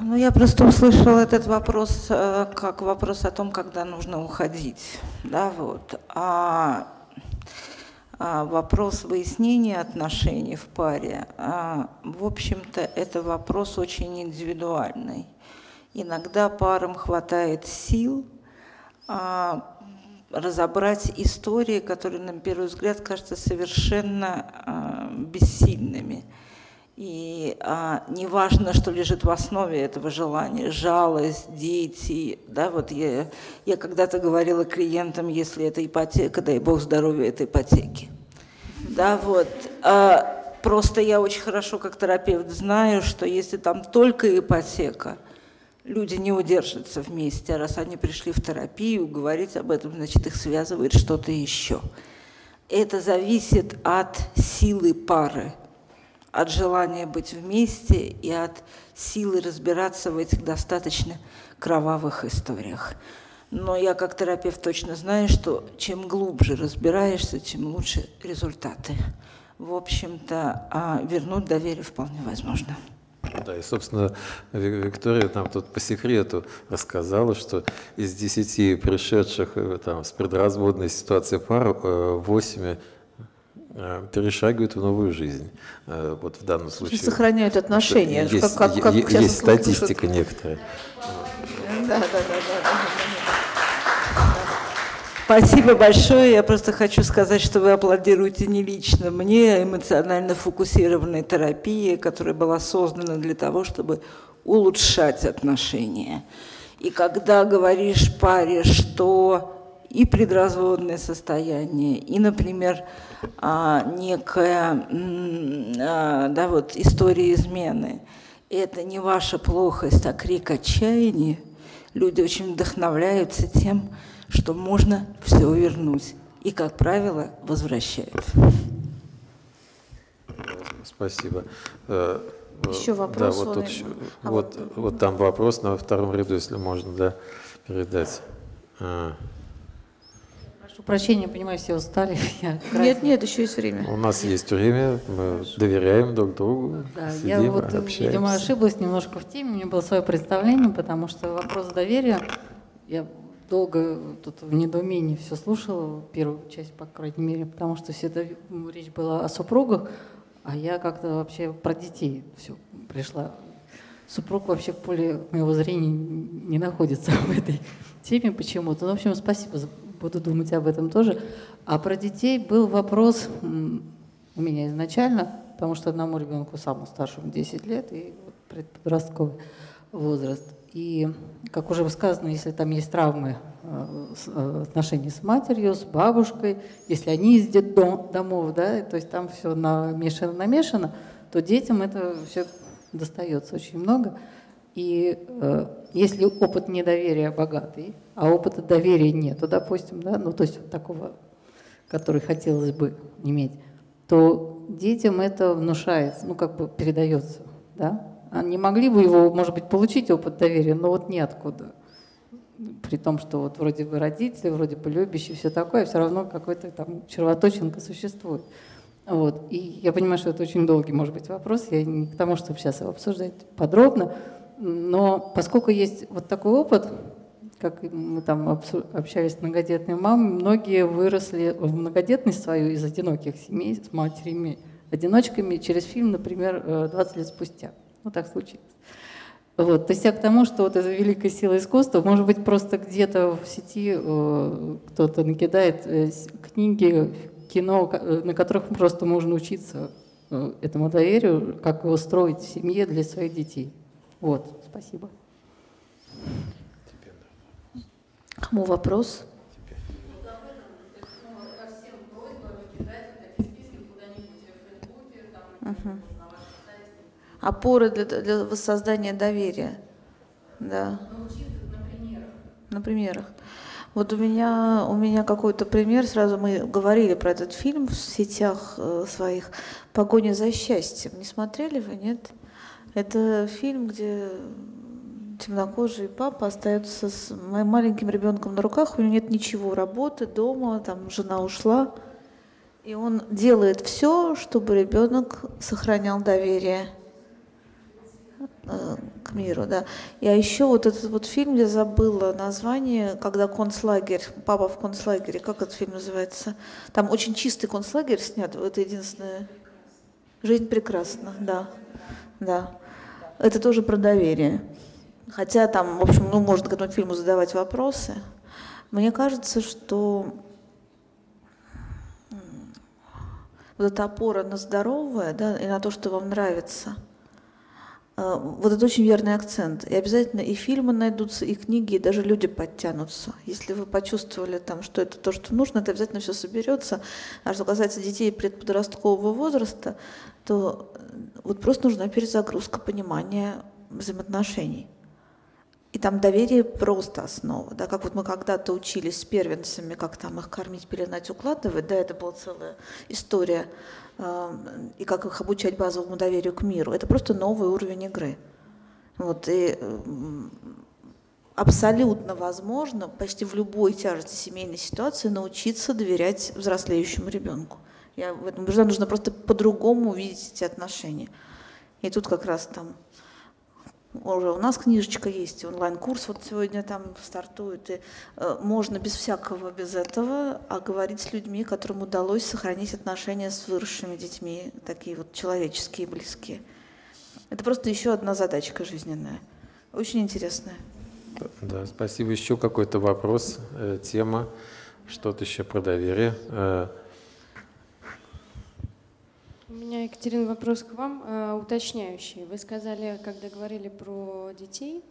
Ну, я просто услышала этот вопрос э, как вопрос о том, когда нужно уходить. Да, вот. А, вопрос выяснения отношений в паре, а, в общем-то, это вопрос очень индивидуальный. Иногда парам хватает сил а, разобрать истории, которые, на первый взгляд, кажутся совершенно а, бессильными. И а, не важно, что лежит в основе этого желания, жалость, дети. Да, вот я, я когда-то говорила клиентам, если это ипотека, дай бог здоровья этой ипотеки. Да, вот. А, просто я очень хорошо как терапевт знаю, что если там только ипотека – люди не удержатся вместе. А раз они пришли в терапию, говорить об этом, значит, их связывает что-то еще. Это зависит от силы пары, от желания быть вместе и от силы разбираться в этих достаточно кровавых историях. Но я как терапевт точно знаю, что чем глубже разбираешься, тем лучше результаты. В общем-то, а вернуть доверие вполне возможно. Да, и, собственно, Виктория нам тут по секрету рассказала, что из десяти пришедших э, там, с предразводной ситуации пар, э, восемь э, перешагивают в новую жизнь. Вот в данном случае. Сохраняют отношения. Есть, как, как, как есть статистика некоторая. Да, да, да, да. Спасибо большое. Я просто хочу сказать, что вы аплодируете не лично мне, а эмоционально фокусированной терапии, которая была создана для того, чтобы улучшать отношения. И когда говоришь паре, что и предразводное состояние, и, например, некая а, да, вот, история измены, это не ваша плохость, а крик отчаяния, люди очень вдохновляются тем, что можно все вернуть. И, как правило, возвращают. Спасибо. Э, еще вопрос. Да, вот, тут, а вот, вот, вот там вопрос на втором ряду, если можно да, передать. А. Прошу прощения, понимаю, все устали. Я нет, нет, еще есть время. У нас есть время, мы Хорошо. доверяем друг другу. Да, сидим, я вот, общаемся. видимо, ошиблась немножко в теме, у меня было свое представление, потому что вопрос доверия, я долго тут в недоумении все слушала, первую часть, по крайней мере, потому что все это речь была о супругах, а я как-то вообще про детей все пришла. Супруг вообще в поле моего зрения не находится в этой теме почему-то. Ну, в общем, спасибо, буду думать об этом тоже. А про детей был вопрос у меня изначально, потому что одному ребенку самому старшему 10 лет и подростковый возраст. И, как уже сказано, если там есть травмы э, э, отношений с матерью, с бабушкой, если они из детдомов, да, то есть там все намешано-намешано, то детям это все достается очень много. И э, если опыт недоверия богатый, а опыта доверия нет, то, допустим, да, ну то есть вот такого, который хотелось бы иметь, то детям это внушается, ну как бы передается, да, они могли бы его, может быть, получить опыт доверия, но вот неоткуда. При том, что вот вроде бы родители, вроде бы любящие, все такое, все равно какой-то там червоточинка существует. Вот. И я понимаю, что это очень долгий, может быть, вопрос. Я не к тому, чтобы сейчас его обсуждать подробно. Но поскольку есть вот такой опыт, как мы там общались с многодетными мамами, многие выросли в многодетность свою из одиноких семей с матерями, одиночками через фильм, например, 20 лет спустя. Ну, так случилось. Вот, то есть я к тому, что вот эта великая сила искусства, может быть, просто где-то в сети э, кто-то накидает э, книги, кино, э, на которых просто можно учиться э, этому доверию, как его строить в семье для своих детей. Вот, спасибо. Кому вопрос? Uh-huh опоры для, для воссоздания доверия. Да. На примерах. Вот у меня, у меня какой-то пример, сразу мы говорили про этот фильм в сетях э, своих «Погоня за счастьем». Не смотрели вы, нет? Это фильм, где темнокожий папа остается с моим маленьким ребенком на руках, у него нет ничего, работы, дома, там жена ушла. И он делает все, чтобы ребенок сохранял доверие э, к миру, да. И а еще вот этот вот фильм, я забыла название, когда концлагерь, папа в концлагере, как этот фильм называется? Там очень чистый концлагерь снят, это единственное. Жизнь прекрасна, да, да. Это тоже про доверие. Хотя там, в общем, ну, можно к этому фильму задавать вопросы. Мне кажется, что вот эта опора на здоровое, да, и на то, что вам нравится, э, вот это очень верный акцент. И обязательно и фильмы найдутся, и книги, и даже люди подтянутся. Если вы почувствовали, там, что это то, что нужно, это обязательно все соберется. А что касается детей предподросткового возраста, то э, вот просто нужна перезагрузка понимания взаимоотношений. И там доверие просто основа. Да? Как вот мы когда-то учились с первенцами, как там их кормить, пеленать, укладывать, да, это была целая история, э, и как их обучать базовому доверию к миру. Это просто новый уровень игры. Вот, и э, абсолютно возможно почти в любой тяжести семейной ситуации научиться доверять взрослеющему ребенку. Я в этом убеждена, нужно просто по-другому увидеть эти отношения. И тут как раз там уже у нас книжечка есть, онлайн-курс вот сегодня там стартует, и э, можно без всякого, без этого, а говорить с людьми, которым удалось сохранить отношения с выросшими детьми, такие вот человеческие, близкие. Это просто еще одна задачка жизненная, очень интересная. Да, спасибо. Еще какой-то вопрос, э, тема, что-то еще про доверие. Э, у меня, Екатерина, вопрос к вам, э, уточняющий. Вы сказали, когда говорили про детей,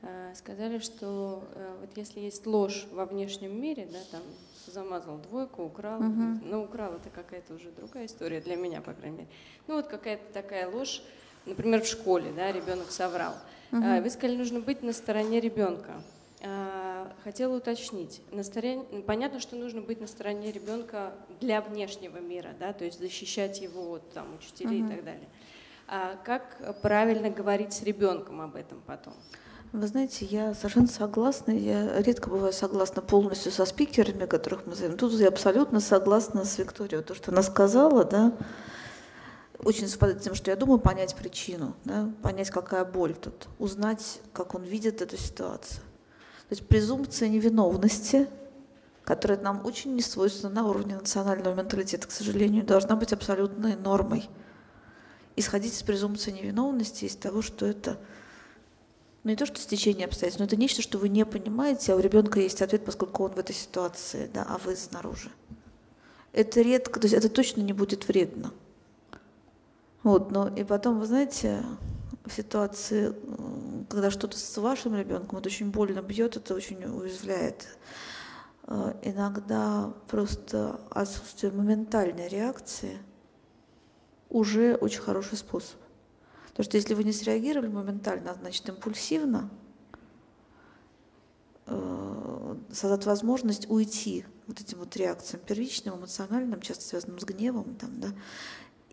э, сказали, что э, вот если есть ложь во внешнем мире, да, там замазал двойку, украл, uh-huh. ну украл это какая-то уже другая история для меня, по крайней мере. Ну вот какая-то такая ложь, например, в школе, да, ребенок соврал. Uh-huh. Вы сказали, нужно быть на стороне ребенка. Хотела уточнить. На стороне, понятно, что нужно быть на стороне ребенка для внешнего мира, да, то есть защищать его от там, учителей угу. и так далее. А как правильно говорить с ребенком об этом потом? Вы знаете, я совершенно согласна. Я редко бываю согласна полностью со спикерами, которых мы знаем. Тут я абсолютно согласна с Викторией. То, что она сказала, да, очень совпадает с тем, что я думаю, понять причину, да, понять, какая боль тут, узнать, как он видит эту ситуацию. То есть презумпция невиновности, которая нам очень не свойственна на уровне национального менталитета, к сожалению, должна быть абсолютной нормой. Исходить из презумпции невиновности, из того, что это ну не то, что стечение обстоятельств, но это нечто, что вы не понимаете, а у ребенка есть ответ, поскольку он в этой ситуации, да, а вы снаружи. Это редко, то есть это точно не будет вредно. Вот, но и потом, вы знаете, в ситуации, когда что-то с вашим ребенком, это очень больно бьет, это очень уязвляет. Э, иногда просто отсутствие моментальной реакции уже очень хороший способ. Потому что если вы не среагировали моментально, значит импульсивно, э, создать возможность уйти вот этим вот реакциям первичным, эмоциональным, часто связанным с гневом, там, да,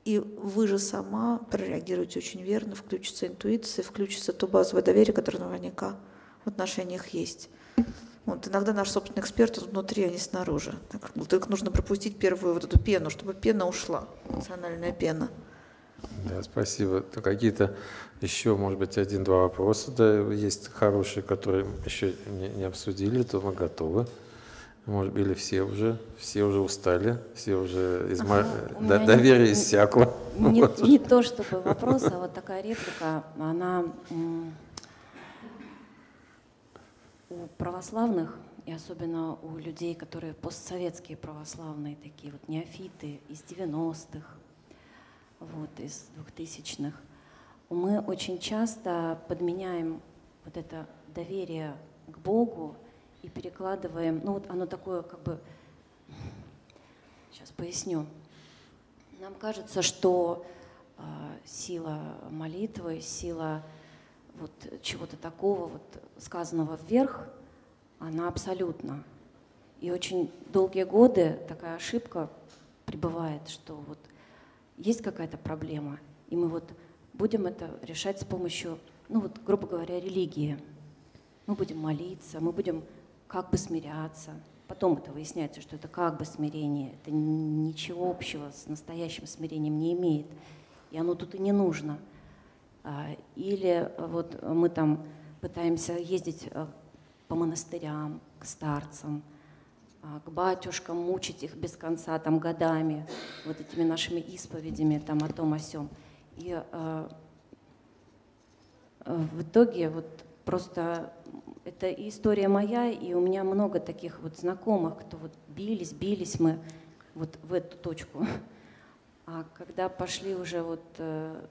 и вы же сама прореагируете очень верно, включится интуиция, включится то базовое доверие, которое наверняка в отношениях есть. Вот, иногда наш собственный эксперт внутри, а не снаружи. Так, только нужно пропустить первую вот эту пену, чтобы пена ушла, эмоциональная пена. Да, спасибо. То какие-то еще, может быть, один-два вопроса да, есть хорошие, которые еще не, не обсудили, то мы готовы. Может, или все уже, все уже устали, все уже изма... ага, До, доверие иссякло. Не, вот. не то чтобы вопрос, а вот такая реплика, она у православных, и особенно у людей, которые постсоветские православные, такие вот неофиты из 90-х, вот, из 2000-х, мы очень часто подменяем вот это доверие к Богу и перекладываем, ну вот оно такое как бы, сейчас поясню. Нам кажется, что э, сила молитвы, сила вот чего-то такого, вот сказанного вверх, она абсолютно. И очень долгие годы такая ошибка пребывает, что вот есть какая-то проблема, и мы вот будем это решать с помощью, ну вот, грубо говоря, религии. мы будем молиться, мы будем как бы смиряться. Потом это выясняется, что это как бы смирение, это ничего общего с настоящим смирением не имеет. И оно тут и не нужно. А, или вот мы там пытаемся ездить э, по монастырям, к старцам, а, к батюшкам, мучить их без конца, там, годами, вот этими нашими исповедями, там, о том, о сем. И в итоге вот просто это история моя, и у меня много таких вот знакомых, кто вот бились, бились мы вот в эту точку. А когда пошли уже вот э,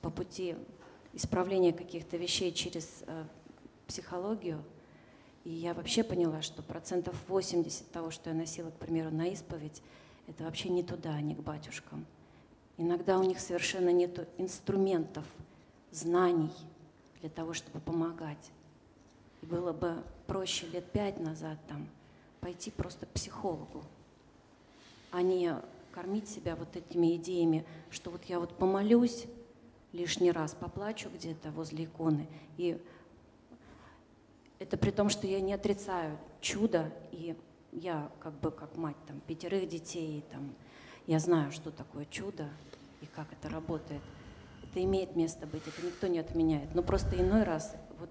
по пути исправления каких-то вещей через э, психологию, и я вообще поняла, что процентов 80 того, что я носила, к примеру, на исповедь, это вообще не туда, не к батюшкам. Иногда у них совершенно нет инструментов, знаний для того, чтобы помогать. Было бы проще лет пять назад там пойти просто к психологу, а не кормить себя вот этими идеями, что вот я вот помолюсь лишний раз, поплачу где-то возле иконы, и это при том, что я не отрицаю чудо, и я как бы как мать там пятерых детей, там, я знаю, что такое чудо и как это работает. Это имеет место быть, это никто не отменяет. Но просто иной раз, вот,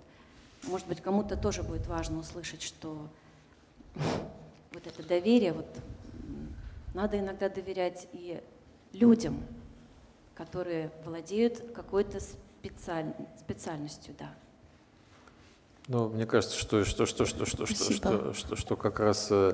может быть, кому-то тоже будет важно услышать, что вот это доверие, вот надо иногда доверять и людям, которые владеют какой-то специаль... специальностью, да. Ну, мне кажется, что что что что что что, что что что как раз, э,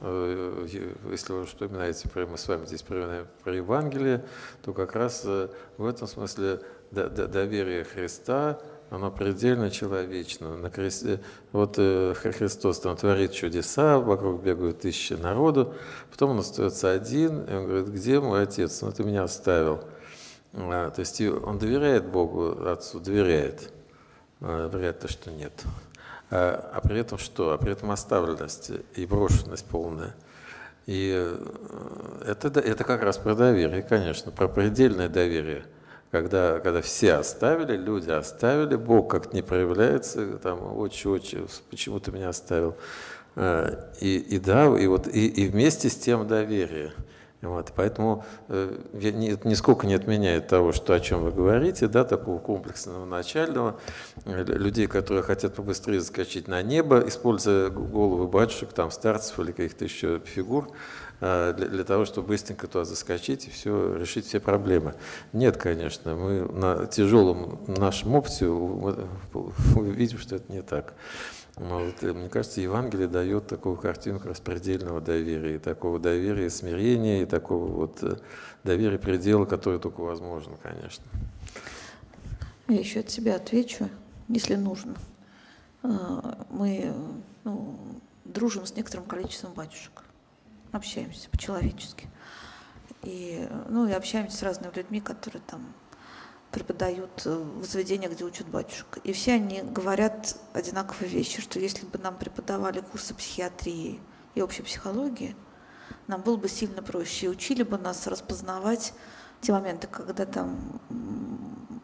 э если вы вспоминаете, мы с вами здесь вспоминаем про Евангелие, то как раз э, в этом смысле да, да, доверие Христа оно предельно человечно. На кресте, вот Христос там творит чудеса, вокруг бегают тысячи народу, потом он остается один, и он говорит, где мой отец? Ну, ты меня оставил. А, то есть он доверяет Богу, Отцу, доверяет. Э, вряд ли, что нет. А, а при этом что? А при этом оставленность и брошенность полная. И э, это, это как раз про доверие, конечно, про предельное доверие. Когда, когда все оставили, люди оставили, Бог как-то не проявляется, там, очень-очень, почему ты меня оставил. Э, и, и да, и, вот, и, и вместе с тем доверие – вот, поэтому э, нисколько не отменяет того, что, о чем вы говорите, да, такого комплексного начального, людей, которые хотят побыстрее заскочить на небо, используя головы батюшек, там, старцев или каких-то еще фигур, для, для того, чтобы быстренько туда заскочить и все, решить все проблемы. Нет, конечно, мы на тяжелом нашем опыте видим, что это не так. Вот, э, мне кажется, Евангелие дает такую картинку распредельного доверия, и такого доверия, смирения, и такого вот э, доверия предела, которое только возможно, конечно. Я еще от себя отвечу, если нужно. А, мы ну, дружим с некоторым количеством батюшек, общаемся по-человечески. И, ну, и общаемся с разными людьми, которые там преподают э, в заведениях, где учат батюшек. И все они говорят одинаковые вещи, что если бы нам преподавали курсы психиатрии и общей психологии, нам было бы сильно проще. И учили бы нас распознавать те моменты, когда там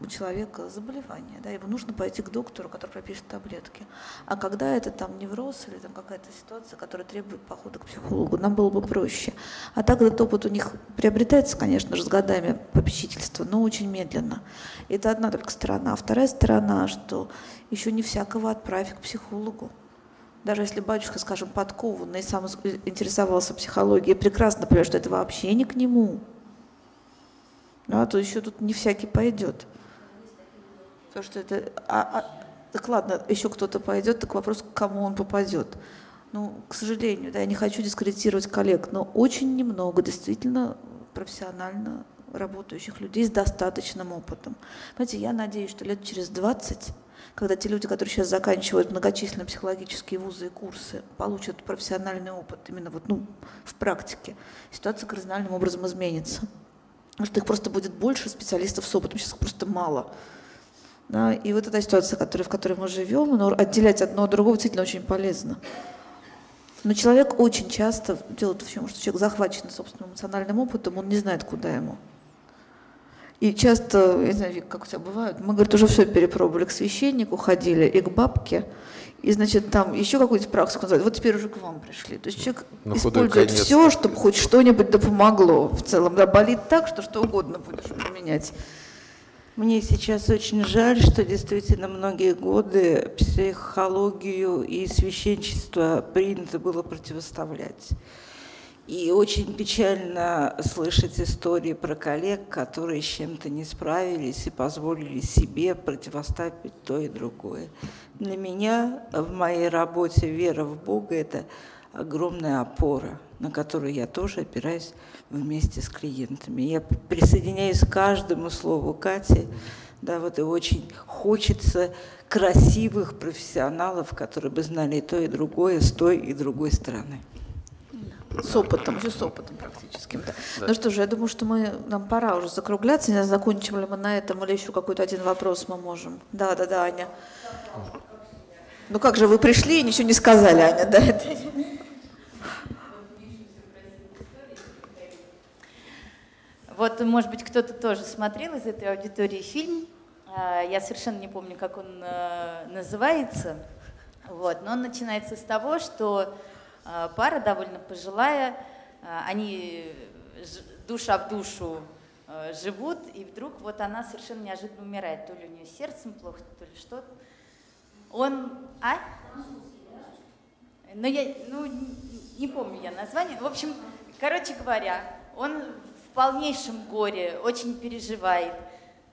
у человека заболевание, да, ему нужно пойти к доктору, который пропишет таблетки. А когда это там невроз или там какая-то ситуация, которая требует похода к психологу, нам было бы проще. А так этот опыт у них приобретается, конечно же, с годами попечительства, но очень медленно. Это одна только сторона. А вторая сторона, что еще не всякого отправить к психологу. Даже если батюшка, скажем, подкованный сам интересовался психологией, прекрасно понимает, что это вообще не к нему. Ну, а то еще тут не всякий пойдет. Потому что это... А, а, так ладно, еще кто-то пойдет, так вопрос, к кому он попадет. Ну, к сожалению, да, я не хочу дискредитировать коллег, но очень немного действительно профессионально работающих людей с достаточным опытом. Знаете, я надеюсь, что лет через 20, когда те люди, которые сейчас заканчивают многочисленные психологические вузы и курсы, получат профессиональный опыт именно вот, ну, в практике, ситуация кардинальным образом изменится. Потому что их просто будет больше специалистов с опытом, сейчас их просто мало. Да, и вот эта ситуация, которая, в которой мы живем, но отделять одно от другого действительно очень полезно. Но человек очень часто, дело в том, что человек захвачен собственным эмоциональным опытом, он не знает, куда ему. И часто, я не знаю, как у тебя бывает, мы, говорит, уже все перепробовали, к священнику ходили и к бабке, и, значит, там еще какую-то практику называют. Вот теперь уже к вам пришли. То есть человек На использует все, чтобы хоть что-нибудь да помогло. В целом, да, болит так, что что угодно будешь применять. Мне сейчас очень жаль, что действительно многие годы психологию и священчество принято было противоставлять. И очень печально слышать истории про коллег, которые с чем-то не справились и позволили себе противоставить то и другое. Для меня в моей работе вера в Бога – это огромная опора, на которую я тоже опираюсь вместе с клиентами. Я присоединяюсь к каждому слову Кати, да, вот и очень хочется красивых профессионалов, которые бы знали и то, и другое с той и другой стороны. С опытом, уже с опытом практически. Да. Да. Ну что же, я думаю, что мы, нам пора уже закругляться. Не закончим ли мы на этом или еще какой-то один вопрос мы можем. Да, да, да, Аня. Ну как же, вы пришли и ничего не сказали, Аня, да? Это... Вот, может быть, кто-то тоже смотрел из этой аудитории фильм. А, я совершенно не помню, как он э, называется. Вот, но он начинается с того, что а, пара довольно пожилая, а, они душа в душу живут, и вдруг вот она совершенно неожиданно умирает. То ли у нее сердцем плохо, то ли что-то. Он... А? Ну, я, ну, не помню я название. В общем, короче говоря, он в полнейшем горе, очень переживает,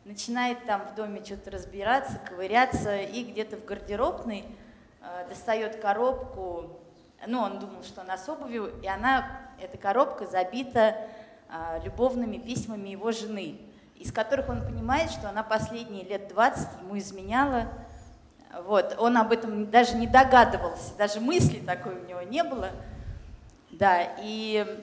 начинает там в доме что-то разбираться, ковыряться, и где-то в гардеробной э, достает коробку ну, он думал, что она с обувью, и она, эта коробка забита а, любовными письмами его жены, из которых он понимает, что она последние лет 20 ему изменяла. Вот, он об этом даже не догадывался, даже мысли такой у него не было. Да, и, э,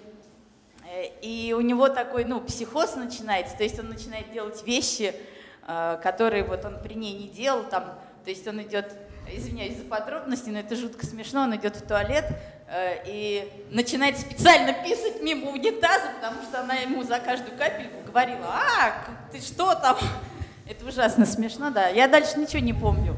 и у него такой, ну, психоз начинается, то есть он начинает делать вещи, а, которые вот он при ней не делал, там, то есть он идет извиняюсь за подробности, но это жутко смешно, он идет в туалет э, и начинает специально писать мимо унитаза, потому что она ему за каждую капельку говорила, а, ты что там? Это ужасно смешно, да. Я дальше ничего не помню.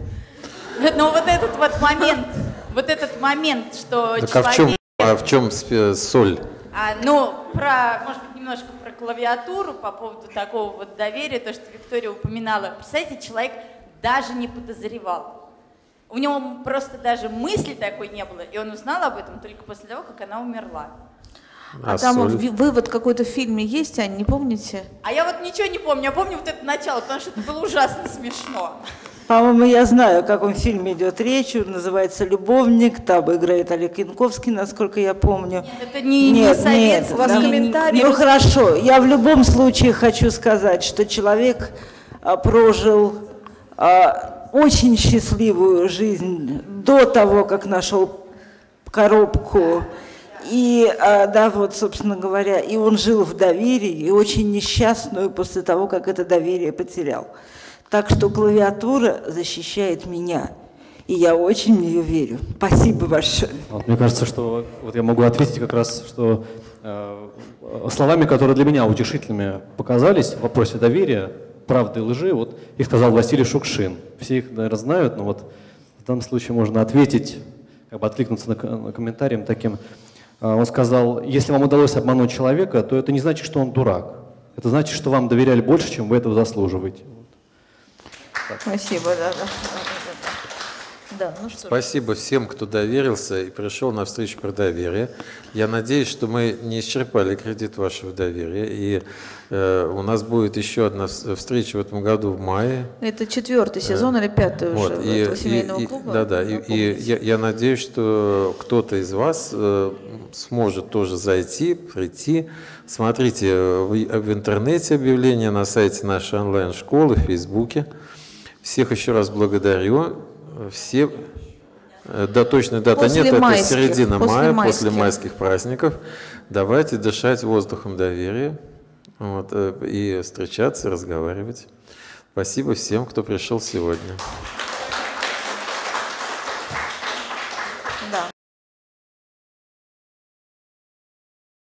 Но вот этот вот момент, вот этот момент, что так человек... а в чем, а в чем соль? А, ну, про, может быть, немножко про клавиатуру по поводу такого вот доверия, то, что Виктория упоминала. Представляете, человек даже не подозревал. У него просто даже мысли такой не было, и он узнал об этом только после того, как она умерла. А, а там вот вывод какой-то в фильме есть, Ань, не помните? А я вот ничего не помню, я помню вот это начало, потому что это было ужасно смешно. По-моему, я знаю, о каком фильме идет речь. Он называется «Любовник». Там играет Олег Янковский, насколько я помню. Нет, это не, нет, не совет, нет, у вас да, комментарий. Ну хорошо, я в любом случае хочу сказать, что человек а, прожил а, очень счастливую жизнь до того, как нашел коробку. И, а, да, вот, собственно говоря, и он жил в доверии, и очень несчастную после того, как это доверие потерял. Так что клавиатура защищает меня, и я очень в нее верю. Спасибо большое. Вот, мне кажется, что вот я могу ответить как раз, что э, словами, которые для меня утешительными показались в вопросе доверия, правды и лжи, вот их сказал Василий Шукшин. Все их, наверное, знают, но вот в данном случае можно ответить, как бы откликнуться на, на комментарием таким. А, он сказал, если вам удалось обмануть человека, то это не значит, что он дурак. Это значит, что вам доверяли больше, чем вы этого заслуживаете. Спасибо, да, да. Да, ну что Спасибо всем, кто доверился и пришел на встречу про доверие. Я надеюсь, что мы не исчерпали кредит вашего доверия. И э, у нас будет еще одна встреча в этом году в мае. Это четвертый сезон э, или пятый вот, уже и, этого семейного и, клуба? Да, да. И, и я, я надеюсь, что кто-то из вас э, сможет тоже зайти, прийти. Смотрите в, в интернете объявление на сайте нашей онлайн-школы, в Фейсбуке. Всех еще раз благодарю все, э, да, точной даты после нет, майских, это середина после мая, майских. после майских праздников. Давайте дышать воздухом доверия вот, э, и встречаться, разговаривать. Спасибо всем, кто пришел сегодня.